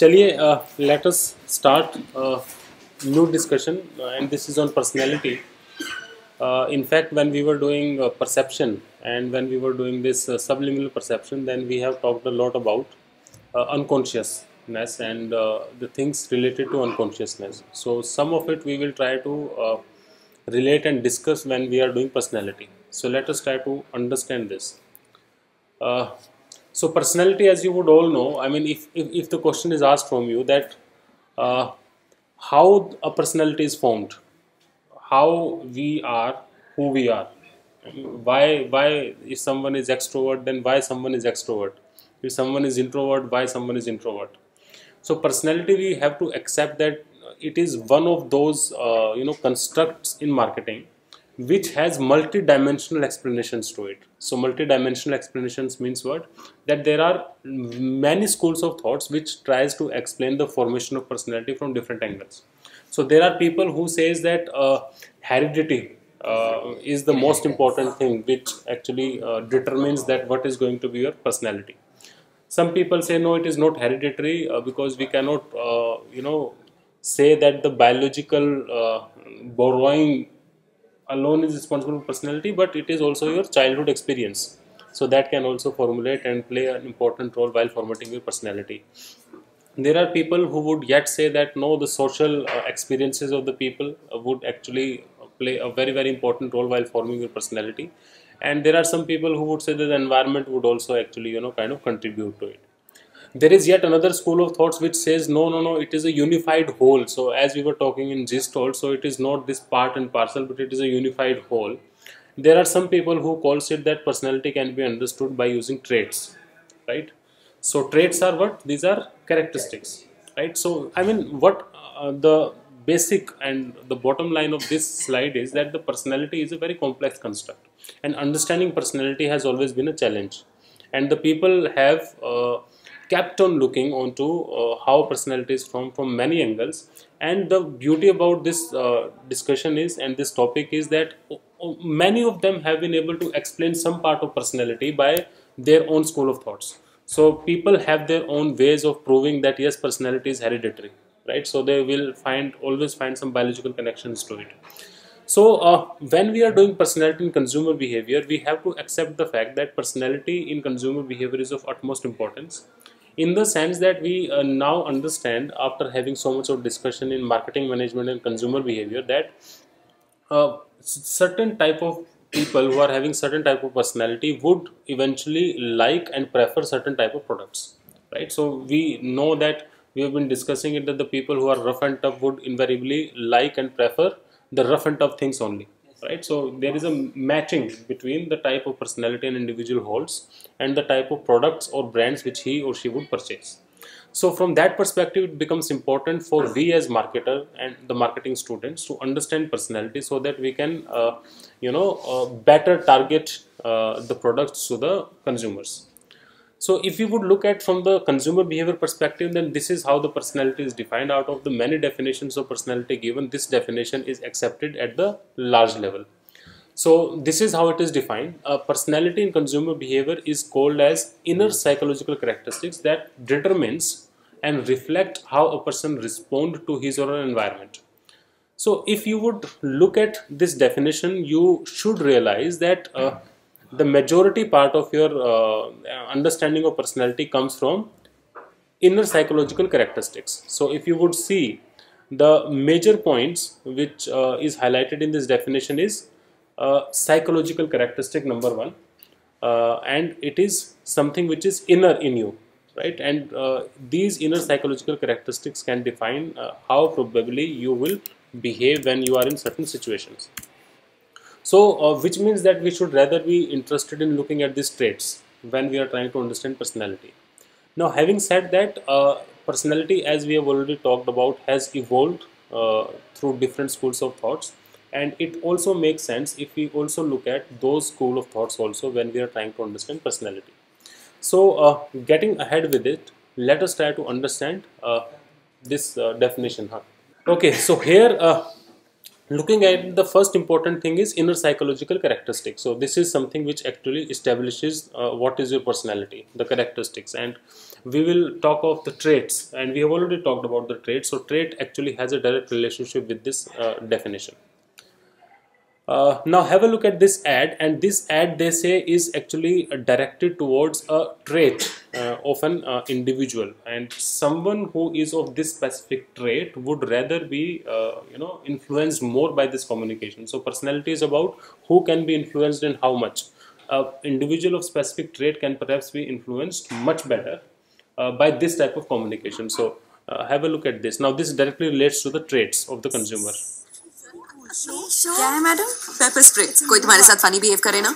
चलिए let us start a new discussion uh, and this is on personality uh, in fact when we were doing uh, perception and when we were doing this uh, subliminal perception then we have talked a lot about uh, unconsciousness and uh, the things related to unconsciousness so some of it we will try to uh, relate and discuss when we are doing personality so let us try to understand this uh, so personality as you would all know i mean if, if, if the question is asked from you that uh, how a personality is formed how we are who we are why why if someone is extrovert then why someone is extrovert? If someone is introvert why someone is introvert? So personality we have to accept that it is one of those uh, you know constructs in marketing which has multi-dimensional explanations to it. So multi-dimensional explanations means what? That there are many schools of thoughts which tries to explain the formation of personality from different angles. So there are people who says that uh, heredity uh, is the most important thing which actually uh, determines that what is going to be your personality. Some people say no it is not hereditary uh, because we cannot uh, you know say that the biological uh, borrowing alone is responsible for personality but it is also your childhood experience. So that can also formulate and play an important role while formatting your personality. There are people who would yet say that no the social uh, experiences of the people would actually play a very very important role while forming your personality. And there are some people who would say that the environment would also actually you know kind of contribute to it there is yet another school of thoughts which says no no no it is a unified whole. So as we were talking in gist also it is not this part and parcel but it is a unified whole. There are some people who calls it that personality can be understood by using traits right? So traits are what? These are characteristics right? So i mean what uh, the basic and the bottom line of this slide is that the personality is a very complex construct. And understanding personality has always been a challenge. And the people have uh, kept on looking onto uh, how personality is formed from many angles. And the beauty about this uh, discussion is and this topic is that many of them have been able to explain some part of personality by their own school of thoughts. So people have their own ways of proving that yes personality is hereditary right? So they will find always find some biological connections to it. So uh, when we are doing personality in consumer behavior we have to accept the fact that personality in consumer behavior is of utmost importance in the sense that we uh, now understand after having so much of discussion in marketing management and consumer behavior that uh, certain type of people who are having certain type of personality would eventually like and prefer certain type of products right? So we know that we have been discussing it that the people who are rough and tough would invariably like and prefer the rough and tough things only right? So there is a matching between the type of personality an individual holds and the type of products or brands which he or she would purchase. So from that perspective it becomes important for we as marketer and the marketing students to understand personality so that we can uh, you know uh, better target uh, the products to the consumers so if you would look at from the consumer behavior perspective, then this is how the personality is defined. Out of the many definitions of personality given, this definition is accepted at the large level. So this is how it is defined. A personality in consumer behavior is called as inner psychological characteristics that determines and reflect how a person respond to his or her environment. So if you would look at this definition, you should realize that uh, the majority part of your uh, understanding of personality comes from inner psychological characteristics. So if you would see the major points which uh, is highlighted in this definition is uh, psychological characteristic number one uh, and it is something which is inner in you right? And uh, these inner psychological characteristics can define uh, how probably you will behave when you are in certain situations so, uh, which means that we should rather be interested in looking at these traits when we are trying to understand personality. Now, having said that, uh, personality, as we have already talked about, has evolved uh, through different schools of thoughts, and it also makes sense if we also look at those school of thoughts also when we are trying to understand personality. So, uh, getting ahead with it, let us try to understand uh, this uh, definition. Huh? Okay, so here looking at the first important thing is inner psychological characteristics. So this is something which actually establishes uh, what is your personality the characteristics. And we will talk of the traits and we have already talked about the traits. So trait actually has a direct relationship with this uh, definition uh, now have a look at this ad and this ad they say is actually directed towards a trait uh, of an uh, individual. And someone who is of this specific trait would rather be uh, you know influenced more by this communication. So personality is about who can be influenced and how much. A individual of specific trait can perhaps be influenced much better uh, by this type of communication. So have a look at this. Now this directly relates to the traits of the consumer क्या है madam? Paper spray कोई तुम्हारे साथ funny behave करे ना?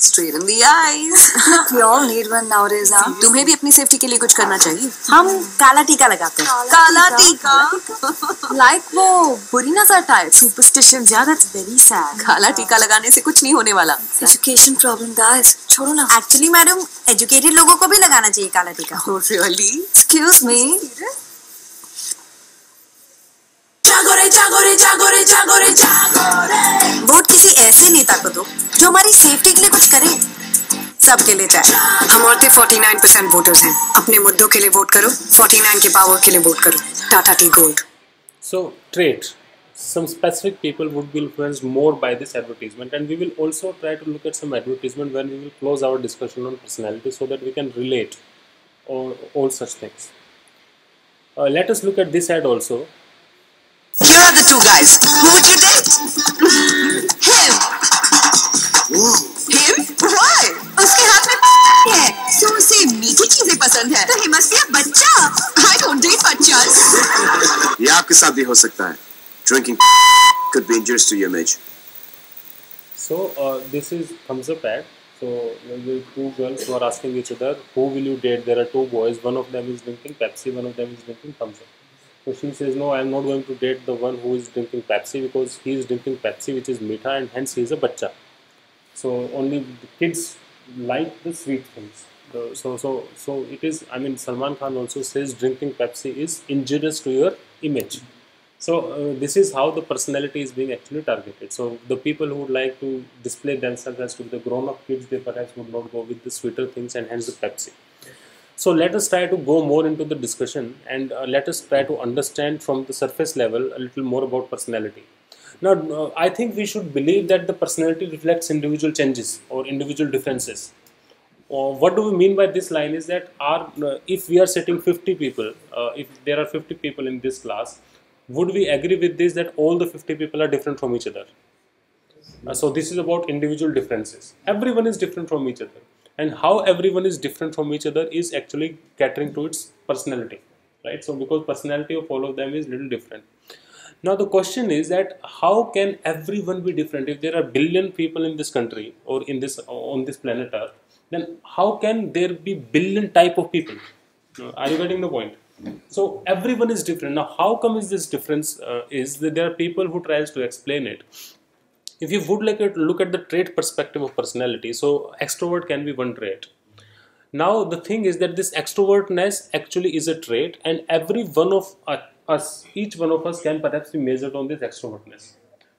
Straight in the eyes we all need one nowadays हाँ तुम्हें भी अपनी सेफ्टी के लिए कुछ करना चाहिए? हम काला टीका लगाते हैं। काला टीका? लाइक वो बुरी नज़र टाइप सुपरस्टिशन या दैट्स वेरी सैड काला टीका लगाने से कुछ नहीं होने वाला। एजुकेशन प्रॉब्लम गाइस छोड़ो ना। एक्चुअली मैडम एजुकेटेड लोगों को भी लगाना चाहिए काला टीका। Really? एक्सक्यूज मी वोट किसी ऐसे नेता को दो जो हमारी सेफ्टी के लिए कुछ करे सबके लिए चाहे हम औरतें 49 परसेंट वोटर्स हैं अपने मुद्दों के लिए वोट करो 49 के पावर के लिए वोट करो Tata Tea Gold So trait, some specific people would be influenced more by this advertisement, and we will also try to look at some advertisement when we will close our discussion on personality, so that we can relate all, all such things. Uh, let us look at this ad also. Here are the two guys. Who would you date? Him. Him? Why? उसके हाथ में है so उसे मीठी चीज़ें पसंद है तो must be a बच्चा. I don't date बच्चास. ये आपके साथ भी हो सकता है drinking could be injurious to your image So uh, this is thumbs up ad. So there were two girls who are asking each other, who will you date? There are two boys. One of them is drinking Pepsi. One of them is drinking thumbs up. So she says, no, I am not going to date the one who is drinking Pepsi because he is drinking Pepsi, which is meetha, and hence he is a bacha. So only the kids like the sweet things. The- So so so it is. I mean, Salman Khan also says drinking Pepsi is injurious to your image. So uh, this is how the personality is being actually targeted. So the people who would like to display themselves as to the grown-up kids, they perhaps would not go with the sweeter things and hence the Pepsi. So let us try to go more into the discussion and uh, let us try to understand from the surface level a little more about personality. Now, uh, I think we should believe that the personality reflects individual changes or individual differences. Uh, what do we mean by this line is that our, uh, if we are sitting 50 people, uh, if there are 50 people in this class, would we agree with this that all the 50 people are different from each other? Uh, so this is about individual differences. Everyone is different from each other, and how everyone is different from each other is actually catering to its personality, right? So because personality of all of them is little different. Now the question is that how can everyone be different? If there are billion people in this country or in this on this planet Earth, then how can there be billion type of people? Are you getting the point? So everyone is different. Now how come is this difference? Uh, is that there are people who tries to explain it if you would like to look at the trait perspective of personality. So extrovert can be one trait. Now the thing is that this extrovertness actually is a trait and every one of us each one of us can perhaps be measured on this extrovertness.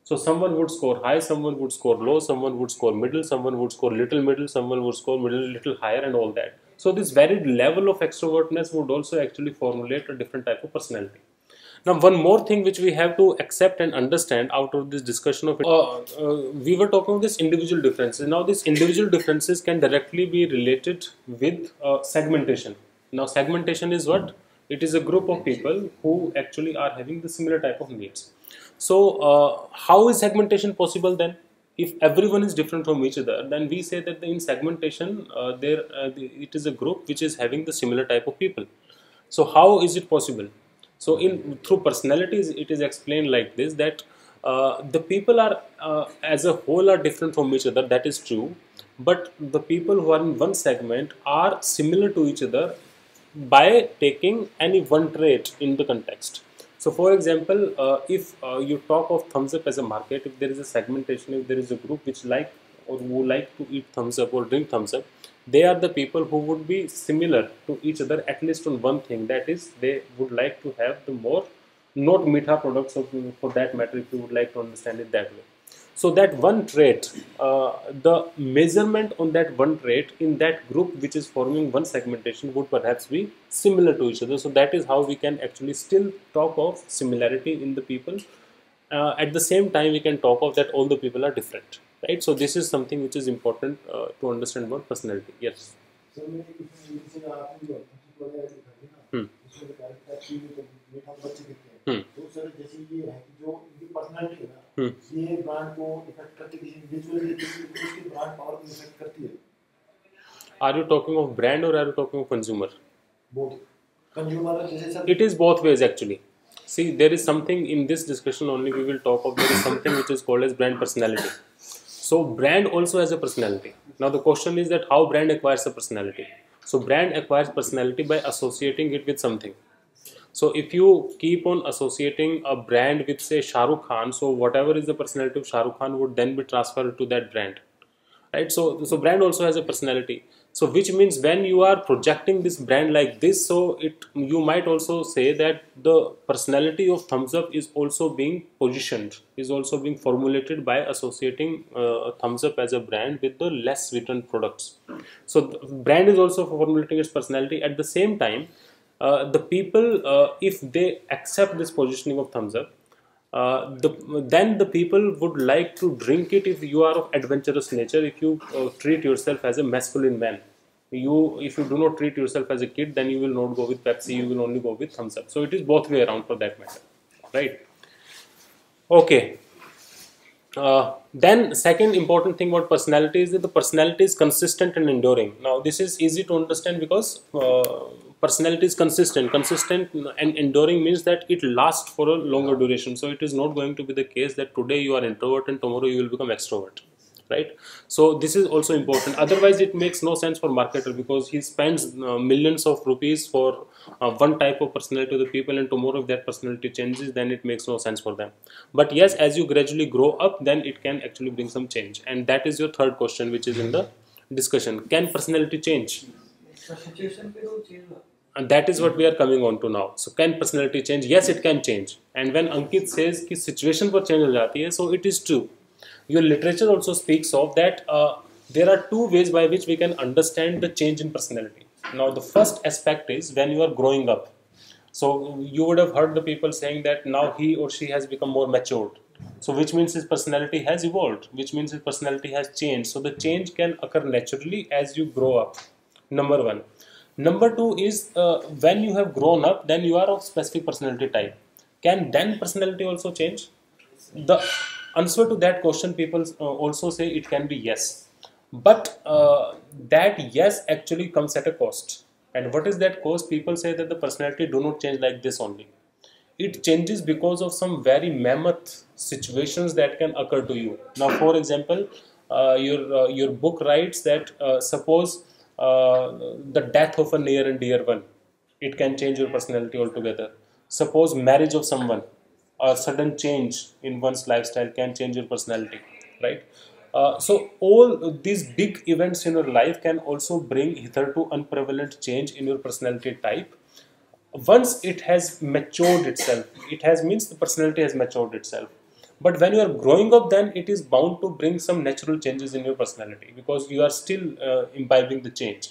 So someone would score high someone would score low someone would score middle someone would score little middle someone would score middle little higher and all that. So this varied level of extrovertness would also actually formulate a different type of personality now, one more thing which we have to accept and understand out of this discussion of it, uh, uh, we were talking of this individual differences. Now, these individual differences can directly be related with uh, segmentation. Now, segmentation is what? It is a group of people who actually are having the similar type of needs. So, uh, how is segmentation possible then? If everyone is different from each other, then we say that in segmentation, uh, there uh, it is a group which is having the similar type of people. So, how is it possible? So, in through personalities, it is explained like this that uh, the people are uh, as a whole are different from each other. That is true, but the people who are in one segment are similar to each other by taking any one trait in the context. So, for example, uh, if uh, you talk of Thums Up as a market, if there is a segmentation, if there is a group which like or who like to eat Thums Up or drink Thums Up, they are the people who would be similar to each other at least on one thing that is they would like to have the more not Meetha products or for that matter if you would like to understand it that way. So that one trait, uh, the measurement on that one trait in that group which is forming one segmentation would perhaps be similar to each other. So that is how we can actually still talk of similarity in the people. Uh, at the same time, we can talk of that all the people are different, right so this is something which is important uh, to understand about personality yes hmm. Hmm. Hmm. Are you talking of brand or are you talking of consumer? Both. Consumer. It is both ways actually. See, there is something in this discussion only we will talk of. There is something which is called as brand personality so brand also has a personality. Now the question is that how brand acquires a personality. So brand acquires personality by associating it with something. So if you keep on associating a brand with say Shah Rukh Khan so whatever is the personality of Shah Rukh Khan would then be transferred to that brand. Right? So so brand also has a personality so which means when you are projecting this brand like this so it you might also say that the personality of Thums Up is also being positioned is also being formulated by associating uh, Thums Up as a brand with the less sweetened products. So the brand is also formulating its personality. At the same time uh, the people uh, if they accept this positioning of Thums Up uh, the, then the people would like to drink it if you are of adventurous nature if you uh, treat yourself as a masculine man. You if you do not treat yourself as a kid then you will not go with pepsi you will only go with Thums Up. So it is both way around for that matter right? Okay. Uh, then second important thing about personality is that the personality is consistent and enduring. Now this is easy to understand because uh, personality is consistent. Consistent and enduring means that it lasts for a longer duration. So it is not going to be the case that today you are introvert and tomorrow you will become extrovert right? So this is also important. Otherwise it makes no sense for marketer because he spends uh, millions of rupees for uh, one type of personality to the people and tomorrow if that personality changes then it makes no sense for them. But yes as you gradually grow up then it can actually bring some change. And that is your third question which is in the discussion. Can personality change? And that is what we are coming on to now. So can personality change? Yes it can change. And when ankit says ki situation for change ho jati hai so it is true your literature also speaks of that uh, there are two ways by which we can understand the change in personality. Now the first aspect is when you are growing up. So you would have heard the people saying that now he or she has become more matured. So which means his personality has evolved which means his personality has changed. So the change can occur naturally as you grow up. Number one. Number two is uh, when you have grown up then you are of specific personality type. Can then personality also change? The answer to that question people uh, also say it can be yes. But uh, that yes actually comes at a cost. And what is that cost? People say that the personality do not change like this only. It changes because of some very mammoth situations that can occur to you. Now for example uh, your uh, your book writes that uh, suppose uh, the death of a near and dear one it can change your personality altogether. Suppose marriage of someone a sudden change in one's lifestyle can change your personality right? Uh, so all these big events in your life can also bring hitherto unprevalent change in your personality type. Once it has matured itself it has means the personality has matured itself. But when you are growing up then it is bound to bring some natural changes in your personality because you are still uh, imbibing the change.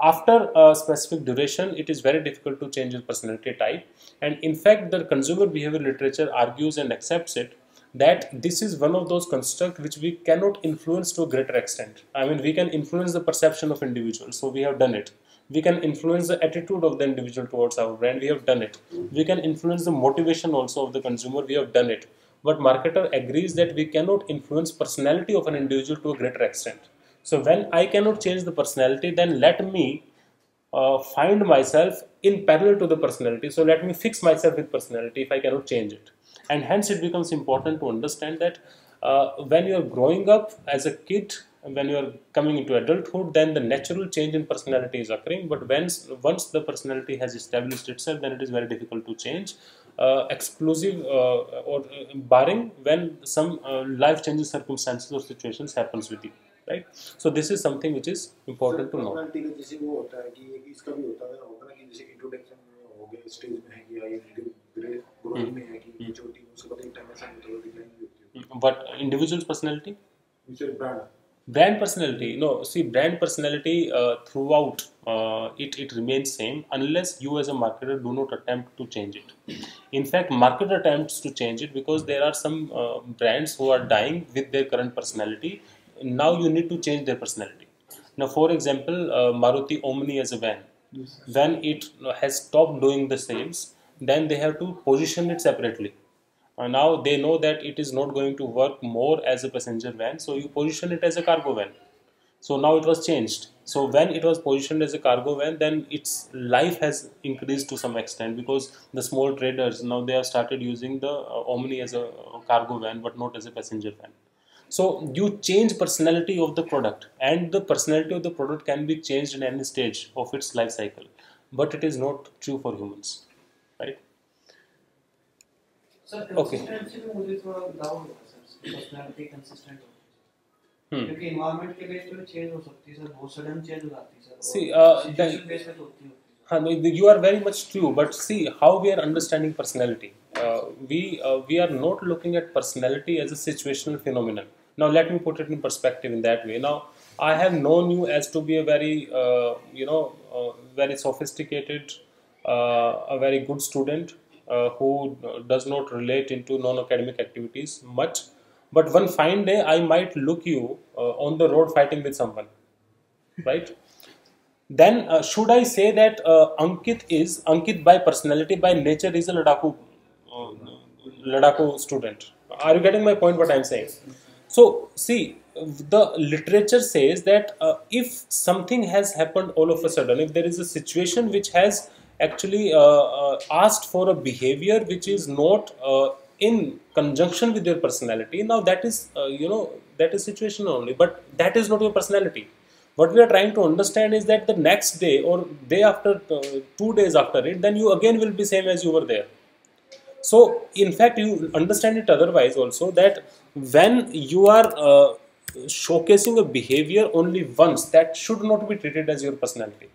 After a specific duration it is very difficult to change your personality type and in fact the consumer behavior literature argues and accepts it that this is one of those constructs which we cannot influence to a greater extent. I mean we can influence the perception of individuals so we have done it. We can influence the attitude of the individual towards our brand we have done it. We can influence the motivation also of the consumer we have done it. But marketer agrees that we cannot influence personality of an individual to a greater extent. So when i cannot change the personality then let me uh, find myself in parallel to the personality so let me fix myself with personality if i cannot change it and hence it becomes important to understand that uh, when you are growing up as a kid when you are coming into adulthood then the natural change in personality is occurring but once once the personality has established itself then it is very difficult to change uh, exclusive uh, or uh, barring when some uh, life changing circumstances or situations happens with you right so this is something which is important to know personality का जैसे वो होता है कि एक इसका भी होता है होता है ना कि जैसे इंट्रोडक्शन में हो गया स्टेज में है कि आई ग्रे ग्रो बॉडी में है कि ये जो होती है उसके बाद एक टाइम ऐसा होता है डिक्लाइन भी होती है but individual's personality which is brand brand personality no see brand personality uh, throughout uh, it it remains same unless you as a marketer do not attempt to change it in fact market attempts to change it because there are some uh, brands who are dying with their current personality now you need to change their personality now for example uh, maruti omni as a van when it has stopped doing the sales then they have to position it separately. Uh, now they know that it is not going to work more as a passenger van so you position it as a cargo van. So now it was changed. So when it was positioned as a cargo van then its life has increased to some extent because the small traders now they have started using the uh, omni as a uh, cargo van but not as a passenger van so you change personality of the product and the personality of the product can be changed in any stage of its life cycle but it is not true for humans right sir Okay. Consistency में मुझे थोड़ा doubt होता है sir personality consistent हो Hmm. क्योंकि environment के base पे change हो सकती है सर बहुत सडन चेंज हो जाती है sir See, uh, situation then- base पे तो होती होती है Huh, no, you are very much true, but see how we are understanding personality. Uh, we uh, we are not looking at personality Now, let me put it in perspective in that way. Now, I have known you as to be a very uh, you know uh, very sophisticated, uh, a very good student uh, who does not relate into non-academic activities much. But one fine day, I might look you uh, on the road fighting with someone, right? then uh, should I say that uh, Ankit is Ankit by personality by nature is a Ladaku uh, Ladaku student? Are you getting my point? What I'm saying? So see, the literature says that uh, if something has happened all of a sudden, if there is a situation which has actually uh, uh, asked for a behavior which is not uh, in conjunction with your personality, now that is uh, you know that is situational only, but that is not your personality. What we are trying to understand is that the next day or day after uh, two days after it then you again will be same as you were there. So in fact you understand it otherwise also that when you are uh, showcasing a behavior only once that should not be treated as your personality.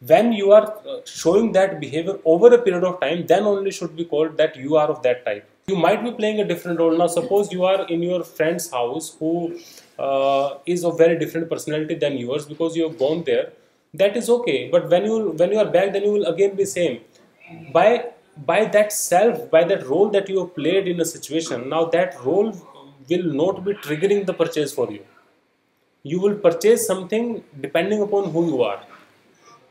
When you are uh, showing that behavior over a period of time then only should be called that you are of that type. You might be playing a different role. Now suppose you are in your friend's house who uh, is of very different personality than yours because you have gone there. That is okay. But when you when you are back then you will again be same. By by that self by that role that you have played in a situation now that role will not be triggering the purchase for you. You will purchase something depending upon who you are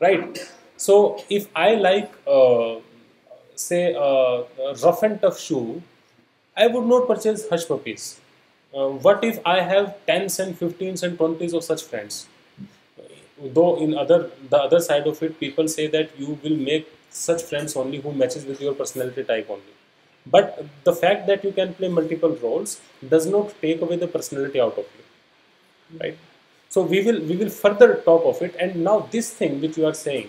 right? So if i like uh, say uh, a rough and tough shoe i would not purchase hush puppies. Uh, what if i have 10s and 15s and 20s of such friends? Though in other the other side of it people say that you will make such friends only who matches with your personality type only. But the fact that you can play multiple roles does not take away the personality out of you right? So we will we will further talk of it. And now this thing which you are saying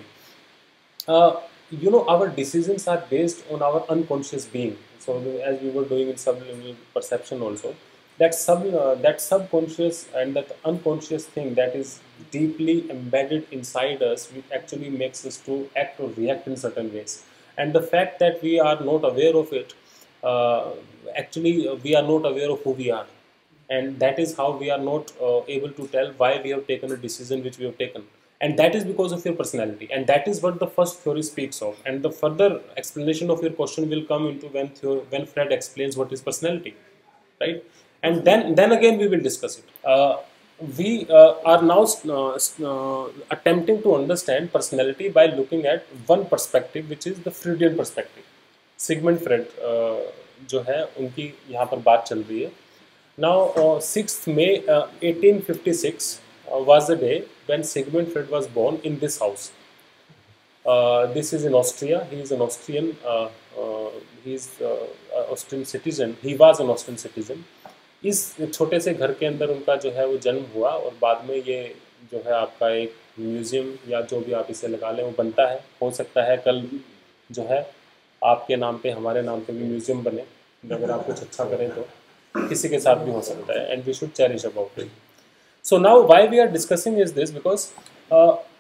uh, you know our decisions are based on our unconscious being. So as we were doing in subliminal perception also that sub uh, that subconscious and that unconscious thing that is deeply embedded inside us which actually makes us to act or react in certain ways. And the fact that we are not aware of it uh, actually uh, we are not aware of who we are. And that is how we are not uh, able to tell why we have taken a decision which we have taken. And that is because of your personality. And that is what the first theory speaks of. And the further explanation of your question will come into when when Freud explains what is personality right and then then again we will discuss it uh, we uh, are now uh, uh, attempting to understand personality by looking at one perspective which is the freudian perspective sigmund freud uh, जो है उनकी यहाँ पर बात चल रही है Now, uh, 6th May uh, 1856 uh, was the day when Sigmund Freud was born in this house. Uh, this is in Austria. He is an Austrian. Uh, uh, he is uh, a Austrian citizen. He was an Austrian citizen. इस छोटे से घर के अंदर उनका जो है वो जन्म हुआ और बाद में ये जो है आपका एक म्यूज़ियम या जो भी आप इसे लगा लें, वो बनता है। हो सकता है कल जो है आपके नाम पे, हमारे नाम पे भी म्यूज़ियम बने। अगर आप कुछ अच्छा करें तो किसी के साथ भी हो सकता है। And we should cherish about it so now why we are discussing is this because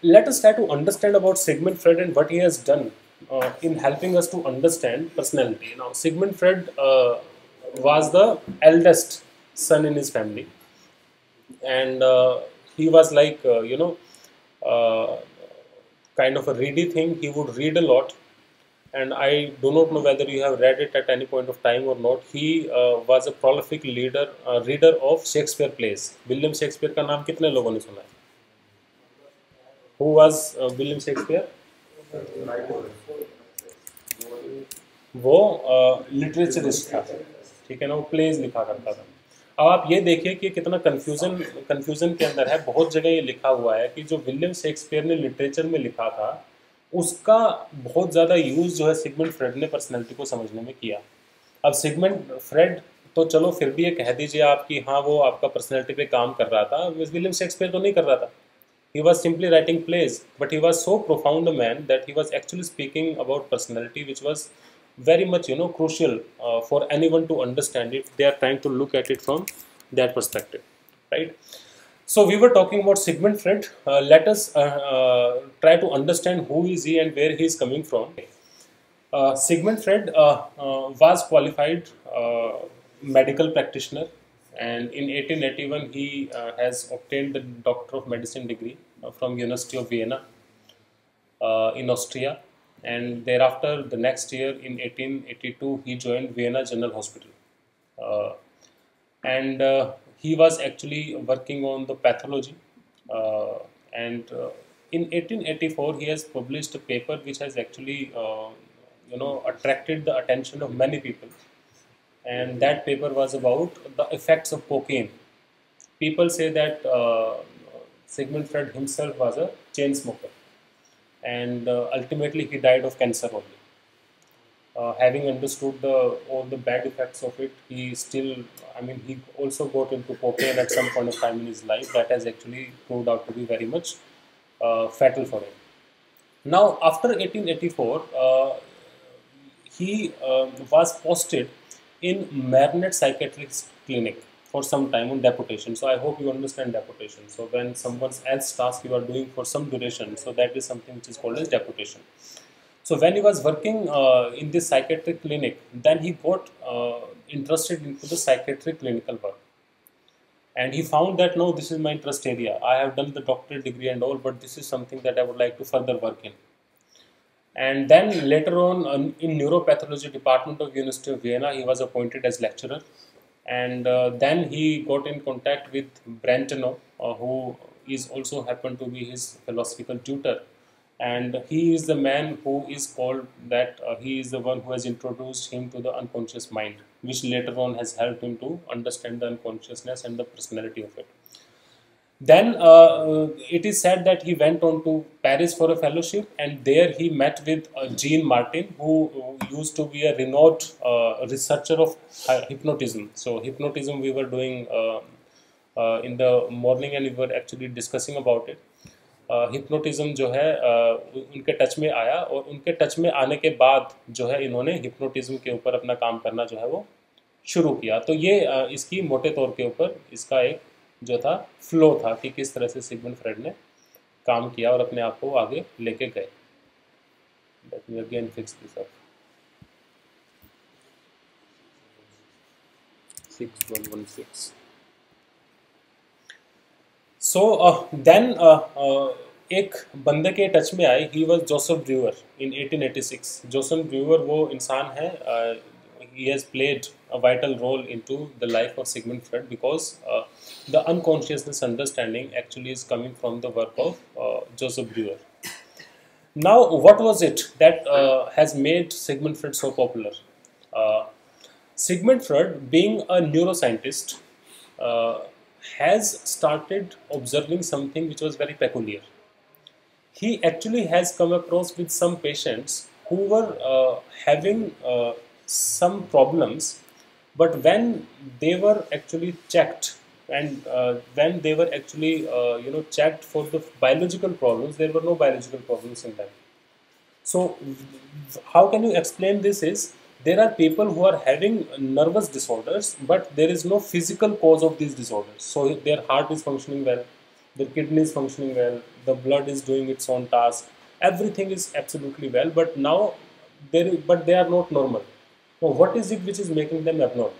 let us try to understand about Sigmund Freud and what he has done in helping us to understand personality now Sigmund Freud was the eldest son in his family, and uh, he was like uh, you know uh, kind of a ready thing. He would read a lot, and I do not know whether you have read it at any point of time or not. He uh, was a prolific leader uh, reader of Shakespeare plays. William Shakespeare का नाम कितने लोगों ने सुना है? Who was uh, William Shakespeare? वो लिटरेचरिस्ट था ठीक है ना वो प्लेज लिखा करता था अब आप ये देखिए कि कितना कन्फ्यूज़न कन्फ्यूज़न के अंदर है। बहुत जगह ये लिखा हुआ है कि जो विलियम शेक्सपियर ने लिटरेचर में लिखा था, उसका बहुत ज़्यादा यूज़ जो है सिगमेंट फ्रेड ने पर्सनैलिटी को समझने में किया। अब सिगमेंट फ्रेड तो चलो फिर भी ये कह दीजिए आप कि हाँ वो आपका पर्सनैलिटी पे काम कर रहा था। विलियम शेक्सपियर तो नहीं कर रहा था। He was simply writing plays but he was so profound man man he was actually speaking about personality which was very much you know crucial uh, for anyone to understand if they are trying to look at it from that perspective right? So we were talking about sigmund freud. Uh, let us uh, uh, try to understand who is he and where he is coming from. Uh, sigmund freud uh, was qualified medical practitioner and in 1881 he has obtained the doctor of medicine degree from university of vienna in austria and thereafter the next year in 1882 he joined vienna general hospital. Uh, and uh, he was actually working on the pathology. Uh, and uh, in 1884 he has published a paper which has actually uh, you know attracted the attention of many people. And that paper was about the effects of cocaine. People say that uh, Sigmund Freud himself was a chain smoker, and uh, ultimately he died of cancer only. Uh, having understood the all the bad effects of it, he still, I mean, he also got into cocaine at some point of time in his life. That has actually proved out to be very much uh, fatal for him. Now, after 1884, uh, he uh, was posted in Meynert Psychiatric Clinic for some time on deputation. So I hope you understand deputation. So when someone else task you are doing for some duration, so that is something which is called as deputation. So when he was working uh, in this psychiatric clinic, then he got uh, interested into the psychiatric clinical work. And he found that no, this is my interest area. I have done the doctorate degree and all, but this is something that I would like to further work in and then later on um, in neuropathology department of university of vienna he was appointed as lecturer and uh, then he got in contact with brentano uh, who is also happened to be his philosophical tutor. And he is the man who is called that uh, he is the one who has introduced him to the unconscious mind which later on has helped him to understand the unconsciousness and the personality of it then uh, it is said that he went on to Paris for a fellowship, and there he met with uh, Jean Martin, who, used to be a renowned uh, researcher of hypnotism. So, hypnotism we were doing uh, uh, in the morning, and we were actually discussing about it. Hypnotism जो है uh, उनके touch में आया और उनके touch में आने के बाद जो है इन्होंने हिप्नोटिज्म के ऊपर अपना काम करना जो है वो शुरू किया तो ये uh, इसकी मोटे तौर के ऊपर इसका एक जो था फ्लो था कि किस तरह से सिगमंड फ्रेड ने काम किया और अपने आप को आगे लेके गए। Let me again fix this up 6116 so then एक बंदे के टच में आए he was Joseph Breuer in 1886 Joseph Breuer वो इंसान है he has played a vital role into the life of Sigmund Freud because uh, the unconsciousness understanding actually is coming from the work of uh, Joseph Breuer. Now, what was it that uh, has made Sigmund Freud so popular? Uh, Sigmund Freud, being a neuroscientist, uh, has started observing something which was very peculiar. He actually has come across with some patients who were uh, having some problems, but when they were actually checked and uh, when they were actually uh, you know checked for the biological problems, there were no biological problems in them. So, how can you explain this? Is there are people who are having nervous disorders, but there is no physical cause of these disorders. So, their heart is functioning well, their kidney is functioning well, the blood is doing its own task, everything is absolutely well but now there but they are not normal now what is it which is making them abnormal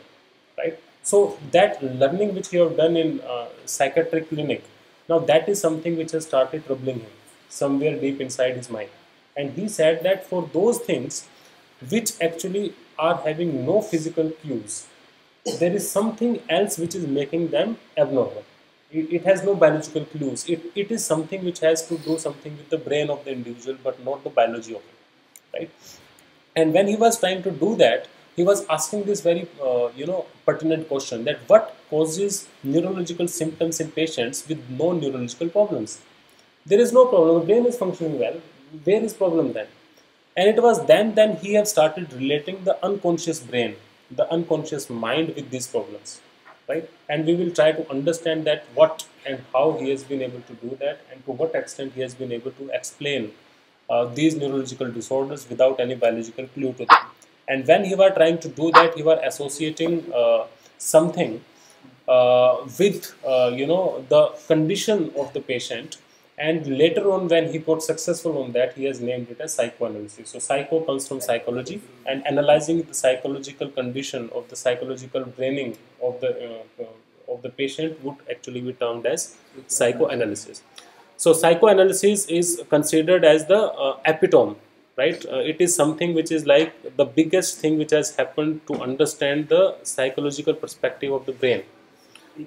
right? So that learning which you have done in uh, psychiatric clinic now that is something which has started troubling him somewhere deep inside his mind. And he said that for those things which actually are having no physical cues there is something else which is making them abnormal. It, it has no biological clues. It, it is something which has to do something with the brain of the individual but not the biology of it right and when he was trying to do that he was asking this very uh, you know pertinent question that what causes neurological symptoms in patients with no neurological problems? There is no problem. The brain is functioning well. Where is problem then? And it was then then he have started relating the unconscious brain the unconscious mind with these problems right? And we will try to understand that what and how he has been able to do that and to what extent he has been able to explain uh, these neurological disorders without any biological clue to them. And when he was trying to do that he was associating uh, something uh, with uh, you know the condition of the patient. And later on when he got successful on that he has named it as psychoanalysis. So psycho comes from psychology and analyzing the psychological condition of the psychological braining of the uh, of the patient would actually be termed as psychoanalysis so psychoanalysis is considered as the uh, epitome right uh, it is something which is like the biggest thing which has happened to understand the psychological perspective of the brain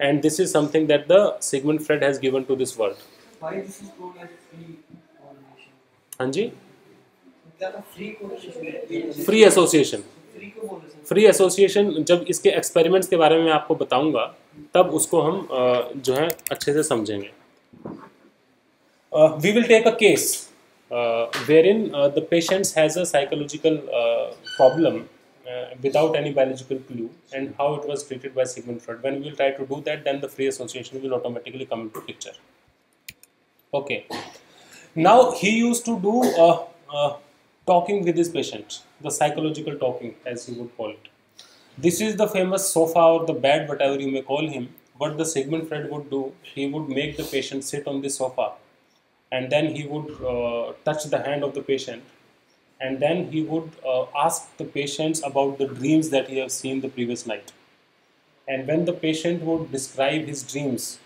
and this is something that the sigmund freud has given to this world Why this is called as free correlation? हाँ correlation? Free association हैं free association जब इसके experiments के बारे में मैं आपको बताऊँगा तब उसको हम जो है अच्छे से समझेंगे Uh, we will take a case uh, wherein uh, the patient has a psychological uh, problem uh, without any biological clue and how it was treated by Sigmund Freud. When we will try to do that, then the free association will automatically come into picture. Okay. Now, he used to do uh, talking with his patient, the psychological talking as he would call it. This is the famous sofa or the bed, whatever you may call him. What the Sigmund Freud would do, he would make the patient sit on the sofa and then he would uh, touch the hand of the patient. And then he would uh, ask the patients about the dreams that he has seen the previous night. And when the patient would describe his dreams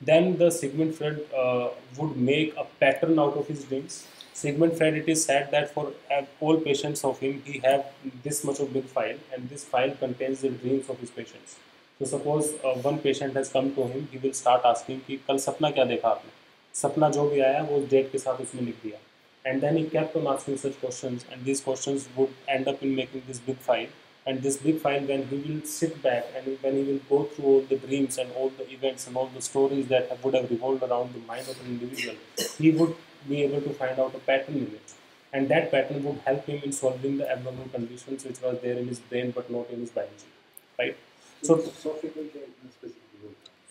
then the sigmund freud uh, would make a pattern out of his dreams. Sigmund freud it is said that for uh, all patients of him he have this much of big file and this file contains the dreams of his patients. So suppose uh, one patient has come to him he will start asking ki kal sapna kya dekha aapne? सपना जो भी आया वो date के साथ उसमें लिख दिया and then he kept on asking such questions and these questions would end up in making this big file and this big file when he will sit back and when he will go through all the dreams and all the events and all the stories that have, would have revolved around the mind of an individual he would be able to find out a pattern in it and that pattern would help him in solving the abnormal conditions which was there in his brain but not in his biology right so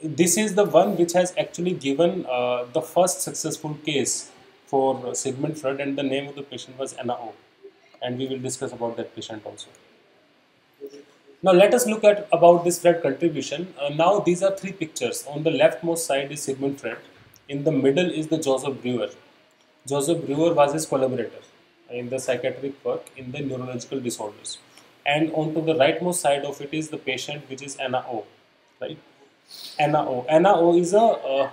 this is the one which has actually given uh, the first successful case for Sigmund Freud, and the name of the patient was Anna O. And we will discuss about that patient also. Now let us look at about this Freud contribution. Uh, now these are three pictures. On the leftmost side is Sigmund Freud. In the middle is the Joseph Breuer. Joseph Breuer was his collaborator in the psychiatric work in the neurological disorders. And onto the rightmost side of it is the patient, which is Anna O. Right? Anna O. Anna O is a uh,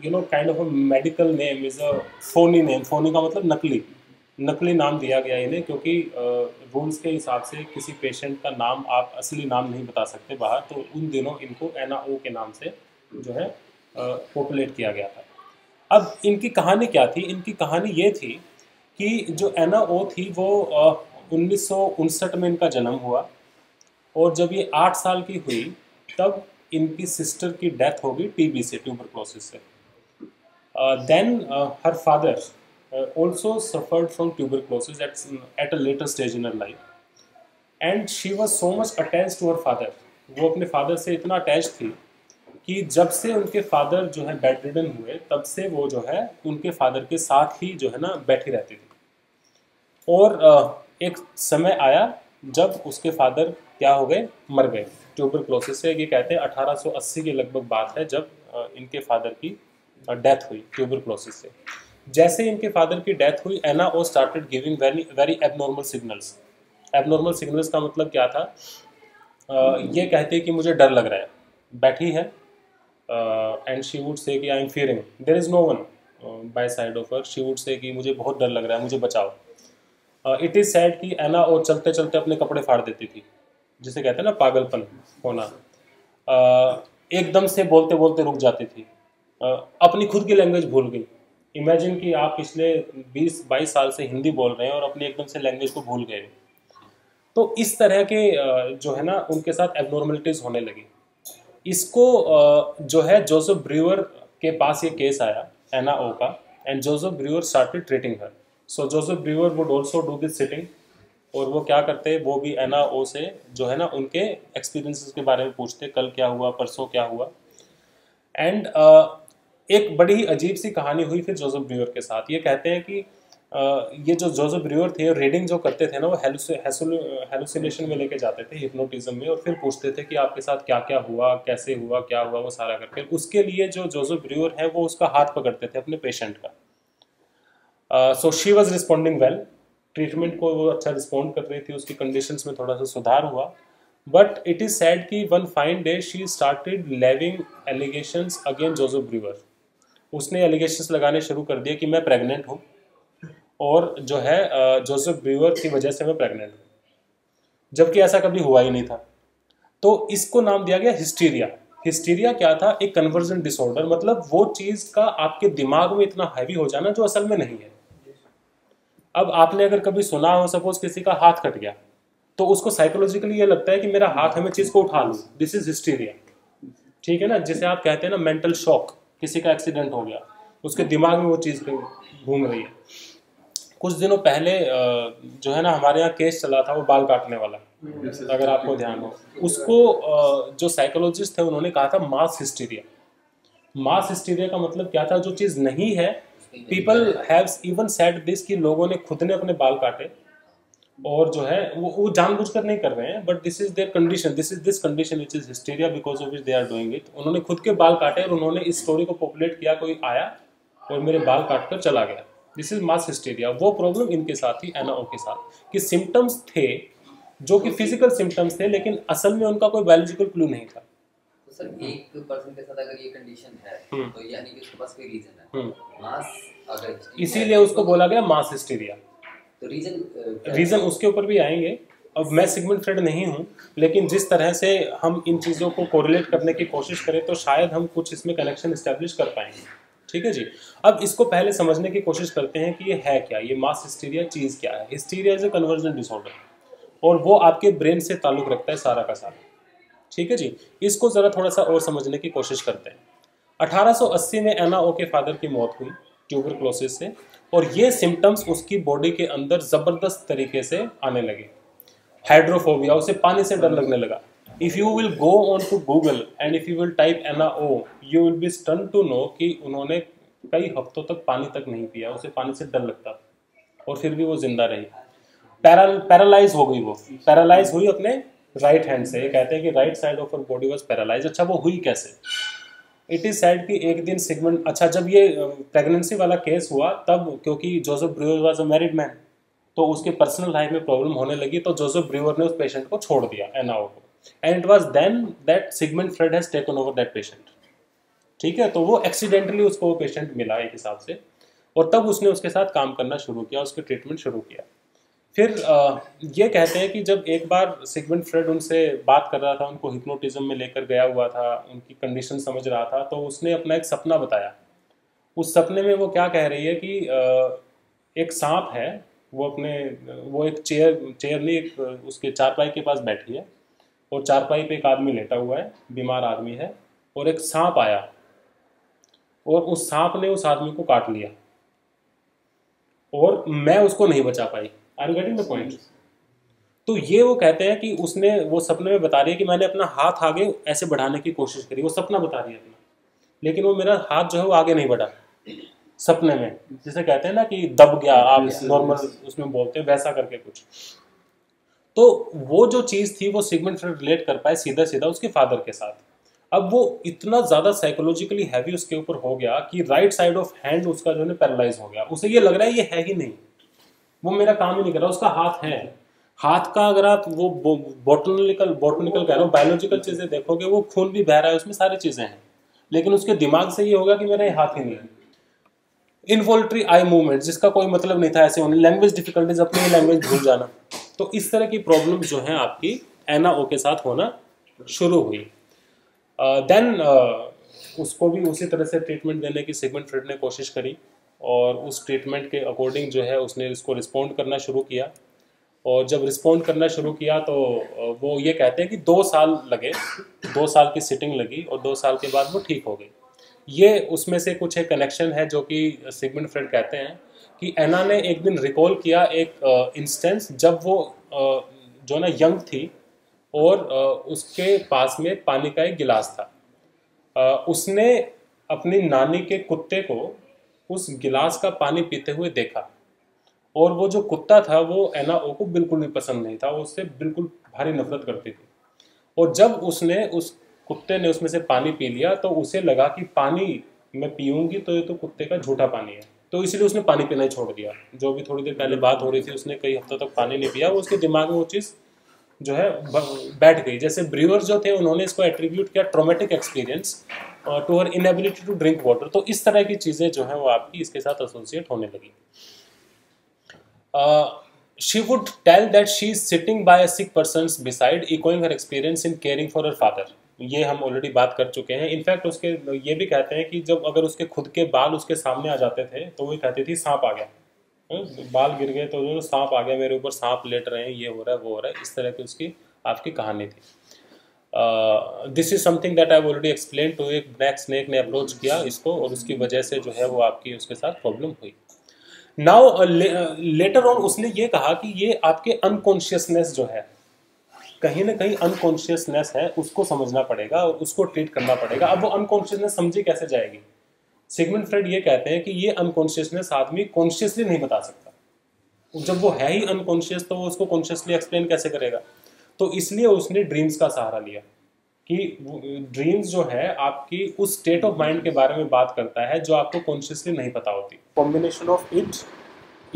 you know kind of a medical name is a phony name. phony का मतलब नकली नकली नाम दिया गया इन्हें क्योंकि rules के हिसाब से किसी पेशेंट का नाम आप असली नाम नहीं बता सकते बाहर तो उन दिनों इनको एना के नाम से जो है पॉपुलेट किया गया था अब इनकी कहानी क्या थी इनकी कहानी ये थी कि जो एना थी वो उन्नीस सौ उनसठ में इनका जन्म हुआ और जब ये आठ साल की हुई तब इनकी सिस्टर की डेथ हो गई टीबी से। ट्यूबरक्लोसिस से then her father also suffered from tuberculosis at, at a later stage in her life. And she was so much attached to her father वो अपने फादर से इतना अटैच थी कि जब से उनके फादर जो है बेड रिडन हुए तब से वो जो है उनके फादर के साथ ही जो है ना बैठी रहती थी। और एक समय आया जब उसके फादर क्या हो गए? मर गए। ट्यूबरक्लोसिस से ये कहते हैं 1880 के लगभग बात है जब इनके फादर की डेथ हुई ट्यूबर ट्यूबरक्लोसिस से। जैसे इनके फादर की डेथ हुई Anna O started giving very very abnormal signals. Abnormal signals का मतलब क्या था? अ, ये कहती है कि मुझे डर लग रहा है। बैठी है एंड शी वुड से कि I am fearing there is no one by side of her she would say कि मुझे बहुत डर लग रहा है मुझे बचाओ। इट इज़ सैड कि एना और चलते चलते अपने कपड़े फाड़ देती थी। जिसे कहते हैं ना पागलपन होना। एकदम से बोलते बोलते रुक जाती थी। अपनी खुद की लैंग्वेज भूल गई। इमेजिन कि आप पिछले 20-22 साल से हिंदी बोल रहे हैं और अपनी एकदम से लैंग्वेज को भूल गए। तो इस तरह के जो है ना, उनके साथ एबनॉर्मलिटीज़ होने लगी। इसको जो है जोसेफ ब्रीवर के पास ये केस आया एना ओ का and Joseph Breuer started treating her so Joseph Breuer would also do this sitting और वो क्या करते वो भी एना से जो है ना उनके एक्सपीरियंसेस के बारे में पूछते कल क्या हुआ परसों क्या हुआ। एंड एक बड़ी अजीब सी कहानी हुई फिर जोसेफ ब्रीवर के साथ। ये कहते हैं कि अ, ये जो जोसेफ ब्रीवर थे रीडिंग जो करते थे ना वो हेलुसिनेशन में लेके जाते थे हिप्नोटिज्म में और फिर पूछते थे कि आपके साथ क्या क्या हुआ कैसे हुआ क्या हुआ वो सारा करके। उसके लिए जो जोसेफ ब्रीवर है वो उसका हाथ पकड़ते थे अपने पेशेंट का। So she was responding well treatment को वो अच्छा रिस्पॉन्ड कर रही थी, उसकी कंडीशंस में थोड़ा सा सुधार हुआ। बट इट इज़ सैड कि one fine day she started levelling allegations again Joseph Breuer उसने एलिगेशंस लगाने शुरू कर दिए कि मैं प्रेग्नेंट हूँ और जो है जोसेफ ब्रीवर की वजह से मैं प्रेग्नेंट हूँ। जबकि ऐसा कभी हुआ ही नहीं था। तो इसको नाम दिया गया हिस्टीरिया हिस्टीरिया क्या था? एक कन्वर्जन डिसऑर्डर मतलब वो चीज़ का आपके दिमाग में इतना हैवी हो जाना जो असल में नहीं है। अब आपने अगर कभी सुना हो सपोज़ किसी का हाथ कट गया तो उसको साइकोलॉजिकली ये लगता है कि मेरा हाथ है मैं चीज़ को उठा लूँ। दिस इज़ हिस्टीरिया ठीक है ना? जिसे आप कहते हैं ना मेंटल शॉक किसी का एक्सीडेंट हो गया, उसके दिमाग में वो चीज़ घूम रही है। कुछ दिनों पहले जो है ना, हमारे यहाँ केस चला था, वो बाल काटने वाला, अगर आपको ध्यान हो। उसको जो साइकोलॉजिस्ट थे, उन्होंने कहा था मास हिस्टीरिया मास हिस्टीरिया का मतलब क्या था? जो चीज़ नहीं है people have even said this कि लोगों ने खुद ने अपने बाल काटे और जो है, वो वो जानबूझकर नहीं कर रहे हैं but this is their condition this is this condition which is hysteria because of which they are doing it उन्होंने खुद के बाल काटे और उन्होंने इस स्टोरी को पॉपुलेट किया, कोई आया और मेरे बाल काट कर चला गया। दिस इज़ मास हिस्टीरिया वो प्रॉब्लम इनके साथ थी एनाओ के साथ। कि सिम्टम्स थे, जो कि फ़िज़िकल सिम्टम्स थे, लेकिन असल में उनका कोई बायोलॉजिकल क्लू नहीं था। सर एक पर्सन के साथ अगर ये कंडीशन है हम्म। तो यानी कि उसके पास कोई रीजन है। हम्म। मास अगर इसीलिए उसको तो- बोला गया मास हिस्टीरिया तो रीजन रीजन उसके ऊपर भी आएँगे। अब मैं सिगमेंट फ्रेड नहीं हूँ लेकिन जिस तरह से हम इन चीज़ों को कोरिलेट करने की कोशिश करें तो शायद हम कुछ इसमें कनेक्शन इस्टेब्लिश कर पाएँगे। ठीक है जी? अब इसको पहले समझने की कोशिश करते हैं कि ये है क्या? ये मास हिस्टीरिया चीज़ क्या है? Hysteria is a conversion disorder और वो आपके ब्रेन से ताल्लुक रखता है सारा का सारा। ठीक है जी? इसको ज़रा थोड़ा सा और समझने की कोशिश करते हैं। 1880 में एना ओ के फादर की मौत हुई ट्यूबरक्लोसिस से, और ये सिम्टम्स उसकी बॉडी के अंदर ज़बरदस्त तरीके से आने लगे। हाइड्रोफोबिया उसे पानी से डर लगने लगा। If you will go on to Google and if you will type Anna O you will be stun to know कि उन्होंने कई हफ्तों तक पानी तक नहीं पिया, उसे पानी से डर लगता। और फिर भी वो ज़िंदा रही। पैराल पैरालाइज हो गई वो। पैरालाइज हुई अपने राइट हैंड से, ये कहते हैं कि right side of body was paralyse अच्छा वो हुई कैसे? इट इज़ सैड कि एक दिन सिगमेंट अच्छा जब ये प्रेगनेंसी वाला केस हुआ, तब क्योंकि Joseph Breuer was a married man तो उसके पर्सनल लाइफ में प्रॉब्लम होने लगी तो जोसेफ ब्रिवर ने उस पेशेंट को छोड़ दिया एनाओ को। And it was then that Sigmund Freud has taken over that patient ठीक है तो वो एक्सीडेंटली उसको वो पेशेंट मिला एक हिसाब से, और तब उसने उसके साथ काम करना शुरू किया, उसके ट्रीटमेंट शुरू किया। फिर ये कहते हैं कि जब एक बार सिगमेंट फ्रेड उनसे बात कर रहा था, उनको हिप्नोटिज्म में लेकर गया हुआ था, उनकी कंडीशन समझ रहा था तो उसने अपना एक सपना बताया। उस सपने में वो क्या कह रही है कि एक सांप है, वो अपने, वो एक चेयर चेयर नहीं, एक, उसके चारपाई के पास बैठी है और चारपाई पे एक आदमी लेटा हुआ है, बीमार आदमी है, और एक सांप आया और उस सांप ने उस आदमी को काट लिया और मैं उसको नहीं बचा पाई। I am getting the point तो ये वो कहते हैं कि उसने वो सपने में बता रही है कि मैंने अपना हाथ आगे ऐसे बढ़ाने की कोशिश करी वो सपना बता रही है अपना लेकिन वो मेरा हाथ जो है वो आगे नहीं बढ़ा सपने में। जिसे कहते हैं ना कि दब गया आप नॉर्मल उसमें बोलते हैं वैसा करके कुछ। तो वो जो चीज़ थी वो सिगमेंट फ्रेड रिलेट कर पाए सीधा सीधा उसके फादर के साथ। अब वो इतना ज़्यादा साइकोलॉजिकली हैवी उसके ऊपर हो गया कि राइट साइड ऑफ़ हैंड उसका जो है पैरालाइज हो गया। उसे ये लग रहा है ये है ही नहीं। वो मेरा काम ही नहीं कर रहा उसका हाथ है। हाथ का अगर आप वो बॉटनिकल बॉटनिकल कह रहे हो बायोलॉजिकल चीज़ें देखोगे वो खून भी बह रहा है उसमें सारी चीज़ें हैं। लेकिन उसके दिमाग से ये होगा कि मेरा ये हाथ ही नहीं है। इनवोल्ट्री आई मूवमेंट जिसका कोई मतलब नहीं था ऐसे होने लैंग्वेज डिफिकल्टीज अपनी लैंग्वेज भूल जाना। तो इस तरह की प्रॉब्लम जो है आपकी एना ओ के साथ होना शुरू हुई। देन uh, uh, उसको भी उसी तरह से ट्रीटमेंट देने की सिगमेंट फ्रेड ने कोशिश करी। और उस ट्रीटमेंट के अकॉर्डिंग जो है उसने इसको रिस्पॉन्ड करना शुरू किया। और जब रिस्पॉन्ड करना शुरू किया तो वो ये कहते हैं कि दो साल लगे, दो साल की सिटिंग लगी और दो साल के बाद वो ठीक हो गई। ये उसमें से कुछ एक कनेक्शन है जो कि सिगमेंट फ्रेड कहते हैं कि एना ने एक दिन रिकॉल किया एक इंस्टेंस जब वो जो ना यंग थी और उसके पास में पानी का एक गिलास था। उसने अपनी नानी के कुत्ते को उस गिलास का पानी पीते हुए देखा। और वो जो कुत्ता था, वो एना ओ को बिल्कुल भी पसंद नहीं था, वो उससे बिल्कुल भारी नफरत करती थी। और जब उसने, उस कुत्ते ने उसमें से पानी पी लिया तो उसे लगा कि पानी मैं पीऊँगी तो ये तो कुत्ते का झूठा पानी है। तो इसलिए उसने पानी पीना ही छोड़ दिया। जो भी थोड़ी देर पहले बात हो रही थी, उसने कई हफ्तों तक पानी नहीं पिया वो उसके दिमाग में वो चीज़ जो है बैठ गई। जैसे ब्रीवर जो थे, उन्होंने इसको एट्रीब्यूट किया traumatic experience to her inability to drink water तो इस तरह की चीज़ें जो है वो आपकी इसके साथ एसोसिएट होने लगी। She would tell that she is sitting by a sick person beside echoing her experience in caring for her father ये हम ऑलरेडी बात कर चुके हैं। इनफैक्ट उसके ये भी कहते हैं कि जब अगर उसके खुद के बाल उसके सामने आ जाते थे तो वो कहती थी सांप आ गया। हम्म, बाल गिर गए तो सांप आ गया मेरे ऊपर सांप लेट रहे हैं ये हो रहा है वो हो रहा है। इस तरह की उसकी आपकी कहानी थी। This is something that I already explain to एक ब्लैक स्नेक ने अप्रोच किया इसको और उसकी वजह से जो है वो आपकी उसके साथ प्रॉब्लम हुई। नाउ लेटर ऑन उसने ये कहा कि ये आपके अनकॉन्शियसनेस जो है, कहीं ना कहीं अनकॉन्शियसनेस है, उसको समझना पड़ेगा और उसको ट्रीट करना पड़ेगा। अब वो अनकॉन्शियसनेस समझी कैसे जाएगी? सिगमेंट फ्रेड ये कहते हैं कि ये अनकॉन्शियसनेस आदमी कॉन्शियसली नहीं बता सकता। जब वो है ही अनकॉन्शियस तो वो उसको कॉन्शियसली एक्सप्लेन कैसे करेगा? तो इसलिए उसने ड्रीम्स का सहारा लिया कि ड्रीम्स जो है आपकी उस स्टेट ऑफ़ माइंड के बारे में बात करता है जो आपको कॉन्शियसली नहीं पता होती। Combination of it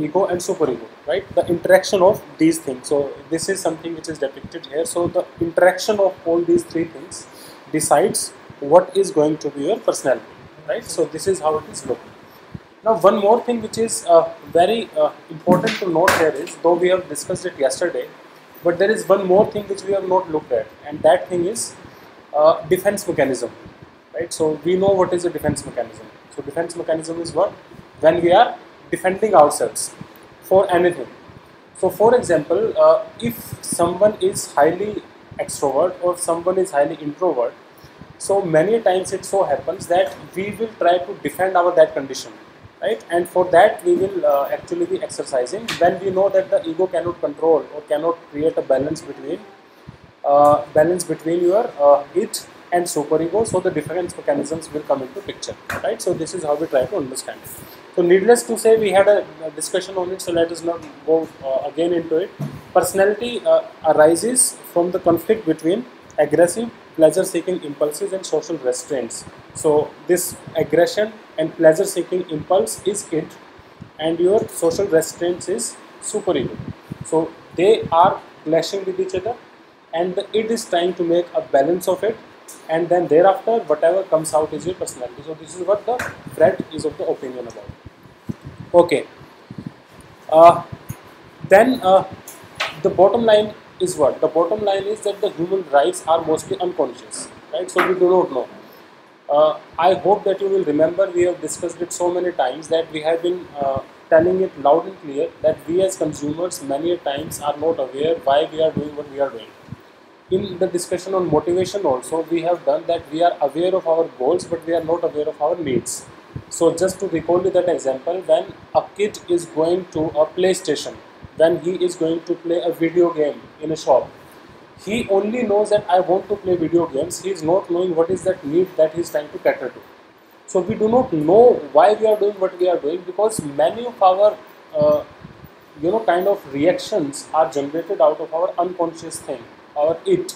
ego and super ego right the interaction of these things so this is something which is depicted here so the interaction of all these three things decides what is going to be your personality right so this is how it is look ना one more thing which is very important to note to note here is, though we have discussed but there is one more thing which we have not looked at and that thing is uh, defense mechanism right? So we know what is a defense mechanism. So defense mechanism is what? When we are defending ourselves for anything. So, for example, uh, if someone is highly extrovert or someone is highly introvert, so many times it so happens that we will try to defend our that condition, right? And for that we will uh, actually be exercising when we know that the ego cannot control or cannot create a balance between uh, balance between your uh, it and superego. So the defense mechanisms will come into picture, right? So this is how we try to understand it. So needless to say, we had a, a discussion on it, so let us not go uh, again into it. Personality uh, arises from the conflict between aggressive, pleasure-seeking impulses and social restraints. So this aggression and pleasure-seeking impulse is it, and your social restraints is superego. So they are clashing with each other, and the id is trying to make a balance of it and then thereafter whatever comes out is your personality so this is what the Freud is of the opinion about okay uh, then uh, the bottom line is what? The bottom line is that the human rights are mostly unconscious right? So we do not know. Uh, I hope that you will remember we have discussed it so many times that we have been uh, telling it loud and clear that we as consumers many times are not aware why we are doing what we are doing. In the discussion on motivation also we have done that we are aware of our goals but we are not aware of our needs. So just to recall you that example when a kid is going to a playstation when he is going to play a video game in a shop. He only knows that i want to play video games. He is not knowing what is that need that he is trying to cater to. So we do not know why we are doing what we are doing because many of our uh, you know kind of reactions are generated out of our unconscious thing our it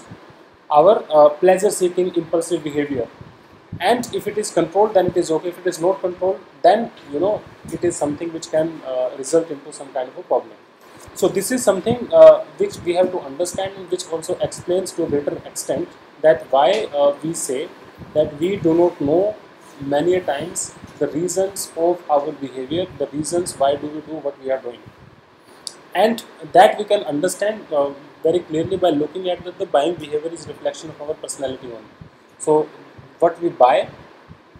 our uh, pleasure seeking impulsive behavior. And if it is controlled then it is okay. If it is not controlled then you know it is something which can uh, result into some kind of a problem so this is something uh, which we have to understand and which also explains to a greater extent that why uh, we say that we do not know many times the reasons of our behavior the reasons why do we do what we are doing. And that we can understand uh, very clearly by looking at that the buying behavior is reflection of our personality only. So what we buy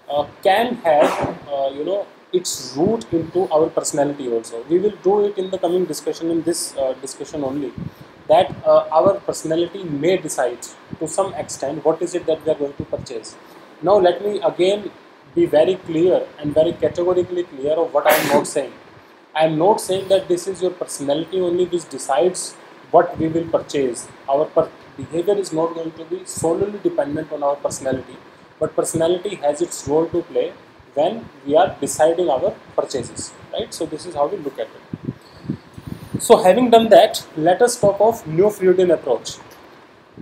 uh, can have uh, you know its root into our personality also. We will do it in the coming discussion in this uh, discussion only that uh, our personality may decide to some extent what is it that we are going to purchase. Now let me again be very clear and very categorically clear of what i am not saying. I am not saying that this is your personality only which decides what we will purchase. Our per- behavior is not going to be solely dependent on our personality but personality has its role to play when we are deciding our purchases right? So this is how we look at it. So having done that let us talk of neo-freudian approach.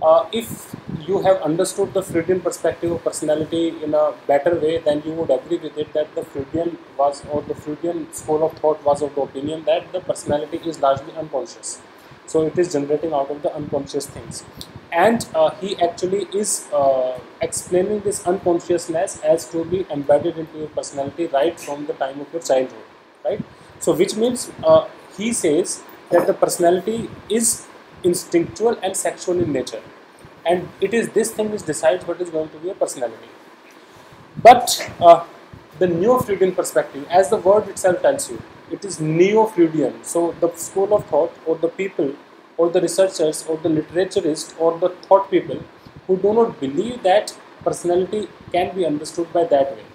Uh, if you have understood the freudian perspective of personality in a better way then you would agree with it that the freudian was or the freudian school of thought was of the opinion that the personality is largely unconscious so it is generating out of the unconscious things. And uh, he actually is uh, explaining this unconsciousness as to be embedded into your personality right from the time of your childhood right? So which means uh, he says that the personality is instinctual and sexual in nature. And it is this thing which decides what is going to be a personality. But uh, the neo-freudian perspective as the word itself tells you it is neo-freudian so the school of thought or the people or the researchers or the literaturists or the thought people who do not believe that personality can be understood by that way.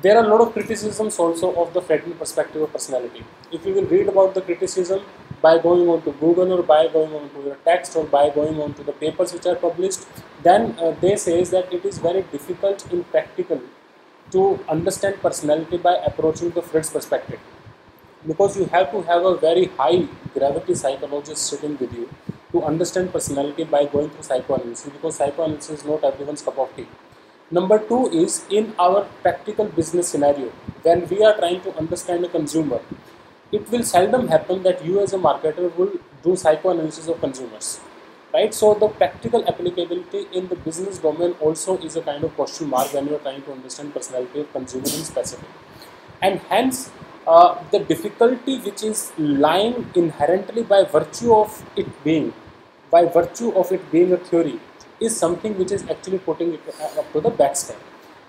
There are a lot of criticisms also of the Freudian perspective of personality. If you will read about the criticism by going on to Google or by going on to the text or by going on to the papers which are published, then uh, they say that it is very difficult in practical to understand personality by approaching the Freud's perspective because you have to have a very high gravity psychologist sitting with you to understand personality by going through psychoanalysis because psychoanalysis is not everyone's cup of tea. Number two is in our practical business scenario, when we are trying to understand a consumer, it will seldom happen that you as a marketer will do psychoanalysis of consumers. Right? So the practical applicability in the business domain also is a kind of question mark when you are trying to understand personality of consumer in specific. And hence uh, the difficulty which is lying inherently by virtue of it being, by virtue of it being a theory, is something which is actually putting it uh, up to the backstep.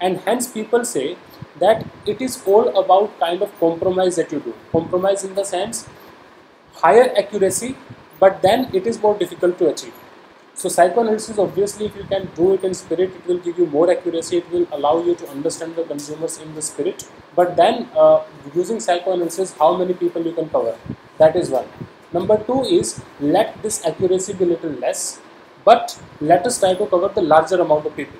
And hence people say that it is all about kind of compromise that you do. Compromise in the sense higher accuracy, but then it is more difficult to achieve. So psychoanalysis, obviously, if you can do it in spirit, it will give you more accuracy. It will allow you to understand the consumers in the spirit. But then, uh, using psychoanalysis, how many people you can cover? That is one. Number two is let this accuracy be little less, but let us try to cover the larger amount of people.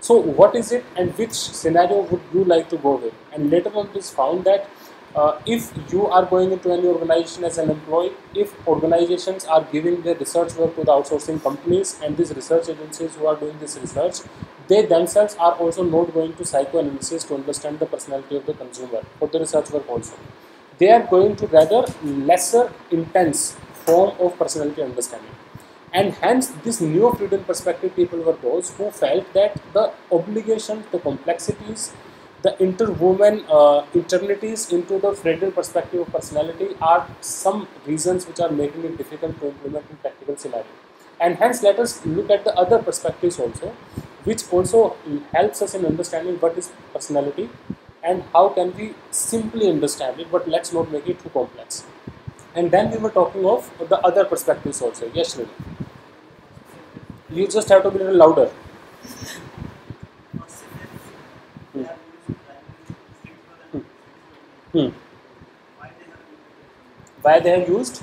So, what is it, and which scenario would you like to go with? And later on, it is found that uh, if you are going into any organization as an employee, if organizations are giving their research work to the outsourcing companies and these research agencies who are doing this research, they themselves are also not going to psychoanalysis to understand the personality of the consumer for the research work also. They are going to rather lesser intense form of personality understanding. And hence, this neo-Freudian perspective people were those who felt that the obligations, the complexities, the interwoven uh, eternities into the Freudian perspective of personality are some reasons which are making it difficult to implement in practical scenario. And hence, let us look at the other perspectives also, which also helps us in understanding what is personality and how can we simply understand it, but let's not make it too complex. And then we were talking of the other perspectives also. Yes, Shrini. You just have to be a little louder. Hmm. Why they have used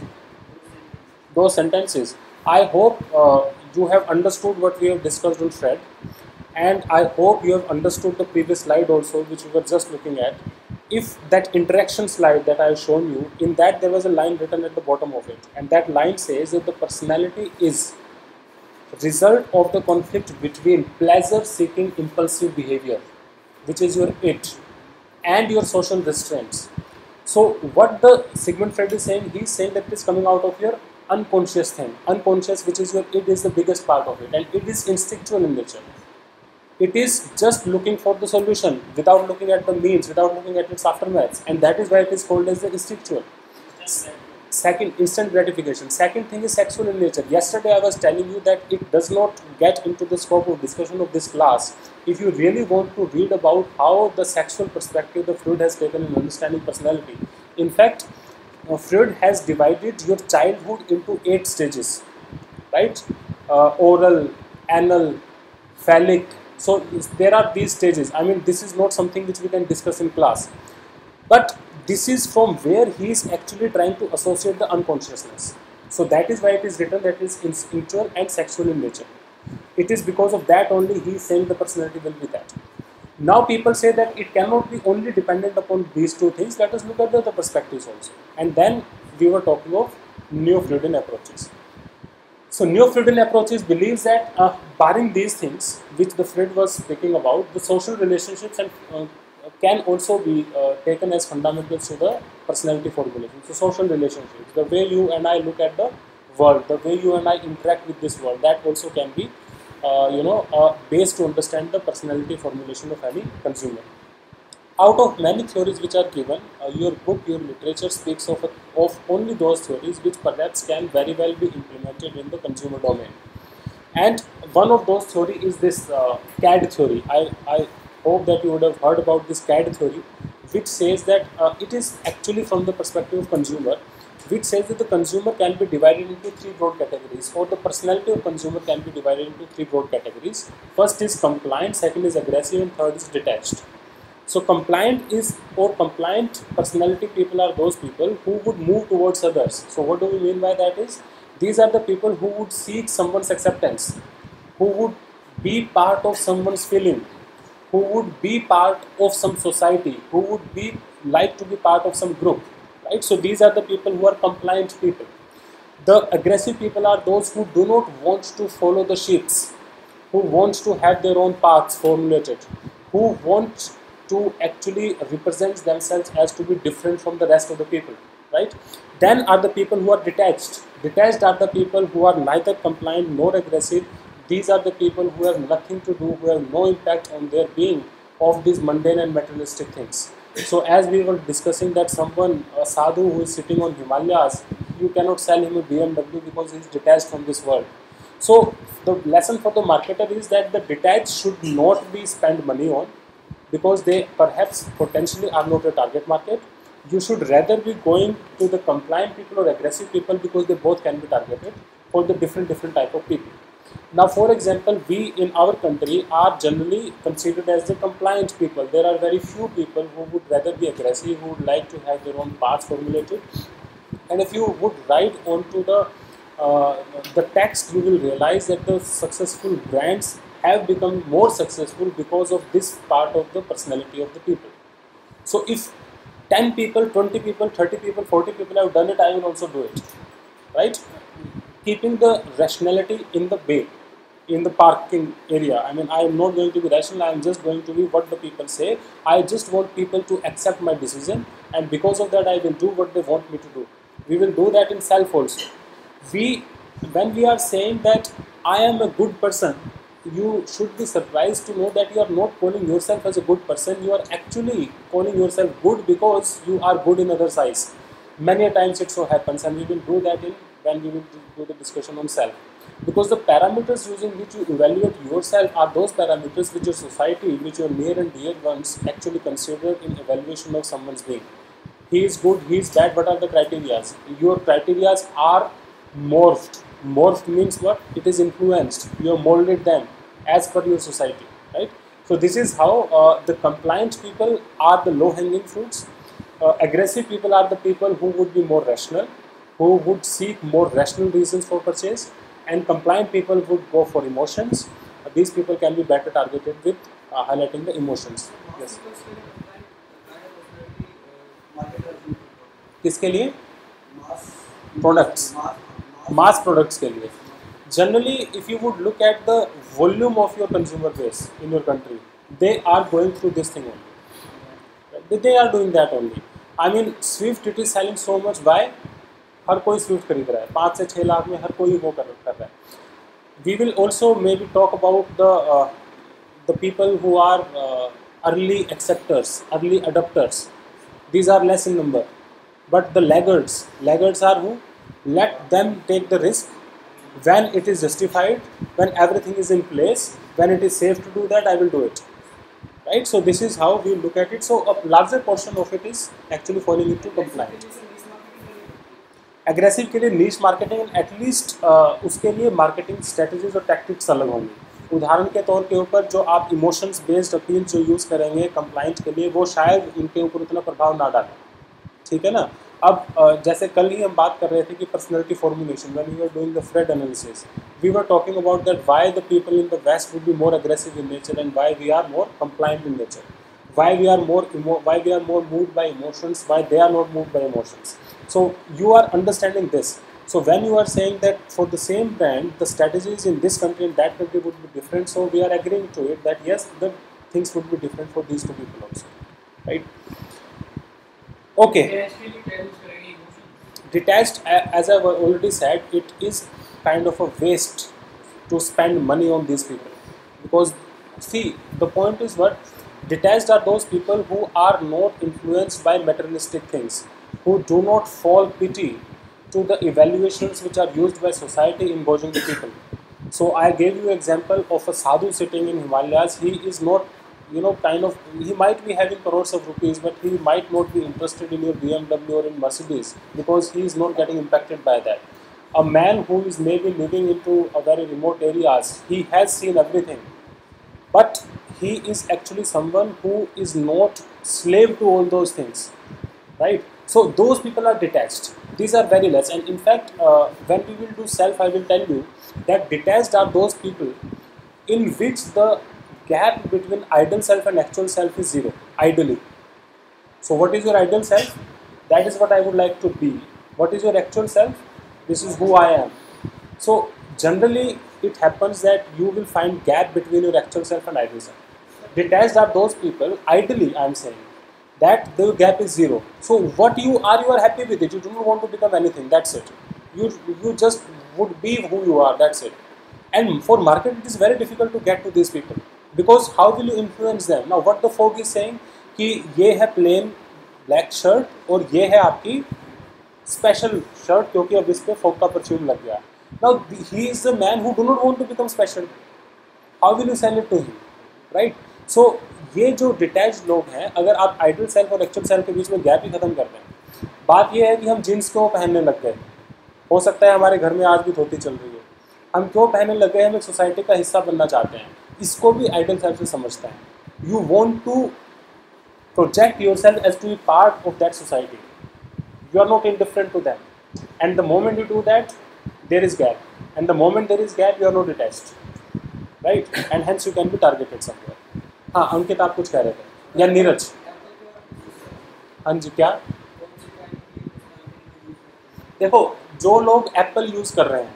those sentences? I hope uh, you have understood what we have discussed on Freud, and I hope you have understood the previous slide also, which we were just looking at. If that interaction slide that I have shown you, in that there was a line written at the bottom of it, and that line says that the personality is result of the conflict between pleasure seeking impulsive behavior which is your it and your social restraints. So what the sigmund freud is saying he's saying that it is coming out of your unconscious thing. Unconscious which is your it is the biggest part of it and it is instinctual in nature. It is just looking for the solution without looking at the means without looking at its aftermaths and that is why it is called as the instinctual second instant gratification. Second thing is sexual in nature. Yesterday i was telling you that it does not get into the scope of discussion of this class. If you really want to read about how the sexual perspective the freud has taken in understanding personality in fact uh, freud has divided your childhood into eight stages right? Uh, oral anal phallic. So there are these stages. I mean this is not something which we can discuss in class. But this is from where he is actually trying to associate the unconsciousness. So that is why it is written that it is instinctual and sexual in nature. It is because of that only he is saying the personality will be that. Now people say that it cannot be only dependent upon these two things. Let us look at the other perspectives also. And then we were talking of neo-freudian approaches. So neo-freudian approaches believes that uh, barring these things which the freud was speaking about the social relationships and uh, can also be uh, taken as fundamentals to the personality formulation so social relationships the way you and i look at the world the way you and i interact with this world that also can be uh, you know uh, based to understand the personality formulation of any consumer out of many theories which are given, uh, your book, your literature speaks of, of only those theories which perhaps can very well be implemented in the consumer domain. And one of those theory is this uh, CAD theory. I, I hope that you would have heard about this CAD theory, which says that uh, it is actually from the perspective of consumer, which says that the consumer can be divided into three broad categories, or the personality of consumer can be divided into three broad categories. First is compliant, second is aggressive, and third is detached. So compliant is or compliant personality people are those people who would move towards others. So what do we mean by that is these are the people who would seek someone's acceptance, who would be part of someone's feeling, who would be part of some society, who would be like to be part of some group. Right? So these are the people who are compliant people. The aggressive people are those who do not want to follow the sheets, who wants to have their own paths formulated, who want to actually represent themselves as to be different from the rest of the people right then are the people who are detached detached are the people who are neither compliant nor aggressive these are the people who have nothing to do who have no impact on their being of these mundane and materialistic things so as we were discussing that someone a sadhu who is sitting on himalayas you cannot sell him a bmw because he is detached from this world so the lesson for the marketer is that the detached should not be spent money on because they perhaps potentially are not a target market. You should rather be going to the compliant people or aggressive people because they both can be targeted for the different different type of people. Now, for example, we in our country are generally considered as the compliant people. There are very few people who would rather be aggressive, who would like to have their own path formulated. And if you would write onto the uh, the text, you will realize that the successful brands have become more successful because of this part of the personality of the people. So if 10 people, 20 people, 30 people, 40 people have done it, I will also do it. Right? Keeping the rationality in the bay, in the parking area. I mean, I am not going to be rational, I am just going to be what the people say. I just want people to accept my decision, and because of that, I will do what they want me to do. We will do that in self also. We, when we are saying that I am a good person, you should be surprised to know that you are not calling yourself as a good person you are actually calling yourself good because you are good in others eyes many times it so happens and we will do that in when we will do the discussion on self. Because the parameters using which you evaluate yourself are those parameters which your society which your near and dear ones actually consider in evaluation of someone's being. He is good he is bad what are the criterias? Your criterias are morphed. Morphed means what? It is influenced. You have molded them as per your society right? So this is how uh, the compliant people are the low hanging fruits. Uh, aggressive people are the people who would be more rational who would seek more rational reasons for purchase and compliant people would go for emotions Uh, these people can be better targeted with uh, highlighting the emotions yes किसके लिए products मास products के लिए generally if you would look at the volume of your consumer base in your country they are going through this thing only They- they are doing that only i mean swift it is selling so much why हर कोई Swift खरीद रहा है। पाँच से छः लाख में हर कोई वो कर रहा है। We will also maybe talk about the the people who are early acceptors early adopters these are less in number but the laggards laggards are who let them take the risk when it is justified when everything is in place when it is safe to do that I will do it right so this is how we look at it so a larger portion of it is actually following to compliant aggressive के लिए नीच marketing at least उसके लिए marketing strategies और tactics अलग होंगी। उदाहरण के तौर के ऊपर जो आप इमोशंस बेस्ड अपील जो यूज़ करेंगे कंप्लाइंट के लिए वो शायद इनके ऊपर उतना प्रभाव ना डालें। ठीक है ना? अब अ, जैसे कल ही हम बात कर रहे थे कि personality formulation when we are doing the Freud analysis we were talking about that why the people in the west would be more aggressive in nature and why we are more compliant in nature we are more emo- why we are more moved by emotions why they are not moved by emotions. So you are understanding this. So when you are saying that for the same brand the strategies in this country and that country would be different so we are agreeing to it that yes the things would be different for these two people also right? Okay. Detached as i've already said it is kind of a waste to spend money on these people. Because see the point is what? Detached are those people who are not influenced by materialistic things who do not fall pity to the evaluations which are used by society in judging the people. So i gave you example of a sadhu sitting in himalayas. He is not you know kind of he might be having crores of rupees but he might not be interested in your bmw or in mercedes because he is not getting impacted by that. A man who is maybe living into a very remote areas he has seen everything. But he is actually someone who is not slave to all those things right so those people are detached. These are very less. And in fact uh, when we will do self i will tell you that detached are those people in which the gap between ideal self and actual self is zero ideally. So what is your ideal self? That is what i would like to be. What is your actual self? This is who i am. So generally it happens that you will find gap between your actual self and ideal self. Detached are those people ideally i am saying that the gap is zero so what you are you are happy with it you do not want to become anything that's it you you just would be who you are that's it and for market it is very difficult to get to these people because how will you influence them now what the folk is saying कि ये है plain black shirt और ये है आपकी special shirt क्योंकि अब इस पे फोक का परफ्यूम लग गया now he is the man who do not want to become special how will you cell it to him right so ये जो डिटैच लोग हैं, अगर आप आइडल सेल्फ और एक्चुअल सेल्फ के बीच में गैप ही खत्म कर दें, बात यह है कि हम जीन्स क्यों पहनने लग गए? हो सकता है हमारे घर में आज भी धोती चल रही है। हम क्यों पहनने लग गए? हम एक सोसाइटी का हिस्सा बनना चाहते हैं। इसको भी आइडल सेल्फ से समझते हैं। You want to project yourself as to be part of that society you are not indifferent to that and the moment you do that there is gap and the moment there is gap you are not detest right and hence you can be targeted somewhere हाँ अंकित आप कुछ कह रहे थे। या नीरज। हाँ जी, क्या? देखो, जो लोग एप्पल यूज़ कर रहे हैं,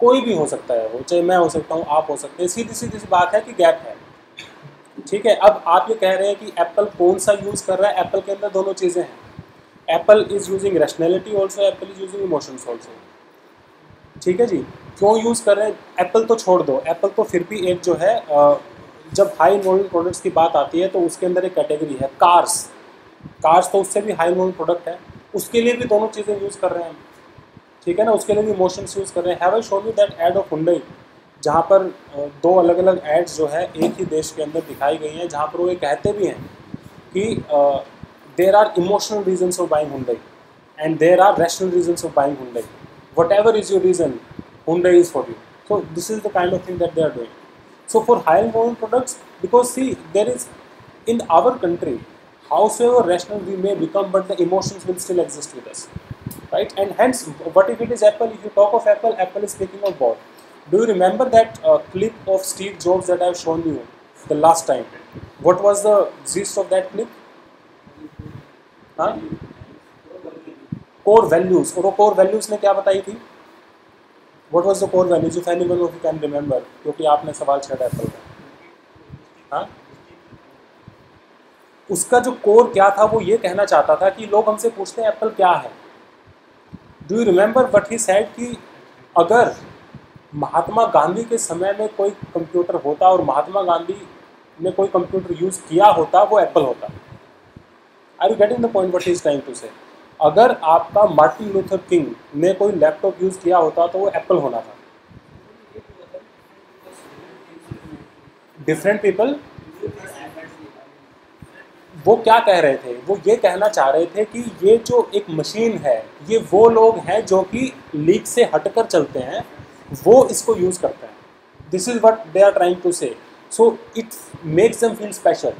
कोई भी हो सकता है वो, चाहे मैं हो सकता हूँ, आप हो सकते हैं। सीधी सीधी सी बात है कि गैप है। ठीक है, अब आप ये कह रहे हैं कि एप्पल कौन सा यूज़ कर रहा है? एप्पल के अंदर दोनों चीज़ें हैं। Apple is using rationality also Apple is using emotions also ठीक है जी? क्यों यूज़ कर रहे हैं? एप्पल तो छोड़ दो। एप्पल तो फिर भी एक जो है जब हाई इन्वॉल्विंग प्रोडक्ट्स की बात आती है तो उसके अंदर एक कैटेगरी है कार्स कार्स तो उससे भी हाई इन्वॉल्विंग प्रोडक्ट है। उसके लिए भी दोनों चीज़ें यूज़ कर रहे हैं ठीक है ना? उसके लिए भी इमोशंस यूज़ कर रहे हैं। Have I shown you that ad of Hyundai जहाँ पर दो अलग अलग एड्स जो है, एक ही देश के अंदर दिखाई गई हैं, जहाँ पर वो ये कहते भी हैं कि there are emotional reasons of buying Hyundai and there are rational reasons of buying Hyundai whatever is your reason Hyundai is for you so this is the kind of thing that they are doing so for high involvement products because see there is in our country howsoever rational we may become but the emotions will still exist with us right and hence what if it is apple if you talk of apple apple is speaking of what do you remember that uh, clip of steve jobs that i've shown you the last time what was the gist of that clip huh? core values और वो core values ने क्या बताई थी Was the core values if any one of you can remember क्योंकि आपने सवाल छेड़ा एप्पल का हाँ? उसका जो कोर क्या था, वो ये कहना चाहता था कि लोग हमसे पूछते हैं एप्पल क्या है? Do you remember what he said कि अगर महात्मा गांधी के समय में कोई कंप्यूटर होता और महात्मा गांधी ने कोई कंप्यूटर यूज़ किया होता, वो एप्पल होता। Are you getting the point what is time to say अगर आपका मार्टिन लूथर किंग ने कोई लैपटॉप यूज़ किया होता तो वो एप्पल होना था। डिफरेंट पीपल वो क्या कह रहे थे? वो ये कहना चाह रहे थे कि ये जो एक मशीन है, ये वो लोग हैं जो कि लीक से हटकर चलते हैं, वो इसको यूज़ करते हैं। This is what they are trying to say so it makes them feel special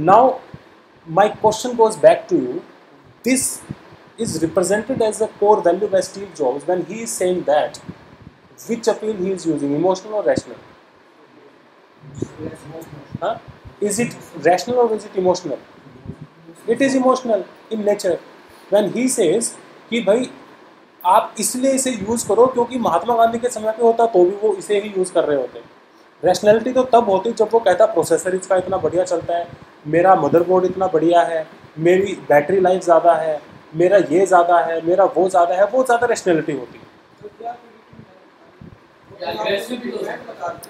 now my question goes back to you this is represented as a core value by Steve Jobs when he is saying that which appeal he is using, emotional or rational? Huh? Is it rational or is it emotional? It is emotional in nature. When he says कि भाई आप इसलिए इसे use करो क्योंकि महात्मा गांधी के समय पे होता तो भी वो इसे ही यूज़ कर रहे होते रैशनैलिटी तो तब होती जब वो कहता प्रोसेसर इसका इतना बढ़िया चलता है मेरा मदरबोर्ड इतना बढ़िया है मेरी बैटरी लाइफ ज़्यादा है मेरा ये ज़्यादा है, मेरा वो ज़्यादा है, वो ज़्यादा रेशनैलिटी होती है।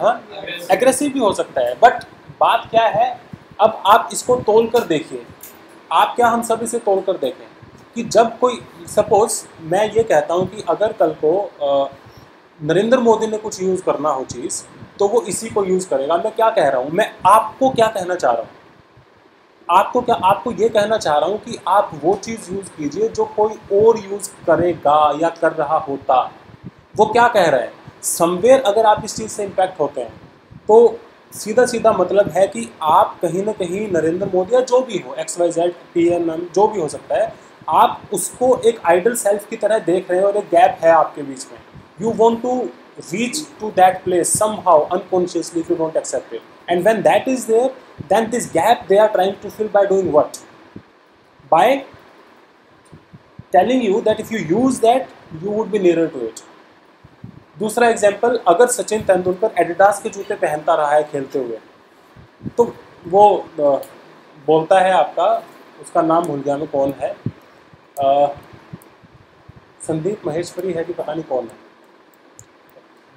हाँ? एग्रेसिव भी हो सकता है बट बात क्या है, अब आप इसको तोल कर देखिए। आप क्या हम सब इसे तोल कर देखें? कि जब कोई सपोज़ मैं ये कहता हूँ कि अगर कल को नरेंद्र मोदी ने कुछ यूज़ करना हो चीज़ तो वो इसी को यूज़ करेगा। मैं क्या कह रहा हूँ? मैं आपको क्या कहना चाह रहा हूँ? आपको क्या, आपको ये कहना चाह रहा हूँ कि आप वो चीज़ यूज़ कीजिए जो कोई और यूज़ करेगा या कर रहा होता। वो क्या कह रहे हैं? समवेयर अगर आप इस चीज़ से इम्पैक्ट होते हैं तो सीधा सीधा मतलब है कि आप कहीं ना कहीं नरेंद्र मोदी या जो भी हो X Y Z P N M जो भी हो सकता है, आप उसको एक आइडल सेल्फ की तरह देख रहे हैं और एक गैप है आपके बीच में। You want to reach to that place somehow unconsciously you don't accept it. And when that is there, then this gap they are trying to fill by doing what? By telling you that if you use that, you would be nearer to it. दूसरा example अगर Sachin Tendulkar Adidas के जूते पहनता रहा है खेलते हुए तो वो अ, बोलता है आपका उसका नाम भूल गया मैं कौन है अ, संदीप महेश्वरी है कि पता नहीं कौन है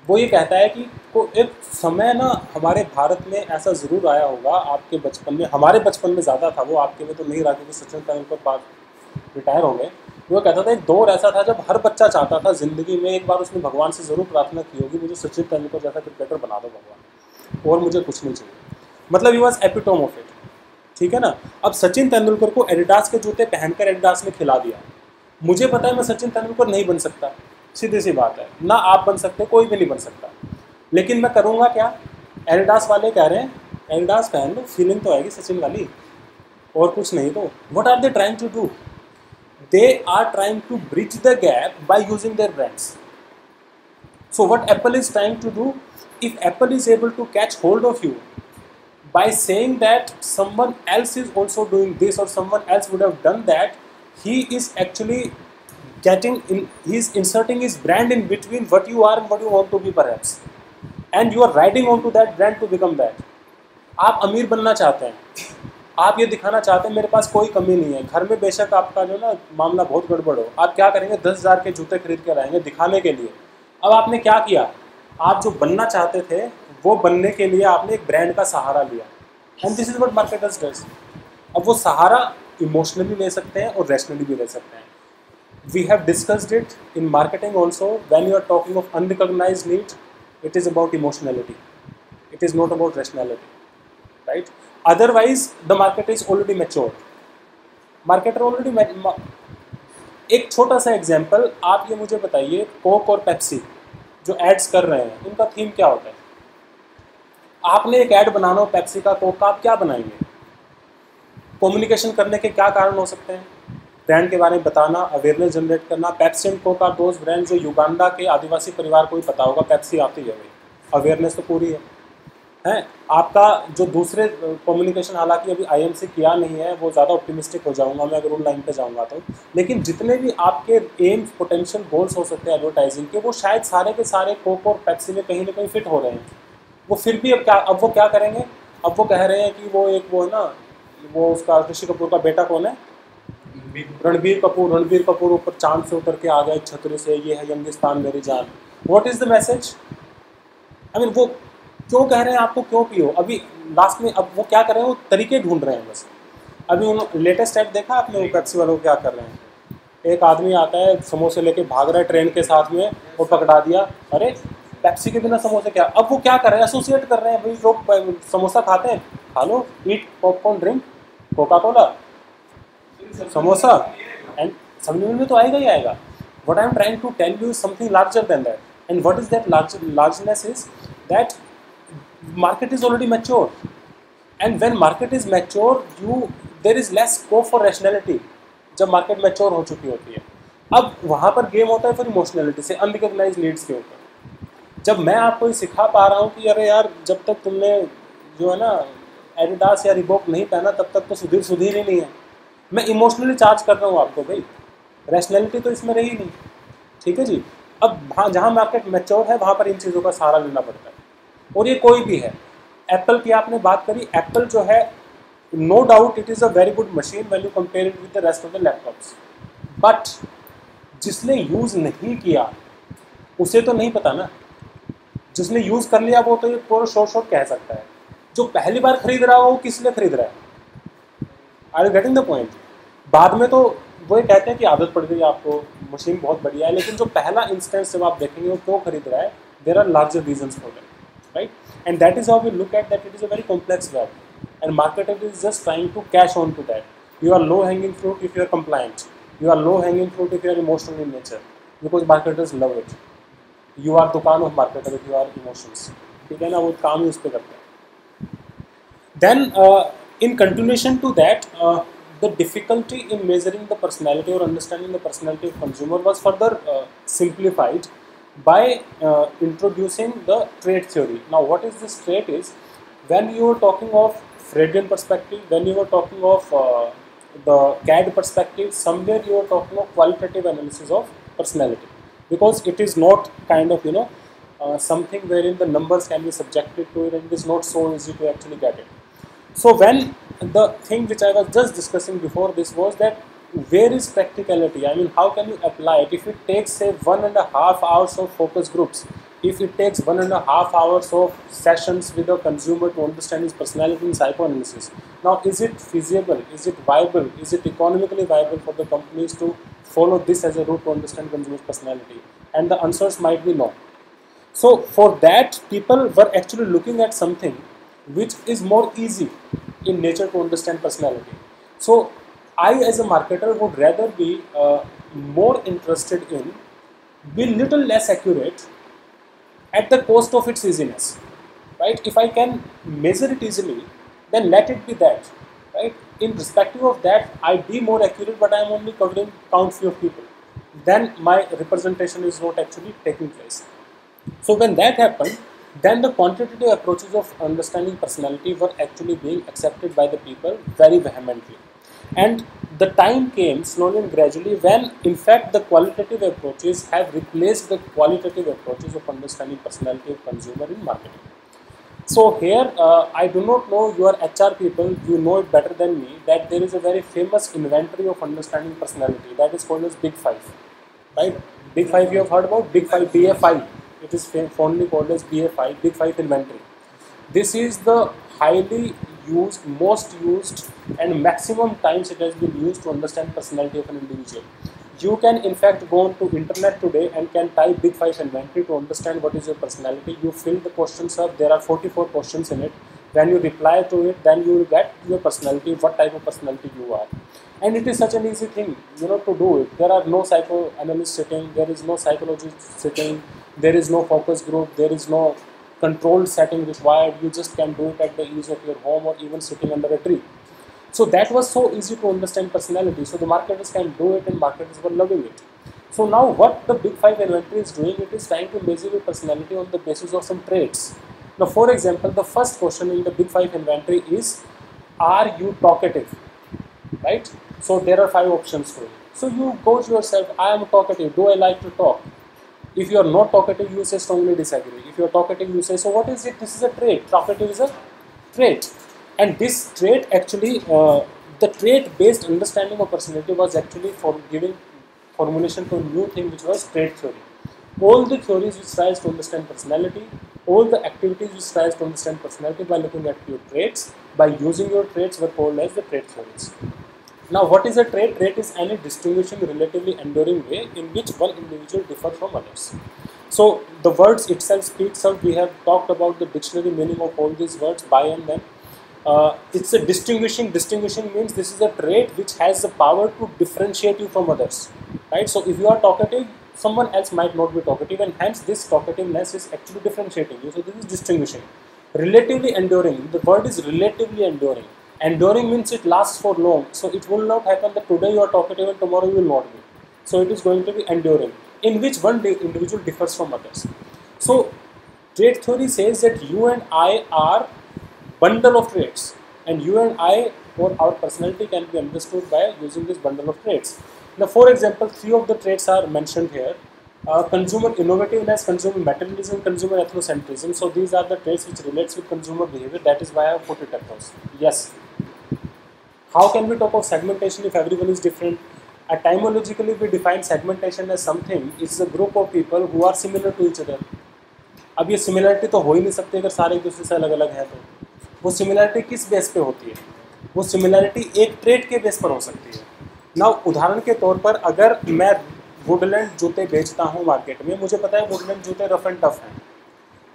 वो ये कहता है कि को एक समय ना हमारे भारत में ऐसा ज़रूर आया होगा, आपके बचपन में, हमारे बचपन में ज़्यादा था वो, आपके में तो नहीं रहा क्योंकि सचिन तेंदुलकर बाद रिटायर हो गए। वो कहता था एक दौर ऐसा था जब हर बच्चा चाहता था ज़िंदगी में एक बार उसने भगवान से ज़रूर प्रार्थना की होगी, मुझे सचिन तेंदुलकर जैसा क्रिकेटर बना दो भगवान, और मुझे कुछ नहीं चाहिए। मतलब you was epitome of it ठीक है ना? अब सचिन तेंदुलकर को एडिडास के जूते पहनकर एडिडास ने खिला दिया। मुझे पता है मैं सचिन तेंदुलकर नहीं बन सकता। सीधी सी बात है। ना आप बन सकते, कोई भी नहीं बन सकता। लेकिन मैं करूँगा क्या? एडिडास वाले कह रहे हैं, एलिडास पहन लो फीलिंग तो आएगी सचिन वाली, और कुछ नहीं तो। What are they trying to do they are trying to bridge the gap by using their brands so what Apple is trying to do if Apple is able to catch hold of you by saying that someone else is also doing this और someone else would have done that he is actually getting in, he is inserting his brand in between what you are and what you want to be, perhaps. And you are riding onto that brand to become that. आप अमीर बनना चाहते हैं। आप ये दिखाना चाहते हैं मेरे पास कोई कमी नहीं है। घर में बेशक आपका जो ना मामला बहुत गड़बड़ हो। आप क्या करेंगे? दस हज़ार के जूते खरीद के लाएँगे दिखाने के लिए। अब आपने क्या किया? आप जो बनना चाहते थे वो बनने के लिए आपने एक ब्रांड का सहारा लिया। And this is what marketers does अब वो सहारा इमोशनली ले सकते हैं और रैशनली भी ले सकते हैं। We have discussed it in marketing also when you are talking of unrecognise need it is about emotionality it is not about rationality, right? Otherwise, the market is already matured. Marketer already ma- एक छोटा सा example आप ये मुझे बताइए Coke और Pepsi जो ads कर रहे हैं उनका थीम क्या होता है? आपने एक ऐड बनाना हो पेप्सी का कोक का, आप क्या बनाएँगे? कम्युनिकेशन करने के क्या कारण हो सकते हैं? ब्रांड के बारे में बताना अवेयरनेस जनरेट करना। Pepsi and Coke are those brand जो युगांडा के आदिवासी परिवार को भी पता होगा पेप्सी आती है भाई। अवेयरनेस तो पूरी है। हैं? आपका जो दूसरे कम्युनिकेशन हालाँकि अभी आई से किया नहीं है, वो ज़्यादा ऑप्टिमिस्टिक हो जाऊँगा मैं, अगर उन लाइन पे जाऊँगा तो। लेकिन जितने भी आपके एम्स पोटेंशियल गोल्स हो सकते हैं एडवर्टाइजिंग के, वो शायद सारे के सारे कोक और पैप्सी में कहीं ना कहीं फिट हो रहे हैं। वो फिर भी अब क्या, अब वो क्या करेंगे? अब वो कह रहे हैं कि वो एक वो है ना, वो उसका ऋषि कपूर का बेटा कौन है? रणबीर कपूर रणबीर कपूर ऊपर चाँद से उतर के आ गए छतरे से, ये है यंगिस्तान मेरी जान। What is the message I mean वो क्यों कह रहे हैं आपको, क्यों पियो? अभी लास्ट में अब वो क्या कर रहे हैं, वो तरीके ढूंढ रहे हैं बस। अभी उन लेटेस्ट टाइप देखा आपने वो पेप्सी वालों को क्या कर रहे हैं? एक आदमी आता है, समोसे लेके भाग रहा है ट्रेन के साथ में और पकड़ा दिया। अरे पेप्सी के बिना समोसे क्या? अब वो क्या कर रहे हैं? एसोसिएट कर रहे हैं, भाई, लोग समोसा खाते हैं। खा लो eat popcorn drink Coca Cola samosa? And समझ में तो आएगा ही आएगा। What I am trying to tell you something larger than that and what is that largeness is that market is already mature and when market is mature you there is less scope for rationality जब market mature हो चुकी होती है। अब वहाँ पर game होता है फिर इमोशनैलिटी से अनरिकोगनाइज नीड्स के ऊपर। जब मैं आपको ये सिखा पा रहा हूँ कि अरे यार, जब तक तुमने जो है ना एडिडास या रिबोक नहीं पहना, तब तक तो सुधीर सुधीर ही नहीं है। मैं इमोशनली चार्ज कर रहा हूँ आपको भाई। रैशनैलिटी तो इसमें रही नहीं। ठीक है जी? अब जहाँ मार्केट मेच्योर है, वहाँ पर इन चीज़ों का सहारा लेना पड़ता है। और ये कोई भी है। एप्पल की आपने बात करी एप्पल जो है no doubt it is a very good machine when you compare it with the rest of the laptops but जिसने यूज़ नहीं किया, उसे तो नहीं पता ना। जिसने यूज़ कर लिया, वो तो ये पूरा शोर शोर कह सकता है। जो पहली बार खरीद रहा हो, वो किस लिए खरीद रहा है? Are you getting the point बाद में तो वो ये कहते हैं कि आदत पड़ गई आपको। मशीन बहुत बढ़िया है, लेकिन जो पहला इंस्टेंस जब आप देखेंगे, वो क्यों खरीद रहा है? There are larger reason for that right and that is how we look at that it is a very complex web and marketer is just trying to cash on to that you are low hanging fruit if you are compliant you are low hanging fruit if you are emotional in nature because marketers love it you are दुकान of marketer if you are emotions ठीक है ना? वो काम ही उस पर करते हैं। Then in continuation to that, uh, the difficulty in measuring the personality or understanding the personality of consumer was further uh, simplified by uh, introducing the trait theory. Now, what is this trait is when you are talking of Freudian perspective, when you are talking of uh, the CAD perspective, somewhere you are talking of qualitative analysis of personality because it is not kind of you know uh, something wherein the numbers can be subjected to it and it is not so easy to actually get it. So when the thing which I was just discussing before this was that where is practicality? I mean, how can you apply it? If it takes say one and a half hours of focus groups, if it takes one and a half hours of sessions with a consumer to understand his personality and psychoanalysis, now is it feasible? Is it viable? Is it economically viable for the companies to follow this as a route to understand consumer's personality? And the answers might be no. So for that, people were actually looking at something which is more easy in nature to understand personality. So I as a marketer would rather be uh, more interested in be little less accurate at the cost of its easiness. Right? If I can measure it easily, then let it be that. Right? In respective of that, I be more accurate, but I am only covering count few of people. Then my representation is not actually taking place. So when that happened, then the quantitative approaches of understanding personality were actually being accepted by the people very vehemently. And the time came slowly and gradually when, in fact, the qualitative approaches have replaced the qualitative approaches of understanding personality of consumer in marketing. So here, uh, I do not know your HR people, you know it better than me, that there is a very famous inventory of understanding personality that is called as Big Five. Right? Big Five you have heard about? Big Five, BA5 it is fondly called as BA5, Big 5 inventory. This is the highly used, most used and maximum times it has been used to understand personality of an individual. You can in fact go on to internet today and can type Big 5 inventory to understand what is your personality. You fill the questions up, there are 44 questions in it. When you reply to it, then you will get your personality, what type of personality you are. And it is such an easy thing, you know, to do it. There are no psychoanalysts sitting, there is no psychologist sitting, there is no focus group there is no controlled setting required you just can do it at the ease of your home or even sitting under a tree so that was so easy to understand personality so the marketers can do it and marketers were loving it so now what the big five inventory is doing it is trying to measure your personality on the basis of some traits Now, for example, the first question in the Big Five inventory is, are you talkative? Right? So there are five options for you. So you go to yourself, I am talkative. Do I like to talk? If you are not talkative, you say strongly disagree. If you are talkative, you say, so what is it? This is a trait. Talkative is a trait. And this trait actually, uh, the trait based understanding of personality was actually for giving formulation to a new thing which was trait theory. All the theories which tries to understand personality, all the activities which tries to understand personality by looking at your traits, by using your traits were called as the trait theories. Now, what is a trait? Trait is any distinguishing, relatively enduring way in which one individual differs from others. So, the words itself speaks out. We have talked about the dictionary meaning of all these words by and then. Uh, it's a distinguishing. Distinguishing means this is a trait which has the power to differentiate you from others, right? So, if you are talkative, someone else might not be talkative, and hence this talkativeness is actually differentiating you. So, this is distinguishing. Relatively enduring. The word is relatively enduring enduring means it lasts for long. So it will not happen that today you are talkative and tomorrow you will not be. So it is going to be enduring in which one day individual differs from others. So trait theory says that you and i are bundle of traits and you and i or our personality can be understood by using this bundle of traits now for example three of the traits are mentioned here consumer innovativeness consumer materialism consumer ethnocentrism so these are the traits which relates with consumer behaviour that is by forty technos yes how can we talk of segmentation if everyone is different a typologically we define segmentation as something is a group of people who are similar to each other अब ये similarity तो हो ही नहीं सकती अगर सारे एक दूसरे से अलग अलग है तो। वो सिमिलरिटी किस बेस पे होती है? वो सिमिलरिटी एक ट्रेड के बेस पर हो सकती है। ना उदाहरण के तौर पर अगर मैं वुडलैंड जूते बेचता हूँ मार्केट में। मुझे पता है वुडलैंड जूते रफ एंड टफ हैं।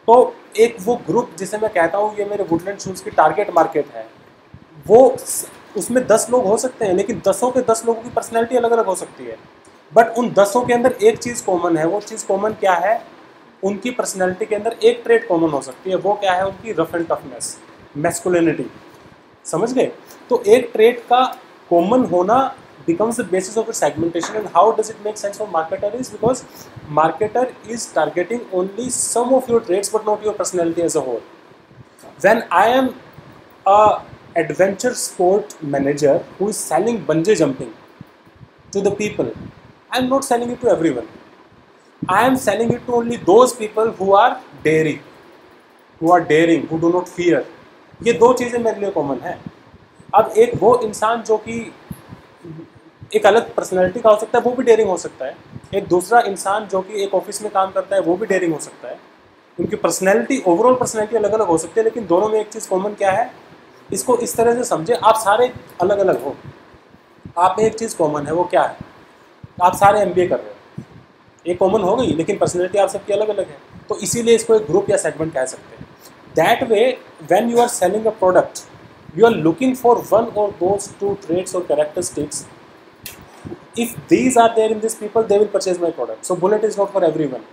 तो एक वो ग्रुप जिसे मैं कहता हूँ, ये मेरे वुडलैंड शूज़ की टारगेट मार्केट है। वो उसमें दस लोग हो सकते हैं, लेकिन दसों के दस लोगों की पर्सनैलिटी अलग अलग हो सकती है। बट उन दसों के अंदर एक चीज़ कॉमन है। वो चीज़ कॉमन क्या है? उनकी पर्सनैलिटी के अंदर एक ट्रेड कॉमन हो सकती है। वो क्या है? उनकी रफ एंड टफनेस मैस्कुलिनिटी समझ गए? तो एक ट्रेड का कॉमन होना becomes the basis of a segmentation and how does it make sense for marketer is because marketer is targeting only some of your traits but not your personality as a whole when i am a adventure sport manager who is selling bungee jumping to the people i am not selling it to everyone i am selling it to only those people who are daring who are daring who do not fear ये दो चीज़ें मेरे लिए common है अब एक वो इंसान जो कि एक अलग पर्सनैलिटी का हो सकता है, वो भी डेयरिंग हो सकता है। एक दूसरा इंसान जो कि एक ऑफ़िस में काम करता है, वो भी डेयरिंग हो सकता है। उनकी पर्सनैलिटी ओवरऑल पर्सनैलिटी अलग अलग हो सकती है, लेकिन दोनों में एक चीज़ कॉमन क्या है? इसको इस तरह से समझे, आप सारे अलग अलग हो। आप में एक चीज़ कॉमन है, वो क्या है? आप सारे एमबीए कर रहे हो। एक कॉमन हो गई, लेकिन पर्सनैलिटी आप सबकी अलग अलग है। तो इसीलिए इसको एक ग्रुप या सेगमेंट कह सकते हैं। That way when you are selling a product you are looking for one और दोज टू ट्रेड्स और characteristics if these are there in these people they will purchase my product. So bullet is not for everyone.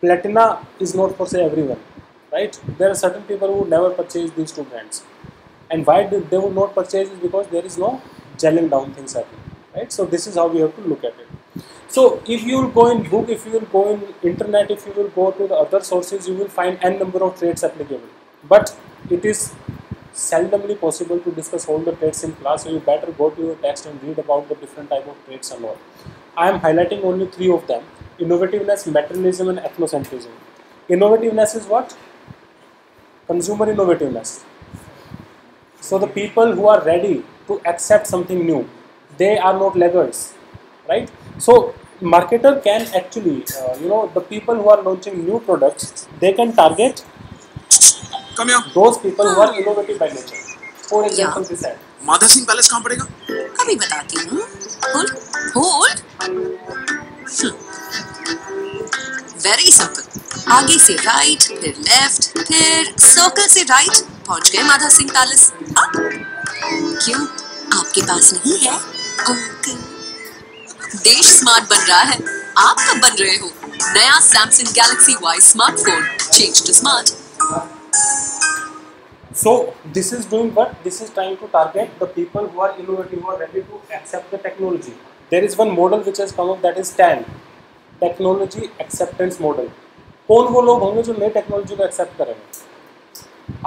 Platina is not for say everyone right? There are certain people who never purchase these two brands. And why they would not purchase is because there is no gelling down things happening right? So this is how we have to look at it. So if you will go in book if you will go in internet if you will go to the other sources you will find n number of trades applicable. But it is seldomly possible to discuss all the traits in class, so you better go to your text and read about the different type of traits and all. I am highlighting only three of them: innovativeness, materialism, and ethnocentrism. Innovativeness is what? Consumer innovativeness. So the people who are ready to accept something new, they are not laggards, right? So marketer can actually, uh, you know, the people who are launching new products, they can target Come here. those people who are innovative by nature. For example, Yeah. this ad. Madhav Singh palace कहाँ पड़ेगा? अभी बताती हूँ। Hold hold very simple आगे से right फिर left फिर circle से राइट पहुँच गए माधा सिंह पैलेस अब? क्यों? आपके पास नहीं है अंकल। देश स्मार्ट बन रहा है। आप कब बन रहे हो? नया Samsung Galaxy Y smartphone change to smart So this is doing what? This is trying to target the people who are innovative or ready to accept the technology. There is one model which has come up that is TAM, Technology Acceptance Model. कौन वो लोग होंगे जो नई technology को accept करेंगे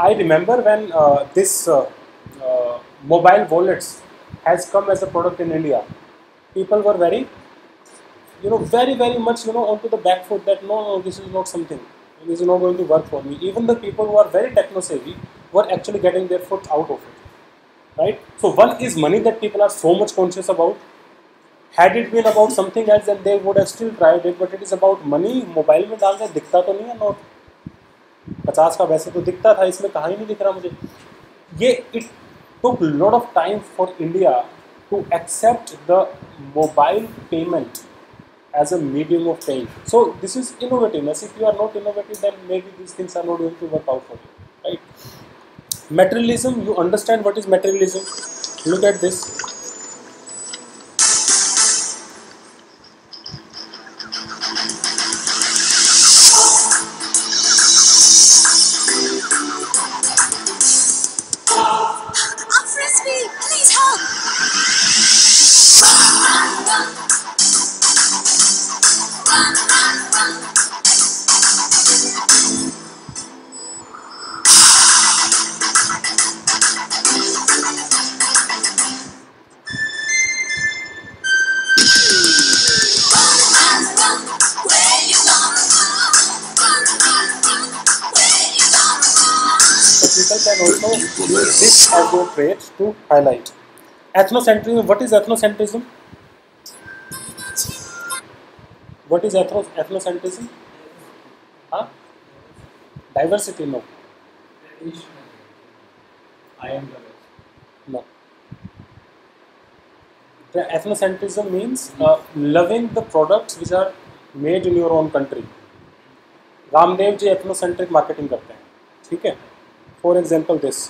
I uh, this when this mobile wallets has come as a product in India, people were very you know very very much you know onto the back foot that no no this is not something this is not going to work for me. Even the people who are very techno savvy were actually getting their foot out of it, right? So one is money that people are so much conscious about. Had it been about something else, then they would have still tried it. But it is about money. Mobile में डाल के दिखता तो नहीं है note पचास का वैसे तो दिखता था इसमें कहाँ ही नहीं दिख रहा मुझे ये it took lot of time for India to accept the mobile payment as a medium of paying. So this is innovativeness. If you are not innovative, then maybe these things are not going to work out for you, right? Materialism. You understand what is materialism? Look at this. People can also use this as their trait to highlight. Ethnocentrism. What is ethnocentrism? What is ethno ethnocentrism? Huh? Diversity? No. I am the. No. The ethnocentrism means uh, loving the products which are made in your own country. Ramdev ji ethnocentric marketing करते हैं ठीक है for example this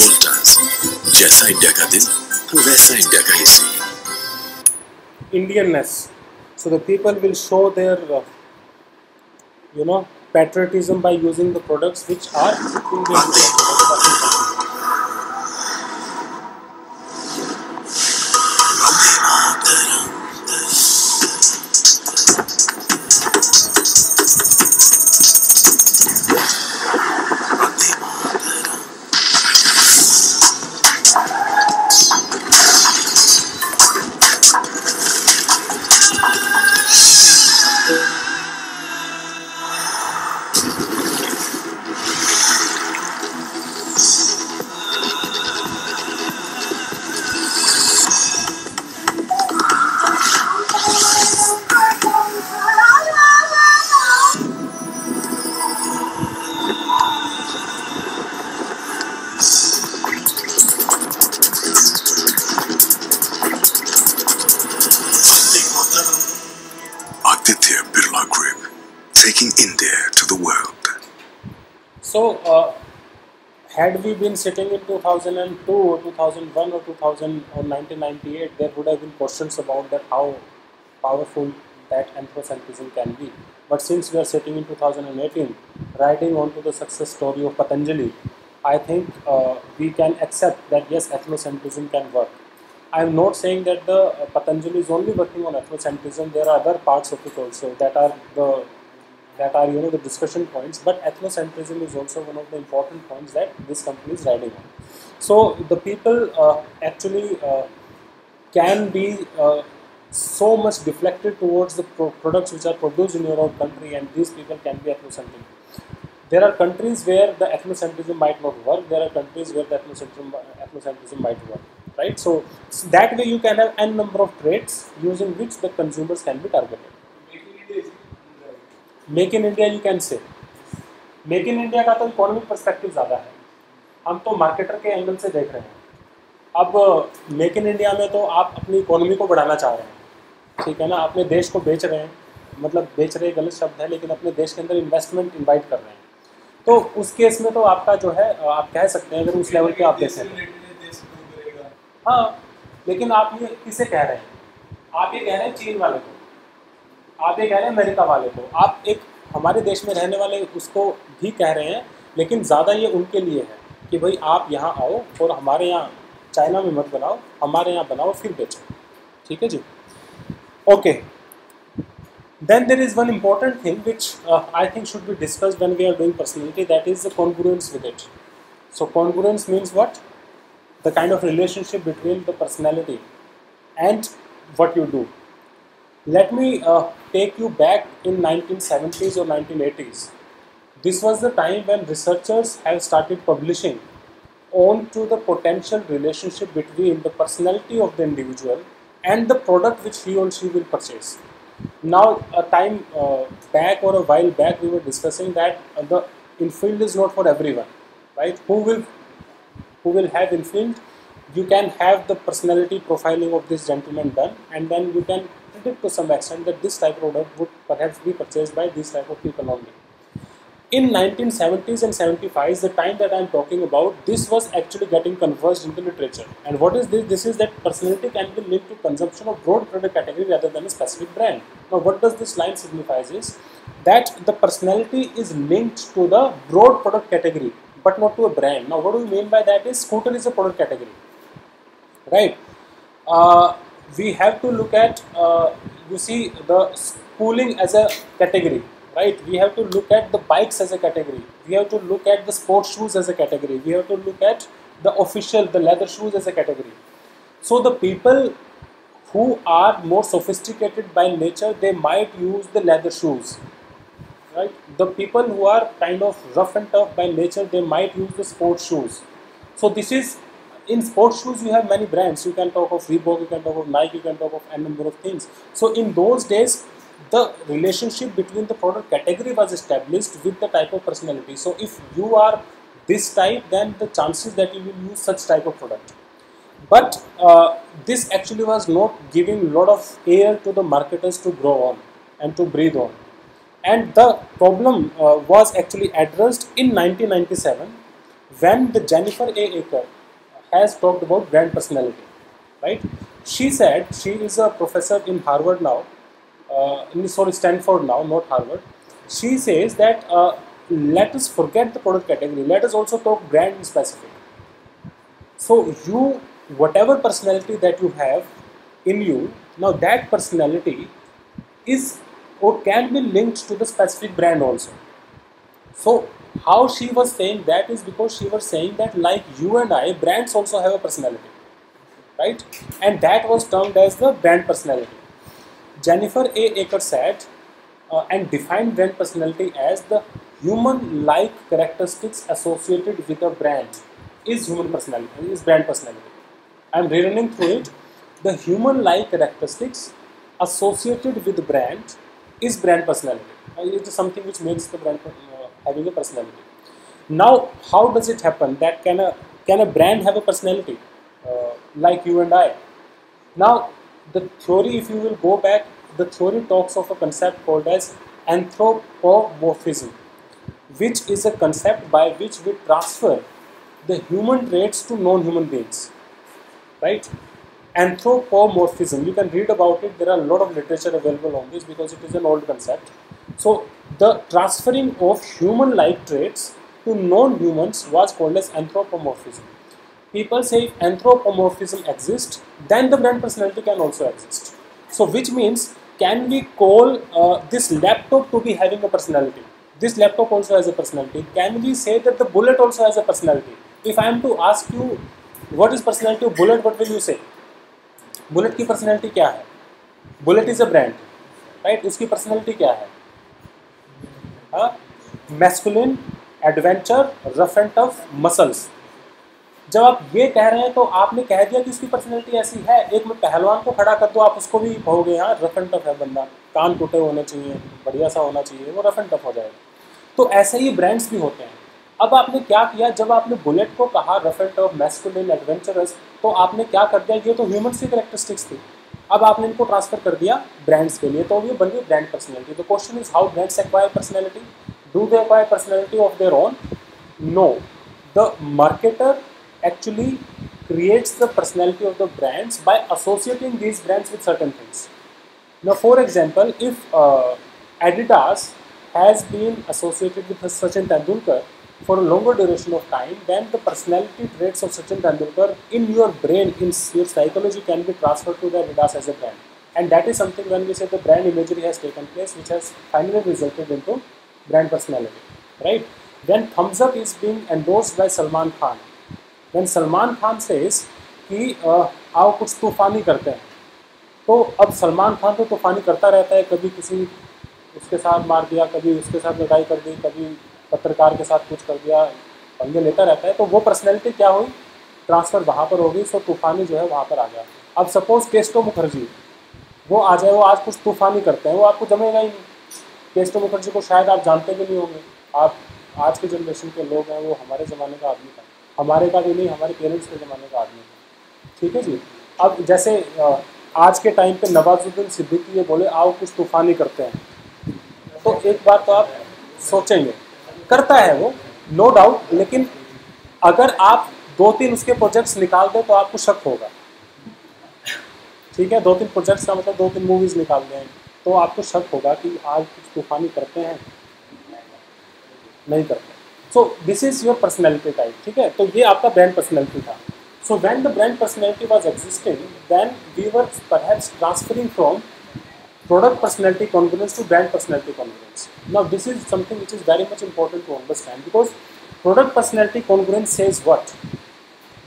Voltas जैसा India का दिल आपको वैसा India का ही सही Indianness so the people will show their you know patriotism by using the products which are Indian been sitting in 2002 or 2001 or 2000 or 1998, there would have been questions about that how powerful that anthropocentrism can be. But since we are sitting in 2018, riding on to the success story of Patanjali, I think uh, we can accept that yes, ethnocentrism can work. I am not saying that the uh, Patanjali is only working on ethnocentrism. There are other parts of it also that are the that are you know the discussion points. But ethnocentrism is also one of the important points that this company is riding on. So the people uh, actually uh, can be uh, so much deflected towards the pro- products which are produced in your own country, and these people can be ethnocentric. There are countries where the ethnocentrism might not work. There are countries where the ethnocentrism, ethnocentrism might work. Right. So s- that way you can have n number of traits using which the consumers can be targeted. Make in India you can say make in India का तो economic perspective ज़्यादा है। हम तो marketer के angle से देख रहे हैं। अब मेक इन इंडिया में तो आप अपनी इकोनॉमी को बढ़ाना चाह रहे हैं। ठीक है ना? अपने देश को बेच रहे हैं। मतलब बेच रहे गलत शब्द है, लेकिन अपने देश के अंदर इन्वेस्टमेंट इन्वाइट कर रहे हैं। तो उस केस में तो आपका जो है, आप कह सकते हैं, अगर उस लेवल पे आप देखें तो। हाँ लेकिन आप ये किसे कह रहे हैं? आप ये कह रहे हैं चीन वाले को। आप ये कह रहे हैं अमेरिका वाले को। आप एक हमारे देश में रहने वाले उसको भी कह रहे हैं, लेकिन ज़्यादा ये उनके लिए है कि भाई आप यहाँ आओ और हमारे यहाँ चाइना में मत बनाओ, हमारे यहाँ बनाओ फिर बेचो। ठीक है जी? Okay then there is one important thing which I think should be discuss one we are doing personality that is the confidence with it so confidence means what the kind of relationship between the personality and what you do let me take you back in 1970s or 1980s. This was the time when researchers have started publishing on to the potential relationship between the personality of the individual and the product which he or she will purchase. Now a time uh, back or a while back we were discussing that uh, the Enfield is not for everyone right? Who will who will have Enfield? You can have the personality profiling of this gentleman done and then you can to some extent that this type of product would perhaps be purchased by this type of people only. In 1970s and 75s the time that i'm talking about this was actually getting converged into literature. And what is this? This is that personality can be linked to consumption of broad product category rather than a specific brand. Now what does this line signifies is that the personality is linked to the broad product category but not to a brand. Now what do we mean by that is scooter is a product category right? Uh, we have to look at uh, you see the schooling as a category right? We have to look at the bikes as a category. We have to look at the sports shoes as a category. We have to look at the official the leather shoes as a category. So the people who are more sophisticated by nature they might use the leather shoes right? The people who are kind of rough and tough by nature they might use the sports shoes. So this is in sports shoes you have many brands. You can talk of reebok you can talk of nike you can talk of a number of things. So in those days the relationship between the product category was established with the type of personality. So if you are this type then the chances that you will use such type of product. But uh, this actually was not giving a lot of air to the marketers to grow on and to breathe on. And the problem uh, was actually addressed in 1997 when the jennifer a. Aaker has talked about brand personality right? She said she is a professor in harvard now uh, in sorry stanford now not harvard. She says that uh, let us forget the product category. Let us also talk brand specific. So you whatever personality that you have in you now that personality is or can be linked to the specific brand also. So how she was saying that is because she was saying that like you and i brands also have a personality right? And that was termed as the brand personality. Jennifer a. Aaker said uh, and defined brand personality as the human like characteristics associated with a brand is human personality is brand personality. I'm rerunning through it. The human like characteristics associated with brand is brand personality. Uh, it is something which makes the brand having a personality. Now how does it happen that can a can a brand have a personality uh, like you and i? Now the theory if you will go back the theory talks of a concept called as anthropomorphism which is a concept by which we transfer the human traits to non-human beings right? Anthropomorphism you can read about it. There are a lot of literature available on this because it is an old concept so the transferring of human like traits to non-humans was called as anthropomorphism people say if anthropomorphism exists then the brand personality can also exist so which means can we call uh, this laptop to be having a personality this laptop also has a personality can we say that the bullet also has a personality if i am to ask you what is personality of bullet what will you say bullet की personality क्या है bullet is a brand right उसकी personality क्या है masculine adventure rough and tough muscles जब आप ये कह रहे हैं तो आपने कह दिया कि उसकी पर्सनैलिटी ऐसी है, एक पहलवान को खड़ा कर दो, आप उसको भी कहोगे हाँ रफ एंड टफ है बंदा। कान टूटे होने चाहिए, बढ़िया सा होना चाहिए, वो रफ एंड टफ हो जाएगा। तो ऐसे ही ब्रांड्स भी होते हैं। अब आपने क्या किया, जब आपने बुलेट को कहा rough and tough masculine adventurous तो आपने क्या कर दिया, ये तो ह्यूमन की करेक्टरिस्टिक्स थी। अब आपने इनको ट्रांसफ़र कर दिया ब्रांड्स के लिए तो ये बन गई ब्रांड पर्सनैलिटी तो question is how brands acquire personality do they acquire personality of their own no the marketer actually creates the personality of the brands by associating these brands with certain things न for example if Adidas has been associated with Sachin Tendulkar for a longer duration of time, then the personality traits of Sachin Tendulkar in your brain, in your psychology, can be transferred to the Adidas as a brand. And that is something when we say the brand imagery has taken place, which has finally resulted into brand personality, right? Then thumbs up is being endorsed by Salman Khan. When Salman Khan says कि uh, आओ कुछ तूफानी करते हैं तो अब सलमान खान तो तूफानी करता रहता है कभी किसी उसके साथ मार दिया कभी उसके साथ लड़ाई कर दी कभी पत्रकार के साथ कुछ कर दिया, पंगे लेता रहता है तो वो पर्सनैलिटी क्या हुई? ट्रांसफ़र वहाँ पर हो गई सो तूफानी जो है वहाँ पर आ गया। अब सपोज़ केस्टो मुखर्जी, वो आ जाए, वो आज कुछ तूफानी करते हैं, वो आपको जमेगा ही नहीं। केस्टो मुखर्जी को शायद आप जानते भी नहीं होंगे। आप आज के जनरेशन के लोग हैं, वो हमारे ज़माने का आदमी था हमारे का भी नहीं, हमारे पेरेंट्स के ज़माने का आदमी था ठीक है जी? अब जैसे आज के टाइम पे नवाजुद्दीन सिद्दीकी ये बोले, आओ कुछ तूफानी करते हैं। तो एक बार तो आप सोचेंगे करता है वो नो no डाउट लेकिन अगर आप दो तीन उसके प्रोजेक्ट्स निकाल दें तो आपको शक होगा। ठीक है? दो तीन प्रोजेक्ट्स का मतलब दो तीन मूवीज़ निकाल दें तो आपको शक होगा कि आज कुछ तूफानी करते हैं। नहीं करते। So this is your personality type ठीक है? तो ये आपका ब्रांड पर्सनैलिटी था। So when the brand personality was existing then we perhaps transferring from product personality congruence to brand personality congruence. Now, this is something which is very much important to understand because product personality congruence says what?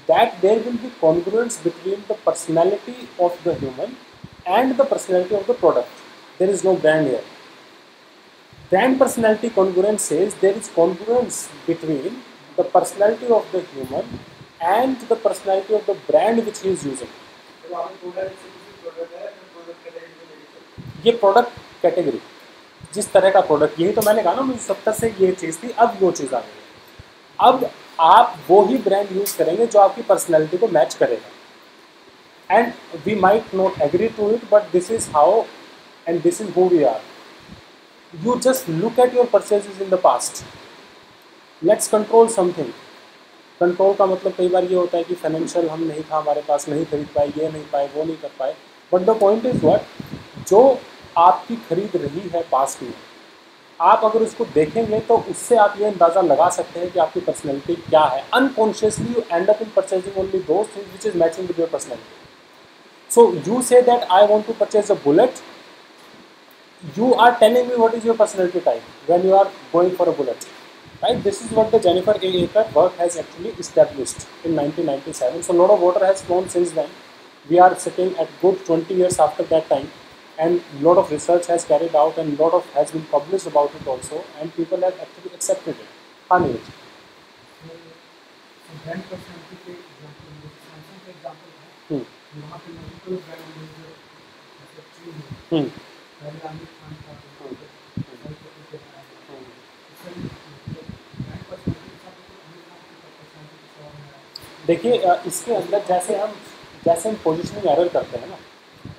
That there will be congruence between the personality of the human and the personality of the product. There is no brand here. Brand personality congruence says there is congruence between the personality of the human and the personality of the brand which he is using. ये product category जिस तरह का product यही तो मैंने कहा ना, मुझे सत्तर से ये चीज़ थी, अब वो चीज़ आ गई अब आप वो ही ब्रांड यूज़ करेंगे जो आपकी पर्सनैलिटी को मैच करेगा। And we might not agree to it but this is how and this is who we are you just look at your purchases in the past let's control something control का मतलब कई बार ये होता है कि financial हम नहीं था, हमारे पास नहीं खरीद पाए, ये नहीं पाए, वो नहीं कर पाए। But the point is what जो आपकी खरीद रही है पास में। आप अगर उसको देखेंगे तो उससे आप ये अंदाज़ा लगा सकते हैं कि आपकी पर्सनैलिटी क्या है। Unconsciously you end up in purchasing only दोस्त which is matching with your personality so you say that I want to purchase a Bullet you are telling me what is your personality type when you are going for a Bullet right this is what the Jennifer Aaker work has actually established in nineteen ninety seven so lot of water has flown since then we are sitting at good twenty years after that time and lot of research has carried out and lot of has been published about it also and people have actually accepted it. Anil. So, Hmm. देखिए इसके अंदर जैसे हम जैसे हम positioning error करते हैं ना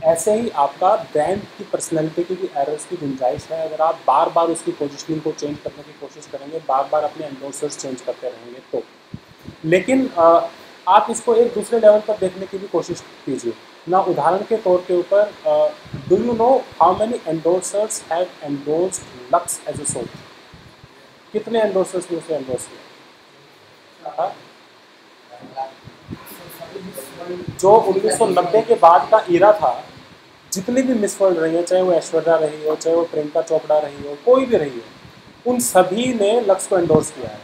ऐसे ही आपका ब्रांड की पर्सनैलिटी की भी एरर्स की गुंजाइश है। अगर आप बार बार उसकी पोजिशनिंग को चेंज करने की कोशिश करेंगे बार बार अपने एंडोर्सर्स चेंज करते रहेंगे तो। लेकिन अ, आप इसको एक दूसरे लेवल पर देखने की भी कोशिश कीजिए। ना उदाहरण के तौर के ऊपर do you know how many endorsers have endorsed Lux as a soap कितने एंडोर्सर्स ने उसे एंडोर्स किया? हाँ? जो 1990 के बाद का इरा था, जितनी भी मिस वर्ल्ड रही है, चाहे वो ऐश्वर्या रही हो, चाहे वो प्रियंका चोपड़ा रही हो, कोई भी रही हो, उन सभी ने लक्स को एंडोर्स किया है।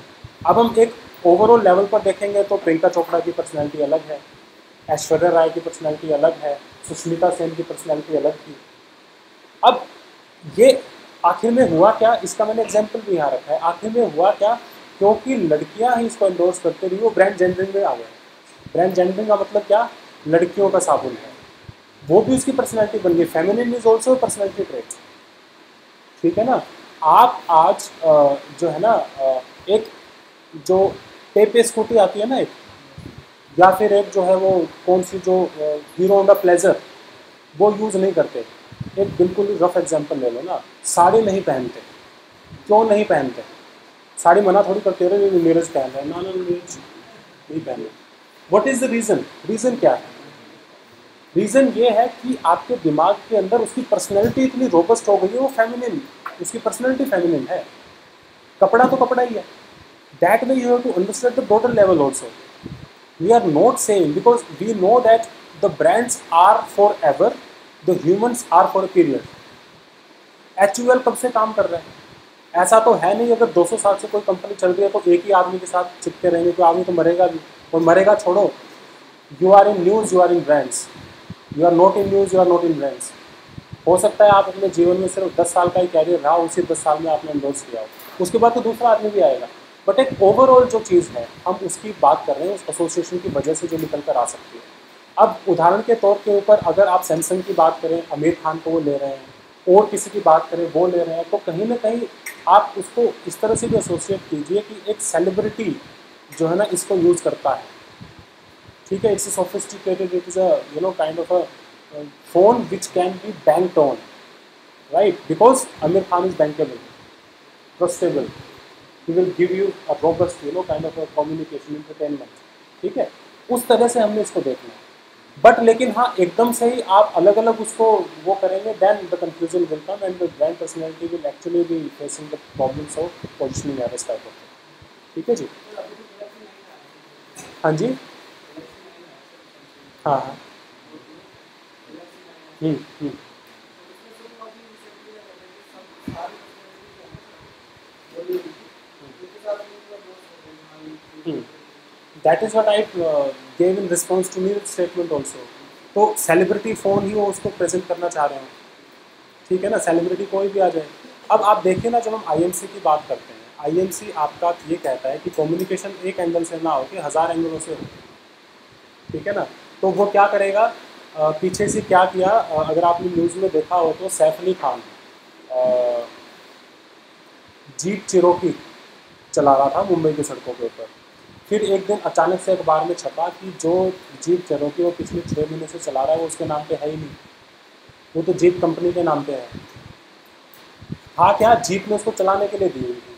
अब हम एक ओवरऑल लेवल पर देखेंगे तो प्रियंका चोपड़ा की पर्सनैलिटी अलग है, ऐश्वर्या राय की पर्सनैलिटी अलग है, सुष्मिता सेन की पर्सनैलिटी अलग थी। अब ये आखिर में हुआ क्या? इसका मैंने एग्ज़ाम्पल भी यहाँ रखा है। आखिर में हुआ क्या? क्योंकि लड़कियाँ ही इसको एंडोर्स करते रही, वो ब्रांड जेंडरिंग में आ गए। ब्रांड जेंडरिंग का मतलब क्या? लड़कियों का साबुन है। वो भी उसकी पर्सनैलिटी बन गई। Feminine is also personality trait ठीक है ना? आप आज जो है ना एक जो पे पे स्कूटी आती है ना एक, या फिर एक जो है वो कौन सी जो हीरो होंडा प्लेजर वो यूज़ नहीं करते। एक बिल्कुल ही रफ एग्जांपल ले लो ना। साड़ी नहीं पहनते। क्यों नहीं पहनते? साड़ी मना थोड़ी करते रहे नीरज पहन रहे ना नीरज नहीं पहन रहे what is the reason reason क्या है? रीजन ये है कि आपके दिमाग के अंदर उसकी पर्सनैलिटी इतनी रोबस्ट हो गई है, वो फेमिनिन उसकी पर्सनैलिटी फेमिनिन है। कपड़ा तो कपड़ा ही है। That way you have to understand the total level also we are not saying, because we know that the brands are forever, the humans are for a period. HUL कब से काम कर रहे हैं? ऐसा तो है नहीं, अगर 200 साल से कोई कंपनी चल रही है तो एक ही आदमी के साथ चिपके रहेंगे, कोई आदमी तो मरेगा भी। और मरेगा छोड़ो। You are in news you are in brands you are not in news you are not in brands हो सकता है आप अपने जीवन में सिर्फ़ 10 साल का ही कैरियर रहा उसी 10 साल में आपने एंडोर्स किया हो। उसके बाद तो दूसरा आदमी भी आएगा। बट एक ओवरऑल जो चीज़ है, हम उसकी बात कर रहे हैं, उस एसोसिएशन की वजह से जो निकल कर आ सकती है। अब उदाहरण के तौर के ऊपर अगर आप सैमसंग की बात करें आमिर खान को वो ले रहे हैं, और किसी की बात करें, वो ले रहे हैं तो कहीं ना कहीं आप उसको इस तरह से भी एसोसिएट कीजिए कि एक सेलिब्रिटी जो है ना, इसको यूज़ करता है। ठीक है it's sophisticated it is a you know kind of a phone which can be bank on right because Aamir Khan is bankable trustable he will give you a robust, you know, kind of a communication, entertainment. ठीक है? उस तरह से हमने इसको देखना है। But लेकिन हाँ एकदम से ही आप अलग अलग उसको वो करेंगे then the confusion will come and the brand personality will actually be facing the problems of positioning as type of ठीक है जी? हाँ जी। हाँ। हाँ hmm hmm that is what I gave in response to Meer statement also तो celebrity phone ही वो उसको प्रेजेंट करना चाह रहे हैं। ठीक है ना? सेलिब्रिटी कोई भी आ जाए। अब आप देखिए ना, जब हम आईएमसी की बात करते हैं आईएमसी आपका ये कहता है कि कम्युनिकेशन एक एंगल से ना हो कि हज़ार एंगलों से हो। ठीक है ना? तो वो क्या करेगा? uh, पीछे से क्या किया? uh, अगर आपने न्यूज़ में देखा हो तो सैफ अली खान जीप चिरोकी चला रहा था मुंबई की सड़कों के ऊपर। फिर एक दिन अचानक से अखबार में छपा कि जो जीप चरोकी वो पिछले छः महीने से चला रहा है वो उसके नाम पे है ही नहीं। वो तो जीप कंपनी के नाम पे है। हाँ क्या? जीप ने उसको चलाने के लिए दी हुई थी।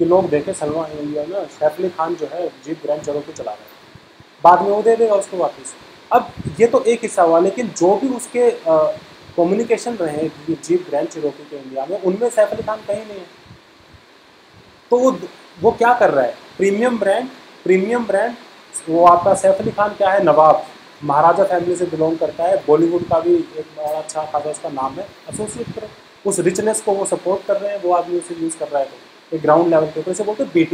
कि लोग देखें, सलमान इंडिया में सैफ अली खान जो है जीप ग्रैंड चरोकी चला रहे हैं। बाद में वो दे देगा उसको वापस। अब ये तो एक हिस्सा हुआ, लेकिन जो भी उसके कम्युनिकेशन रहे जीप ग्रैंड चिरोकी के इंडिया में, उनमें सैफ अली खान कहीं नहीं है। तो वो वो क्या कर रहा है? प्रीमियम ब्रांड प्रीमियम ब्रांड, वो आपका सैफ अली खान क्या है? नवाब, महाराजा फैमिली से बिलोंग करता है। बॉलीवुड का भी एक बड़ा अच्छा खासा उसका नाम है एसोसिएट करें। उस रिचनेस को वो सपोर्ट कर रहे हैं, वो आदमी उसे यूज़ कर रहा है। एक ग्राउंड लेवल पे तो इसे बोलते हैं बी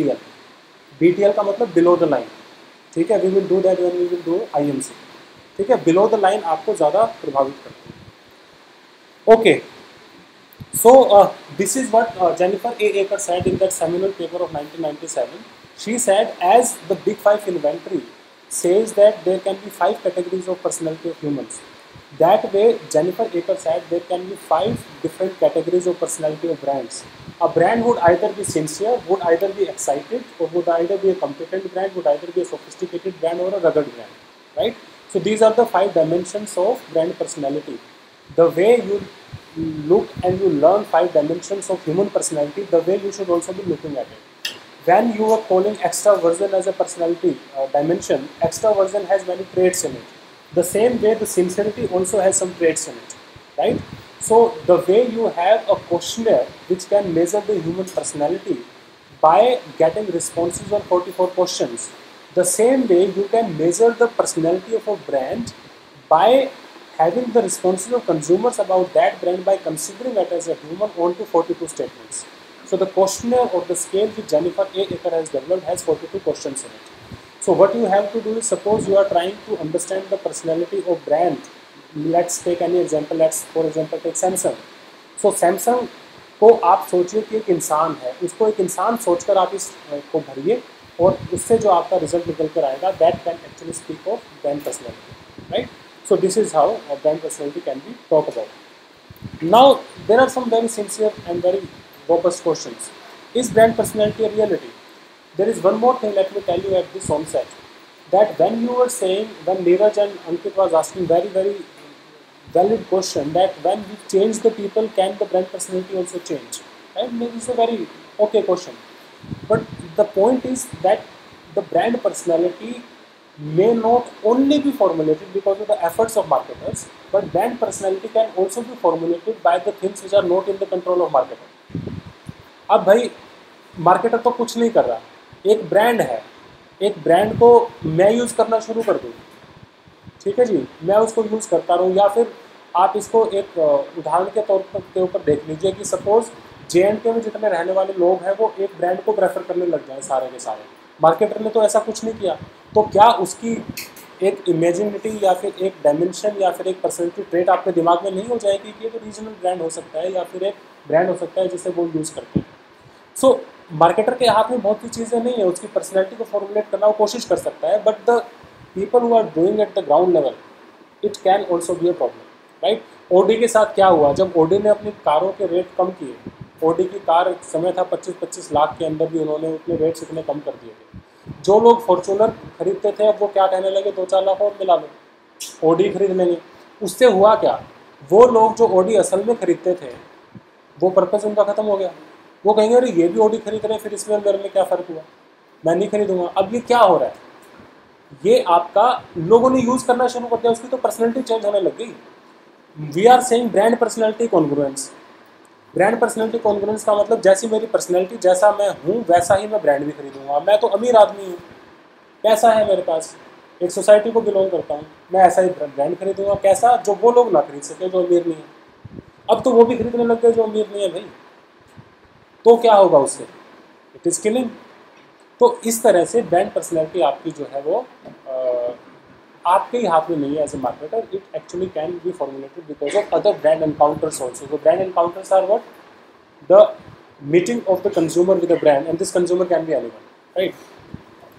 बीटीएल का मतलब बिलो द लाइन ठीक है? We will do that one we will do IMC ठीक है? बिलो द लाइन आपको ज़्यादा प्रभावित करता है। Okay so this is what Jennifer Aaker said in that seminal paper of 1997 she said as the big five inventory says that there can be five categories of personality of humans That way, Jennifer Aaker said there can be five different categories of personality of brands. A brand would either be sincere, would either be excited, or would either be a competent brand, would either be a sophisticated brand or a rugged brand. Right? So these are the five dimensions of brand personality. The way you look and you learn five dimensions of human personality, the way you should also be looking at it. When you are calling extraversion as a personality uh, dimension, extraversion has many traits in it. The same way the sincerity also has some traits in it, right? So the way you have a questionnaire which can measure the human personality by getting responses on 44 questions, the same way you can measure the personality of a brand by having the responses of consumers about that brand by considering it as a human onto 42 statements. So the questionnaire or the scale which Jennifer A. Aaker has developed has 42 questions in it. So what you have to do is suppose you are trying to understand the personality of brand. Let's take any example. Let's for example take Samsung. So Samsung को आप सोचिए कि एक इंसान है उसको एक इंसान सोचकर आप इस को भरिए और उससे जो आपका रिजल्ट निकल कर आएगा that can actually speak of brand personality right So this is how a brand personality can be talked about. Now there are some very sincere and very robust questions. Is brand personality a reality? There is one more thing let me tell you at this onset that when you were saying when Neeraj and Ankit was asking very very valid question that when we change the people can the brand personality also change? Right? This is a very okay question. But the point is that the brand personality may not only be formulated because of the efforts of marketers, but brand personality can also be formulated by the things which are not in the control of marketer. अब भाई marketer तो कुछ नहीं कर रहा एक brand है। एक ब्रांड को मैं यूज़ करना शुरू कर दूँ। ठीक है जी? मैं उसको यूज़ करता रहूँ या फिर आप इसको एक उदाहरण के तौर पर, के ऊपर देख लीजिए कि सपोज़ जे एंड के में जितने रहने वाले लोग हैं, वो एक ब्रांड को प्रेफर करने लग जाए सारे के सारे। मार्केटर ने तो ऐसा कुछ नहीं किया। तो क्या उसकी एक इमेजिनिटी या फिर एक डायमेंशन या फिर एक पर्सनैलिटी ट्रेट आपके दिमाग में नहीं हो जाएगी कि ये तो रीजनल ब्रांड हो सकता है या फिर एक ब्रांड हो सकता है जिसे वो यूज़ करते हैं? सो मार्केटर के हाथ में बहुत सी चीज़ें नहीं है, उसकी पर्सनैलिटी को फॉर्मुलेट करना वो कोशिश कर सकता है but the people who are doing at the ground level it can also be a problem right OD के साथ क्या हुआ? जब ओडी ने अपनी कारों के रेट कम किए ओडी की कार एक समय था 25-25 लाख के अंदर भी उन्होंने अपने रेट्स इतने कम कर दिए थे। जो लोग फॉर्चूनर खरीदते थे, अब वो क्या कहने लगे? दो चार लाख और मिला लो। ओडी खरीद लेंगे उससे हुआ क्या? वो लोग जो ओडी असल में खरीदते थे, वो पर्पज़ उनका ख़त्म हो गया। वो कहेंगे, अरे, ये भी ओडी खरीद रहे हैं, फिर इसमें मेरे में क्या फ़र्क हुआ? मैं नहीं खरीदूँगा। अब ये क्या हो रहा है? ये आपका, लोगों ने यूज़ करना शुरू कर दिया, उसकी तो पर्सनैलिटी चेंज होने लग गई। We are saying brand personality congruence brand personality congruence का मतलब जैसी मेरी पर्सनैलिटी जैसा मैं हूँ, वैसा ही मैं ब्रांड भी खरीदूँगा। मैं तो अमीर आदमी हूँ। पैसा है मेरे पास? एक सोसाइटी को बिलोंग करता हूँ। मैं ऐसा ही ब्रांड खरीदूँगा। कैसा? जो वो लोग ना खरीद सके, जो अमीर नहीं है। अब तो वो भी खरीदने लग गए, जो अमीर नहीं है भाई। तो क्या होगा उससे? इट इज़ किलिंग तो इस तरह से ब्रांड पर्सनैलिटी आपकी जो है वो आपके ही हाथ में नहीं है as a marketer it actually can be formulated because of other brand encounters also तो brand encounters are what the meeting of the consumer with the brand and this consumer can be eleven right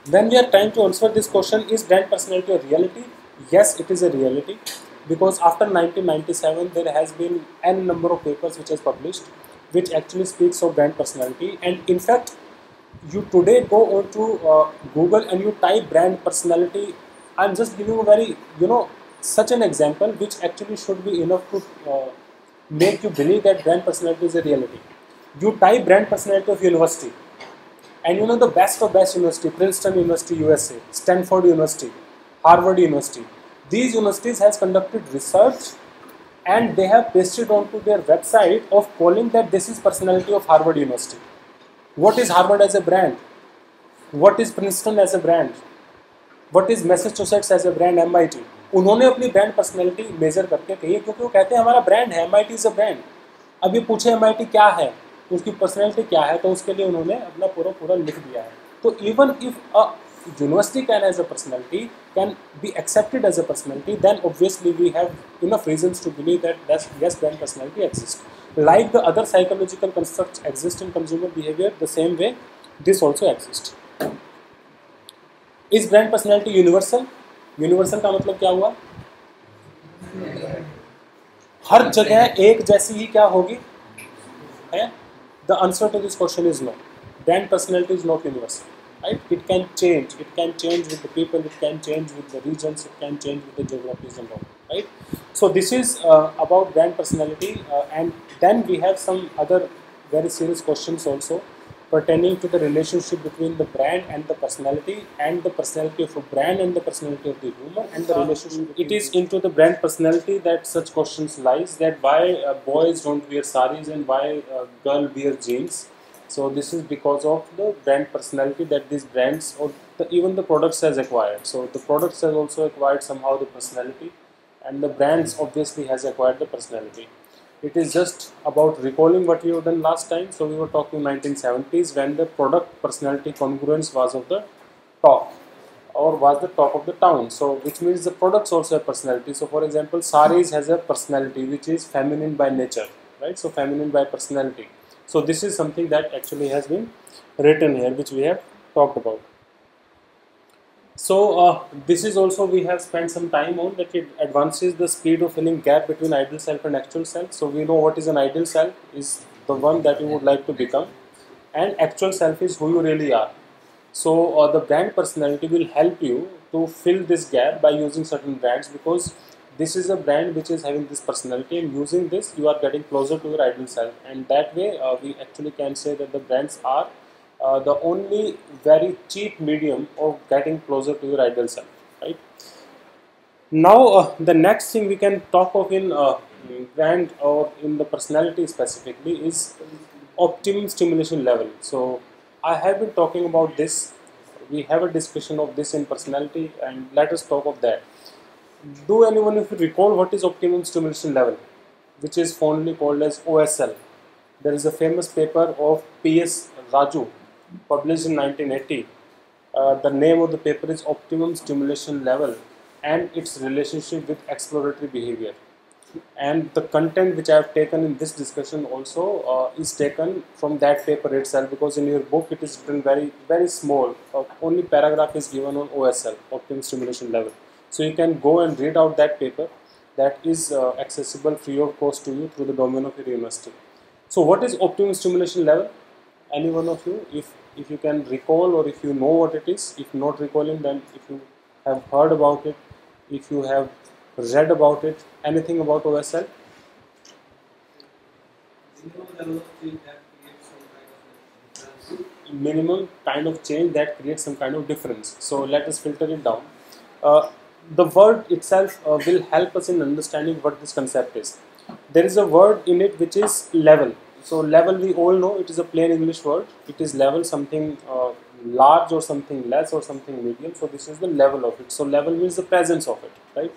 then we are trying to answer this question is brand personality और reality yes it is a reality because after nineteen ninety seven there has been an number of papers which is published which actually speaks of brand personality. And in fact you today go on to uh, google and you type brand personality. I'm just giving a very you know such an example which actually should be enough to uh, make you believe that brand personality is a reality. You type brand personality of university. And you know the best of best university princeton university usa stanford university harvard university. These universities has conducted research and they have pasted onto their website of calling that this is personality of harvard university what is harvard as a brand what is princeton as a brand what is massachusetts as a brand mit उन्होंने अपनी brand personality major करके कही है क्योंकि वो कहते हैं हमारा ब्रांड है एम इज़ अ ब्रांड अब ये पूछे MIT क्या है उसकी पर्सनैलिटी क्या है तो उसके लिए उन्होंने अपना पूरा पूरा लिख दिया है तो even if a university can as a personality can be accepted as a personality then obviously we have enough reasons to believe that that's, yes brand personality exists like the other psychological constructs exist in consumer behavior the same way this also exists is brand personality universal universal का मतलब क्या हुआ हर जगह एक जैसी ही क्या होगी है the answer to this question is no brand personality is not universal right? It can change. It can change with the people. It can change with the regions. It can change with the geographies and all right? So this is uh, about brand personality uh, and then we have some other very serious questions also pertaining to the relationship between the brand and the personality and the personality of a brand and the personality of the human and the relationship it is into the brand personality that such questions lies that why uh, boys don't wear saris and why uh, girl wear jeans so this is because of the brand personality that these brands or the, even the products has acquired. So the products has also acquired somehow the personality and the brands hmm. obviously has acquired the personality. It is just about recalling what we have done last time. So we were talking 1970s when the product personality congruence was of the top or was the top of the town. So which means the products also have personality. So for example saris has a personality which is feminine by nature right? So feminine by personality so this is something that actually has been written here which we have talked about so uh, this is also we have spent some time on that it advances the speed of filling gap between ideal self and actual self. So we know what is an ideal self is the one that you would like to become, and actual self is who you really are. So uh, the brand personality will help you to fill this gap by using certain brands because this is a brand which is having this personality and using this you are getting closer to your ideal self and that way uh, we actually can say that the brands are uh, the only very cheap medium of getting closer to your ideal self right? Now, uh, the next thing we can talk of in uh, Grant or in the personality specifically is optimum stimulation level. So, I have been talking about this. We have a discussion of this in personality, and let us talk of that. Do anyone of you recall what is optimum stimulation level, which is fondly called as OSL? There is a famous paper of P.S. Raju, published in 1980. Uh, the name of the paper is Optimum Stimulation Level and its relationship with exploratory behavior and the content which I have taken in this discussion also uh, is taken from that paper itself because in your book it is written very very small uh, only paragraph is given on OSL optimum stimulation level so you can go and read out that paper that is uh, accessible free of cost to you through the domain of your university. So what is optimum stimulation level? Any one of you if if you can recall or if you know what it is if not recalling then if you have heard about it if you have read about it anything about OSL minimum kind of change that creates some kind of difference. So let us filter it down. Uh, the word itself uh, will help us in understanding what this concept is. There is a word in it which is level. So level we all know it is a plain english word. It is level something uh, large or something less or something medium. So this is the level of it. So level means the presence of it right?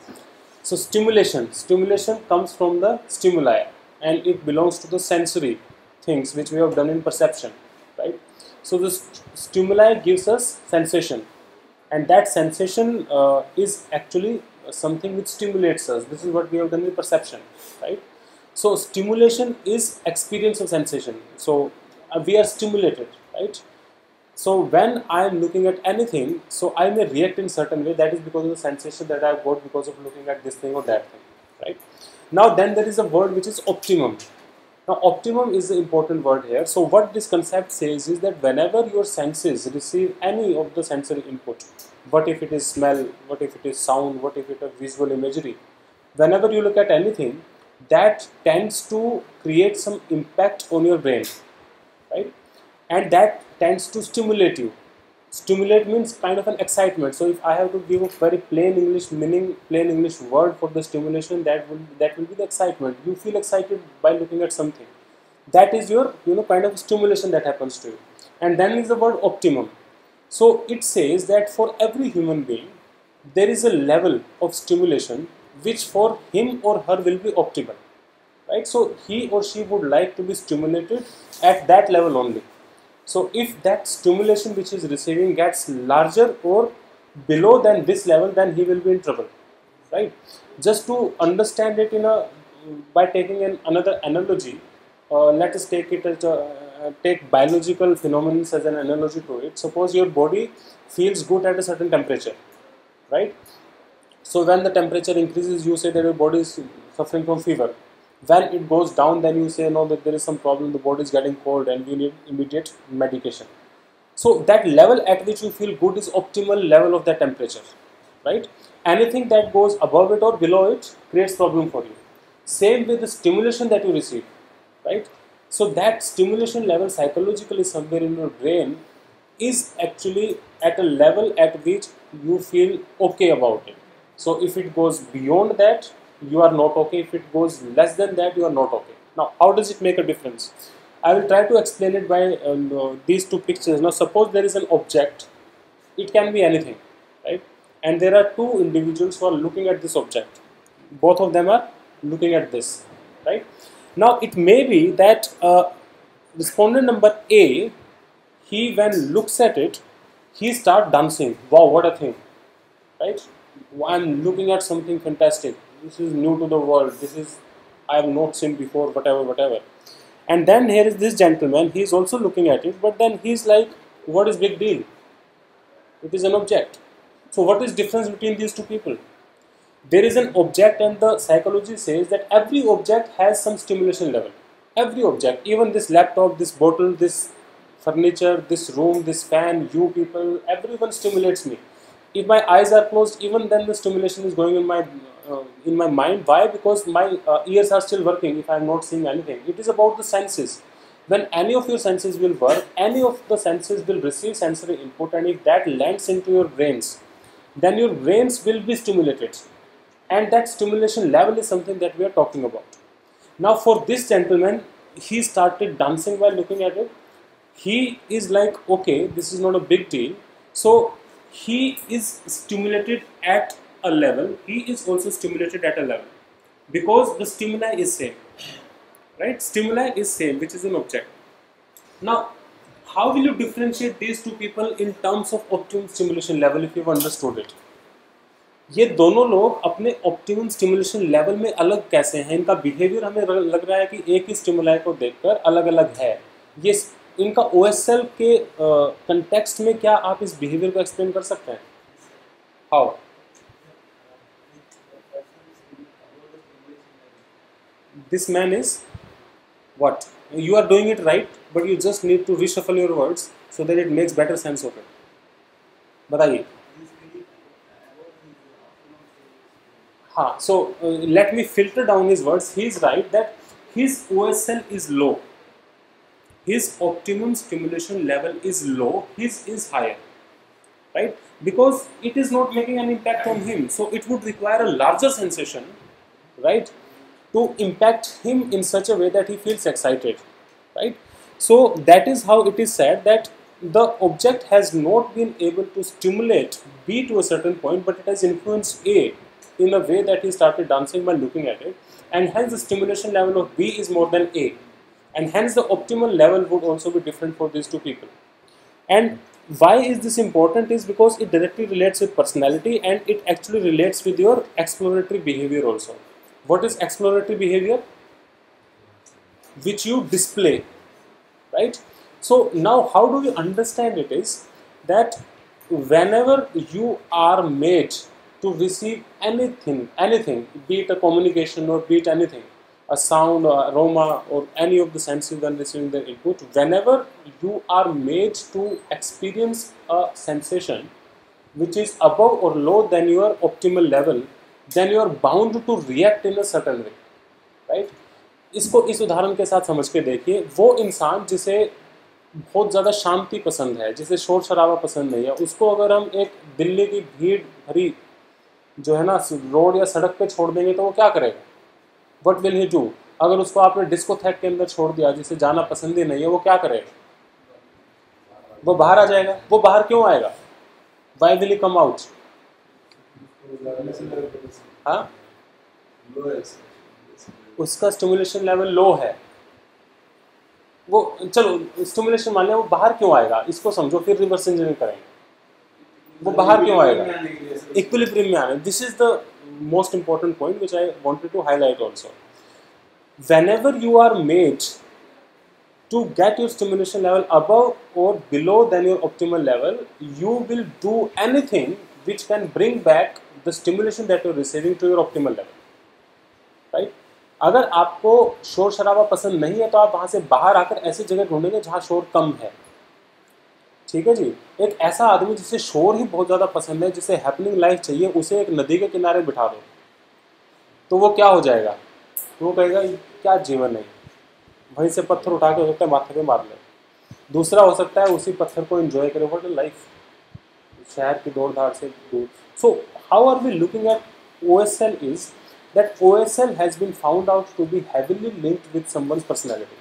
So stimulation. Stimulation comes from the stimuli and it belongs to the sensory things which we have done in perception right? So the st- stimuli gives us sensation and that sensation uh, is actually something which stimulates us this is what we have done in perception right so stimulation is experience of sensation so uh, we are stimulated right so when I am looking at anything, so I may react in certain way. That is because of the sensation that I have got because of looking at this thing or that thing, right? Now then there is a word which is optimum. Now optimum is the important word here. So what this concept says is that whenever your senses receive any of the sensory input, what if it is smell, what if it is sound, what if it is visual imagery, whenever you look at anything, that tends to create some impact on your brain, right? And that tends to stimulate you. Stimulate means kind of an excitement. So if I have to give a very plain English meaning, plain English word for the stimulation, that will that will be the excitement. You feel excited by looking at something. That is your you know kind of stimulation that happens to you. And then is the word optimum. So it says that for every human being, there is a level of stimulation which for him or her will be optimal. Right? So he or she would like to be stimulated at that level only so if that stimulation which is receiving gets larger or below than this level, then he will be in trouble, right? Just to understand it in a by taking an another analogy, uh, let us take it as a, uh, take biological phenomena as an analogy to it. Suppose your body feels good at a certain temperature, right? So when the temperature increases, you say that your body is suffering from fever when it goes down then you say no that there is some problem. The body is getting cold and we need immediate medication. So that level at which you feel good is optimal level of that temperature right? Anything that goes above it or below it creates problem for you. Same with the stimulation that you receive right? So that stimulation level psychologically somewhere in your brain is actually at a level at which you feel okay about it. So if it goes beyond that you are not okay if it goes less than that you are not okay. Now how does it make a difference? I will try to explain it by um, uh, these two pictures. Now suppose there is an object. It can be anything right? And there are two individuals who are looking at this object. Both of them are looking at this right? Now it may be that uh, respondent number a he when looks at it he start dancing. Wow what a thing right? I'm looking at something fantastic this is new to the world. This is i have not seen before whatever whatever. And then here is this gentleman he is also looking at it but then he's like what is big deal? It is an object. So what is difference between these two people? There is an object and the psychology says that every object has some stimulation level. Every object even this laptop this bottle this furniture this room this fan you people everyone stimulates me. If my eyes are closed even then the stimulation is going in my in my mind. Why? Because my uh, ears are still working if i am not seeing anything. It is about the senses. When any of your senses will work any of the senses will receive sensory input and if that lands into your brains then your brains will be stimulated. And that stimulation level is something that we are talking about. Now for this gentleman he started dancing while looking at it. He is like okay this is not a big deal. So he is stimulated at a level he is also stimulated at a level because the stimuli is same right stimuli is same which is an object now how will you differentiate these two people in terms of optimum stimulation level if you've understood it ये दोनों लोग अपने optimum stimulation level में अलग कैसे हैं इनका behaviour हमें लग रहा है कि एक ही स्टिमुलाई को देखकर अलग अलग है ये इनका ओ के कंटेक्स्ट में क्या आप इस बिहेवियर को एक्सप्लेन कर सकते हैं how this man is what you are doing it right but you just need to reshuffle your words so that it makes better sense of it बताइए हाँ so uh, let me filter down his words he is right that his OSL is low his optimum stimulation level is low his is higher right because it is not making an impact on him so it would require a larger sensation right To impact him in such a way that he feels excited right? So that is how it is said that the object has not been able to stimulate b to a certain point but it has influenced a in a way that he started dancing by looking at it and hence the stimulation level of b is more than a. And hence the optimal level would also be different for these two people. And why is this important is because it directly relates with personality and it actually relates with your exploratory behavior also what is exploratory behavior? Which you display right? So now how do we understand it is that whenever you are made to receive anything anything be it a communication or be it anything a sound or aroma or any of the senses when receiving the input whenever you are made to experience a sensation which is above or low than your optimal level then you are bound to react in a certain way, right? इसको इस उदाहरण के साथ समझ के देखिए, वो इंसान जिसे बहुत ज़्यादा शांति पसंद है, जिसे शोर शराबा पसंद नहीं है, उसको अगर हम एक दिल्ली की भीड़ भरी जो है ना, रोड या सड़क पे छोड़ देंगे तो वो क्या करेगा? वट विल ही डू अगर उसको आपने डिस्को थैक के अंदर छोड़ दिया, जिसे जाना पसंद ही नहीं है, वो क्या करेगा? वो बाहर आ जाएगा? वो बाहर क्यों आएगा? Why will he come out हाँ? उसका स्टिमुलेशन लेवल लो है। वो, चलो स्टिमुलेशन मान लिया, वो बाहर क्यों आएगा? इसको समझो, फिर रिवर्स इंजीनियरिंग करेंगे। वो बाहर क्यों आएगा? इक्विलिब्रियम में आने। This is the most important point which I wanted to highlight also whenever you are made to get your stimulation level above or below than your optimal level, you will do anything which can bring back the stimulation that you're receiving to your optimal level, right? अगर आपको शोर शराबा पसंद नहीं है तो आप वहाँ से बाहर आकर ऐसी जगह ढूंढेंगे जहाँ शोर कम है। ठीक है जी? एक ऐसा आदमी जिसे शोर ही बहुत ज़्यादा पसंद है, जिसे हैपनिंग लाइफ चाहिए, उसे एक नदी के किनारे बिठा दो। तो वो क्या हो जाएगा? वो कहेगा, क्या जीवन है वहीं से पत्थर उठा के हो सकता है माथे पे मार ले दूसरा हो सकता है उसी पत्थर को एंजॉय करे what life शहर की दौड़ धाड़ से दूर so how are we looking at O S L is that OSL has been found out to be heavily linked with someone's personality.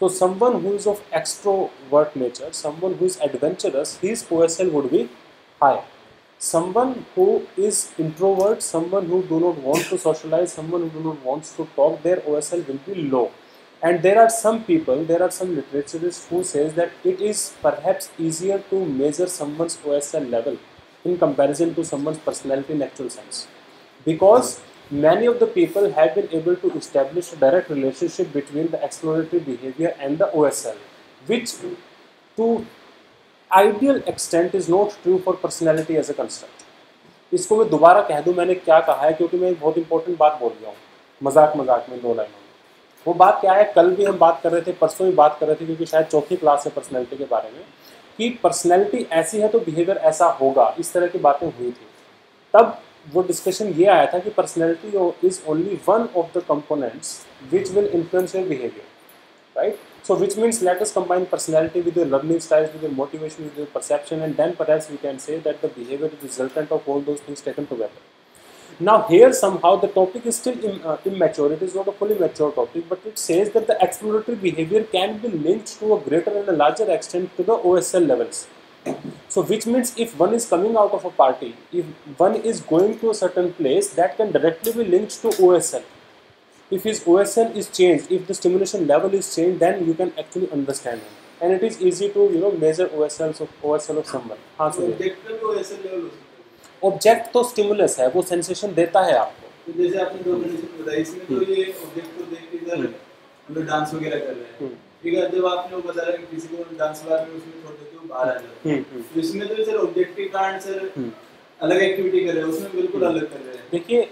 So someone who is of extrovert nature, someone who is adventurous, his OSL would be high. Someone who is introvert, someone who do not want to socialize, someone who do not wants to talk, their OSL will be low. And there are some people, there are some literaturists who says that it is perhaps easier to measure someone's OSL level in comparison to someone's personality in actual sense. Because many of the people have been able to establish a direct relationship between the exploratory behavior and the OSL, which to ideal extent is not true for personality as a construct. इसको मैं दोबारा कह दूं मैंने क्या कहा है क्योंकि मैं एक बहुत इंपॉर्टेंट बात बोल गया हूँ मजाक मजाक में दो लाइनों में वो बात क्या है? कल भी हम बात कर रहे थे, परसों भी बात कर रहे थे, क्योंकि शायद चौथी क्लास है पर्सनैलिटी के बारे में, कि पर्सनैलिटी ऐसी है तो बिहेवियर ऐसा होगा। इस तरह की बातें हुई थी। तब वो डिस्कशन ये आया था कि personality is only one of the components which will influence your behaviour right so which means let's combine personality with your learning style with your motivation with your perception and then we can say that the behaviour is resultant of all those things taken together Now here somehow the topic is still in uh, immature, it is not a fully mature topic, but it says that the exploratory behavior can be linked to a greater and a larger extent to the OSL levels. So which means if one is coming out of a party, if one is going to a certain place, that can directly be linked to OSL. If his OSL is changed, if the stimulation level is changed, then you can actually understand him. And it is easy to you know measure OSL of OSL of someone. Objective OSL level. Object तो stimulus है वो sensation देता है आपको। तो जैसे आपने दो कंडीशन बताई इसमें तो ये ऑब्जेक्ट को देख के इधर हम लोग डांस वगैरह कर रहे हैं। ठीक है जब आपने वो बताया कि किसी को डांस बार में उसमें छोड़ देते हो बाहर आ जाता है। हम्म, तो इसमें तो सर ऑब्जेक्ट के कारण सर अलग एक्टिविटी कर रहे हैं उसमें बिल्कुल अलग कर रहे हैं। देखिए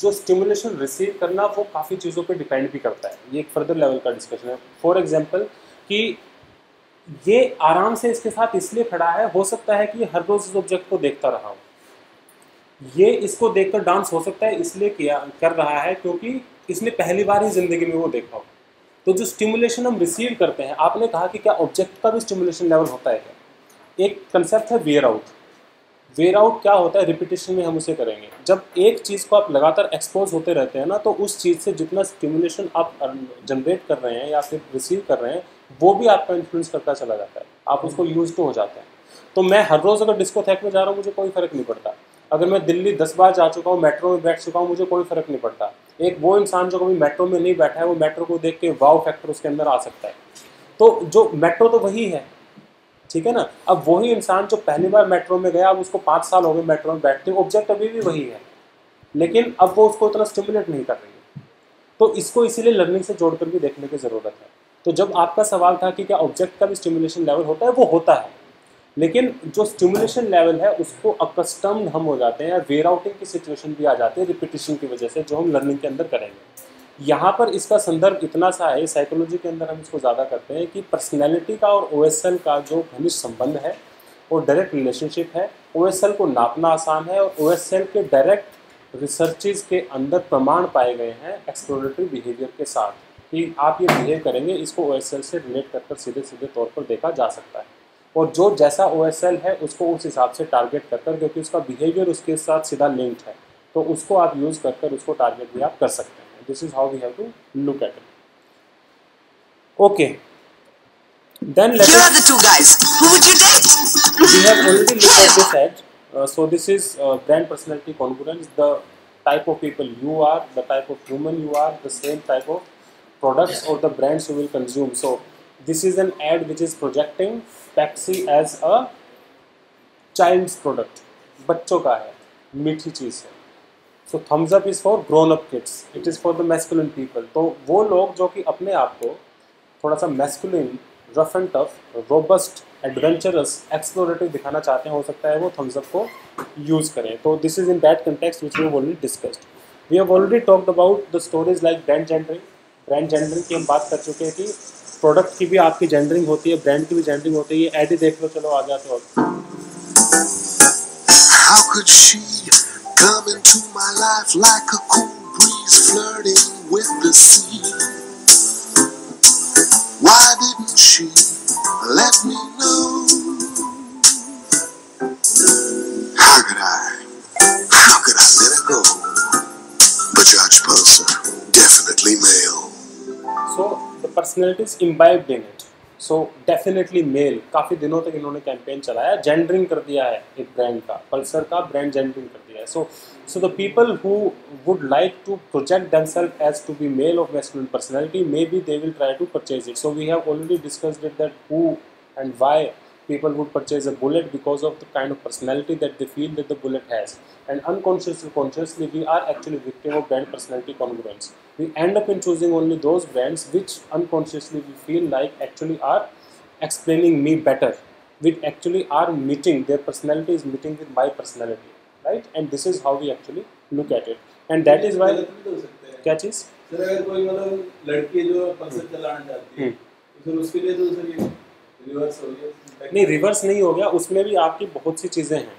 जो स्टिमुलेशन रिसीव करना वो काफ़ी चीज़ों पे डिपेंड भी करता है। ये एक फर्दर लेवल का डिस्कशन है। फॉर एग्जांपल कि ये आराम से इसके साथ इसलिए खड़ा है हो सकता है कि हर रोज़ इस ऑब्जेक्ट को देखता रहा हो। ये इसको देखकर डांस हो सकता है, इसलिए किया, कर रहा है क्योंकि इसने पहली बार ही ज़िंदगी में वो देखा हो। तो जो स्टिमुलेशन हम रिसीव करते हैं, आपने कहा कि क्या ऑब्जेक्ट का भी स्टिमुलेशन लेवल होता है क्या? एक कंसेप्ट है वेयर आउट वेयर आउट क्या होता है? रिपीटेशन में हम उसे करेंगे। जब एक चीज़ को आप लगातार एक्सपोज होते रहते हैं ना तो उस चीज़ से जितना स्टिमुलेशन आप जनरेट कर रहे हैं या फिर रिसीव कर रहे हैं, वो भी आपका इन्फ्लुएंस करता चला जाता है। आप उसको यूज़ टू हो जाते हैं। तो मैं हर रोज़ अगर डिस्को थैक में जा रहा हूँ, मुझे कोई फ़र्क नहीं पड़ता। अगर मैं दिल्ली दस बार जा चुका हूँ, मेट्रो में बैठ चुका हूँ, मुझे कोई फ़र्क नहीं पड़ता। एक वो इंसान जो कभी मेट्रो में नहीं बैठा है, वो मेट्रो को देख के वाव फैक्टर उसके अंदर आ सकता है। तो जो मेट्रो तो वही है, ठीक है ना? अब वही इंसान जो पहली बार मेट्रो में गया, अब उसको पाँच साल हो गए मेट्रो में बैठते ऑब्जेक्ट अभी भी वही है। लेकिन अब वो उसको उतना स्टिमुलेट नहीं कर रही है। तो इसको इसीलिए लर्निंग से जोड़ कर भी देखने की ज़रूरत है। तो जब आपका सवाल था कि क्या ऑब्जेक्ट का भी स्टिमुलेशन लेवल होता है, वो होता है। लेकिन जो स्टिमुलेशन लेवल है, उसको अकस्टम्ड हम हो जाते हैं या वेयर आउटिंग की सिचुएशन भी आ जाती है रिपीटिशन की वजह से, जो हम लर्निंग के अंदर करेंगे। यहाँ पर इसका संदर्भ इतना सा है साइकोलॉजी के अंदर हम इसको ज़्यादा करते हैं कि पर्सनैलिटी का और ओएसएल का जो घनिष्ठ संबंध है, वो डायरेक्ट रिलेशनशिप है। ओएसएल को नापना आसान है और ओएसएल के डायरेक्ट रिसर्चेज के अंदर प्रमाण पाए गए हैं एक्सप्लोरेटरी बिहेवियर के साथ कि आप ये बिहेव करेंगे, इसको ओएसएल से रिलेट कर सीधे सीधे तौर पर देखा जा सकता है। और जो जैसा ओएसएल है उसको उस हिसाब से टारगेट कर कर क्योंकि उसका बिहेवियर उसके साथ सीधा लिंक्ड है तो उसको आप यूज़ कर कर उसको टारगेट भी आप कर सकते हैं this is how we have to look at it okay then let Here us, are the two guys. Who would you date? we have already looked at this ad uh, so this is uh, brand personality congruence the type of people you are the type of human you are the same type of products or the brands you will consume so this is an ad which is projecting Pepsi as a child's product बच्चों का है, मीठी चीज़ है। So Thums Up is for grown up kids it is for the masculine people तो वो लोग जो कि अपने आप को थोड़ा सा masculine rough and tough robust adventurous explorative दिखाना चाहते हैं, हो सकता है वो थम्स अप को यूज़ करें। तो this is in that context which we already discussed we have already talked about the stories like brand gendering brand gendering की हम बात कर चुके हैं कि प्रोडक्ट की भी आपकी जेंडरिंग होती है ब्रांड की भी जेंडरिंग होती है ये ऐड ही देख लो चलो आ जाते हो How could she come into my life like a cool breeze flirting with the sea? Why didn't she let me know? How could I? How could I let her go? But Judge Pulsar, definitely male. The personalities imbibed in it so definitely male काफ़ी दिनों तक इन्होंने campaign चलाया gendering कर दिया है एक brand का पल्सर का ब्रांड जेंडरिंग कर दिया है। So so the people who would like to project themselves as to be male of western personality may be they will try to purchase it so we have already discussed it that who and why people would purchase a bullet because of the kind of personality that they feel that the bullet has and unconsciously consciously we are actually victim of brand personality congruence we end up in choosing only those brands which unconsciously we feel like actually are explaining me better which actually are meeting their personality is meeting with my personality right and this is how we actually look at it and that is why गलत भी तो हो सकता है क्या चीज़ sir अगर कोई मतलब लड़की जो पल्सर चलाना चाहती है तो फिर उसके लिए तो सर ये रिवर्स हो गया नहीं रिवर्स नहीं हो गया, उसमें भी आपकी बहुत सी चीज़ें हैं।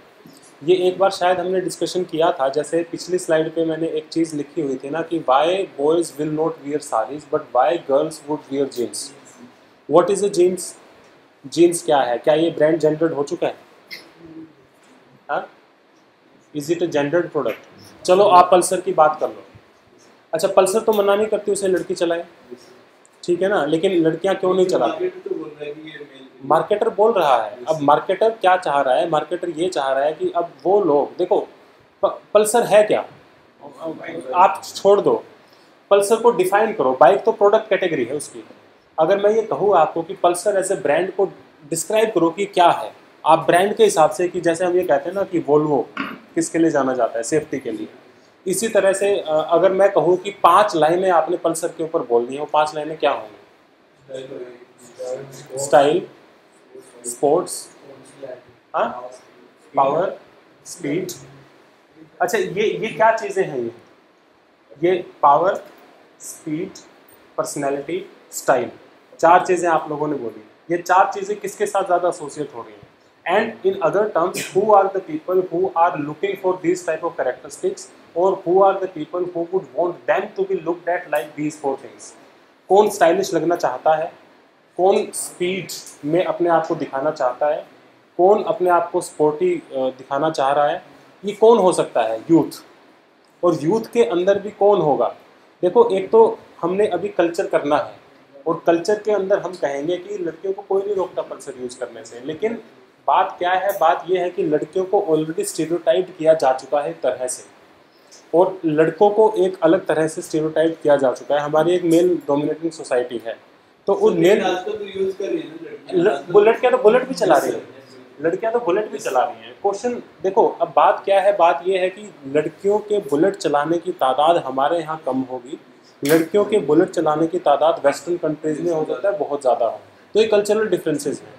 ये एक बार शायद हमने डिस्कशन किया था, जैसे पिछली स्लाइड पे मैंने एक चीज़ लिखी हुई थी ना कि why boys will not wear saris but why girls would wear jeans what is a jeans jeans क्या है? क्या ये ब्रांड जेंडर्ड हो चुका हाँ? Is it a gendered product चलो, आप पल्सर की बात कर लो। अच्छा पल्सर तो मना नहीं करती उसे लड़की चलाए। ठीक है ना? लेकिन लड़कियाँ क्यों नहीं चलाती? मार्केटर बोल रहा है। अब मार्केटर क्या चाह रहा है? मार्केटर ये चाह रहा है कि अब वो लोग देखो प- पल्सर है क्या? आप छोड़ दो। पल्सर को डिफाइन करो। बाइक तो प्रोडक्ट कैटेगरी है उसकी। अगर मैं ये कहूँ आपको कि पल्सर एज ए ब्रांड को डिस्क्राइब करो कि क्या है। आप ब्रांड के हिसाब से कि जैसे हम ये कहते हैं ना कि वोल्वो किसके लिए जाना जाता है? सेफ्टी के लिए। इसी तरह से अगर मैं कहूँ कि पाँच लाइनें आपने पल्सर के ऊपर बोलनी है वो पाँच लाइनें क्या होंगी? स्टाइल स्पोर्ट्स पावर स्पीड अच्छा ये ये क्या चीज़ें हैं ये? ये पावर स्पीड पर्सनैलिटी स्टाइल चार चीज़ें आप लोगों ने बोली। ये चार चीज़ें किसके साथ ज़्यादा एसोसिएट हो रही हैं? And in other terms who are the people who are looking for this type of characteristics और who are the people who would want them to be look at like these four things कौन stylish लगना चाहता है? कौन speed में अपने आप को दिखाना चाहता है, कौन अपने आप को स्पोर्टी दिखाना चाह रहा है, ये कौन हो सकता है? यूथ और यूथ के अंदर भी कौन होगा? देखो, एक तो हमने अभी कल्चर करना है और कल्चर के अंदर हम कहेंगे कि लड़कियों को कोई नहीं रोकता पल्सर यूज़ करने से, लेकिन बात क्या है? बात यह है कि लड़कियों को ऑलरेडी स्टीरियोटाइप किया जा चुका है एक तरह से और लड़कों को एक अलग तरह से स्टीरियोटाइप किया जा चुका है। हमारी एक मेल डोमिनेटिंग सोसाइटी है। तो आजकल तो यूज़ कर रही है ना लड़कियाँ। ल- वो लड़कियाँ तो बुलेट भी चला रही है? लड़कियाँ तो बुलेट भी चला रही हैं। क्वेश्चन देखो अब बात क्या है? बात ये है कि लड़कियों के बुलेट चलाने की तादाद हमारे यहाँ कम होगी। लड़कियों के बुलेट चलाने की तादाद वेस्टर्न कंट्रीज़ में हो सकता है बहुत ज़्यादा हो। तो ये कल्चरल डिफरेंसेस हैं।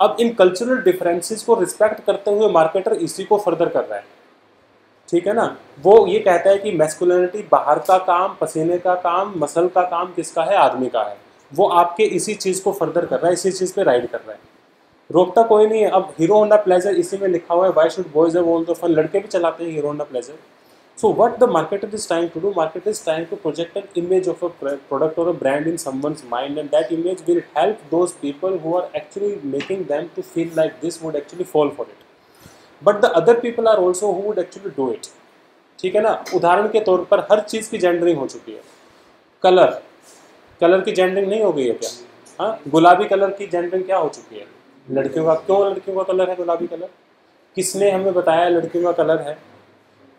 अब इन कल्चरल डिफरेंसेस को रिस्पेक्ट करते हुए मार्केटर इसी को फर्दर कर रहा है। ठीक है ना? वो ये कहता है कि मैस्कुलिनिटी बाहर का काम पसीने का काम मसल का काम किसका है? आदमी का है। वो आपके इसी चीज़ को फर्दर कर रहा है, इसी चीज़ पे राइड कर रहा है। रोकता कोई नहीं है। अब हीरो होंडा प्लेजर इसी में लिखा हुआ है why should boys all the fun लड़के भी चलाते हैं Hero Honda Pleasure so what the marketer is trying to do market is trying to project an image of a product और a brand in someone's mind and that image will help those people who are actually making them to feel like this would actually fall for it but the other people are also who would actually do it ठीक है ना? उदाहरण के तौर पर हर चीज़ की gendering हो चुकी है। कलर कलर की जेंडरिंग नहीं हो गई है क्या? हाँ गुलाबी कलर की जेंडरिंग क्या हो चुकी है? लड़कियों का, क्यों लड़कियों का कलर है गुलाबी कलर? किसने हमें बताया लड़कियों का कलर है?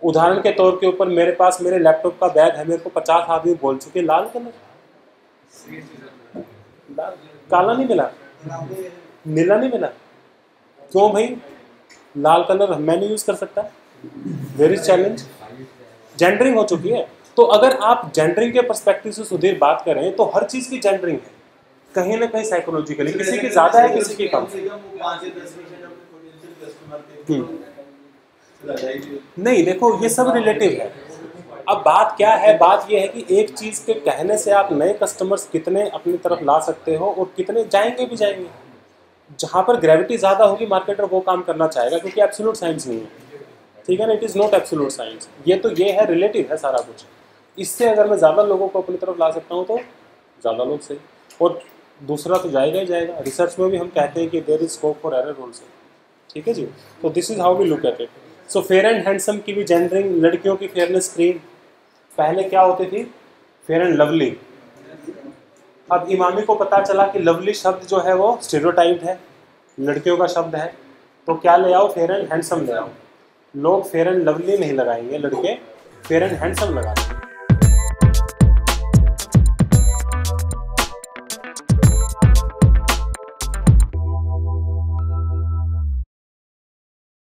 उदाहरण के तौर के ऊपर मेरे पास मेरे लैपटॉप का बैग है, मेरे को पचास आदमी बोल चुके, लाल कलर? लाल? काला नहीं मिला? नीला नहीं मिला? क्यों भाई? लाल कलर मैं नहीं यूज़ कर सकता? वेरी चैलेंज जेंडरिंग हो चुकी है? तो अगर आप जेंडरिंग के परस्पेक्टिव से सुधीर बात करें तो हर चीज़ की जेंडरिंग है। कहीं ना कहीं साइकोलॉजिकली किसी की ज़्यादा है, किसी की कम हम्म। नहीं, देखो, ये सब रिलेटिव है। अब बात क्या है? बात ये है कि एक चीज़ के कहने से आप नए कस्टमर्स कितने अपनी तरफ़ ला सकते हो और कितने जाएँगे भी जाएँगे। जहाँ पर ग्रेविटी ज़्यादा होगी मार्केटर वो काम करना चाहेगा, क्योंकि एब्सोल्यूट साइंस नहीं है। ठीक है ना? It is not absolute science ये तो ये है रिलेटिव है सारा कुछ। इससे अगर मैं ज़्यादा लोगों को अपनी तरफ़ ला सकता हूँ तो ज़्यादा लोग सही। और दूसरा तो जाएगा ही जाएगा। रिसर्च में भी हम कहते हैं कि there is scope for error also ठीक है जी? तो this is how we look at it so fair and handsome की भी जेंडरिंग लड़कियों की फेयरनेस स्क्रीन पहले क्या होती थी? फेयर एंड लवली अब इमामी को पता चला कि लवली शब्द जो है वो स्टेरियोटाइप्ड है। लड़कियों का शब्द है। तो क्या ले आओ? फेयर एंड हैंडसम ले आओ। लोग फेयर एंड लवली नहीं लगाएँगे। लड़के फेयर एंड हैंडसम लगाते हैं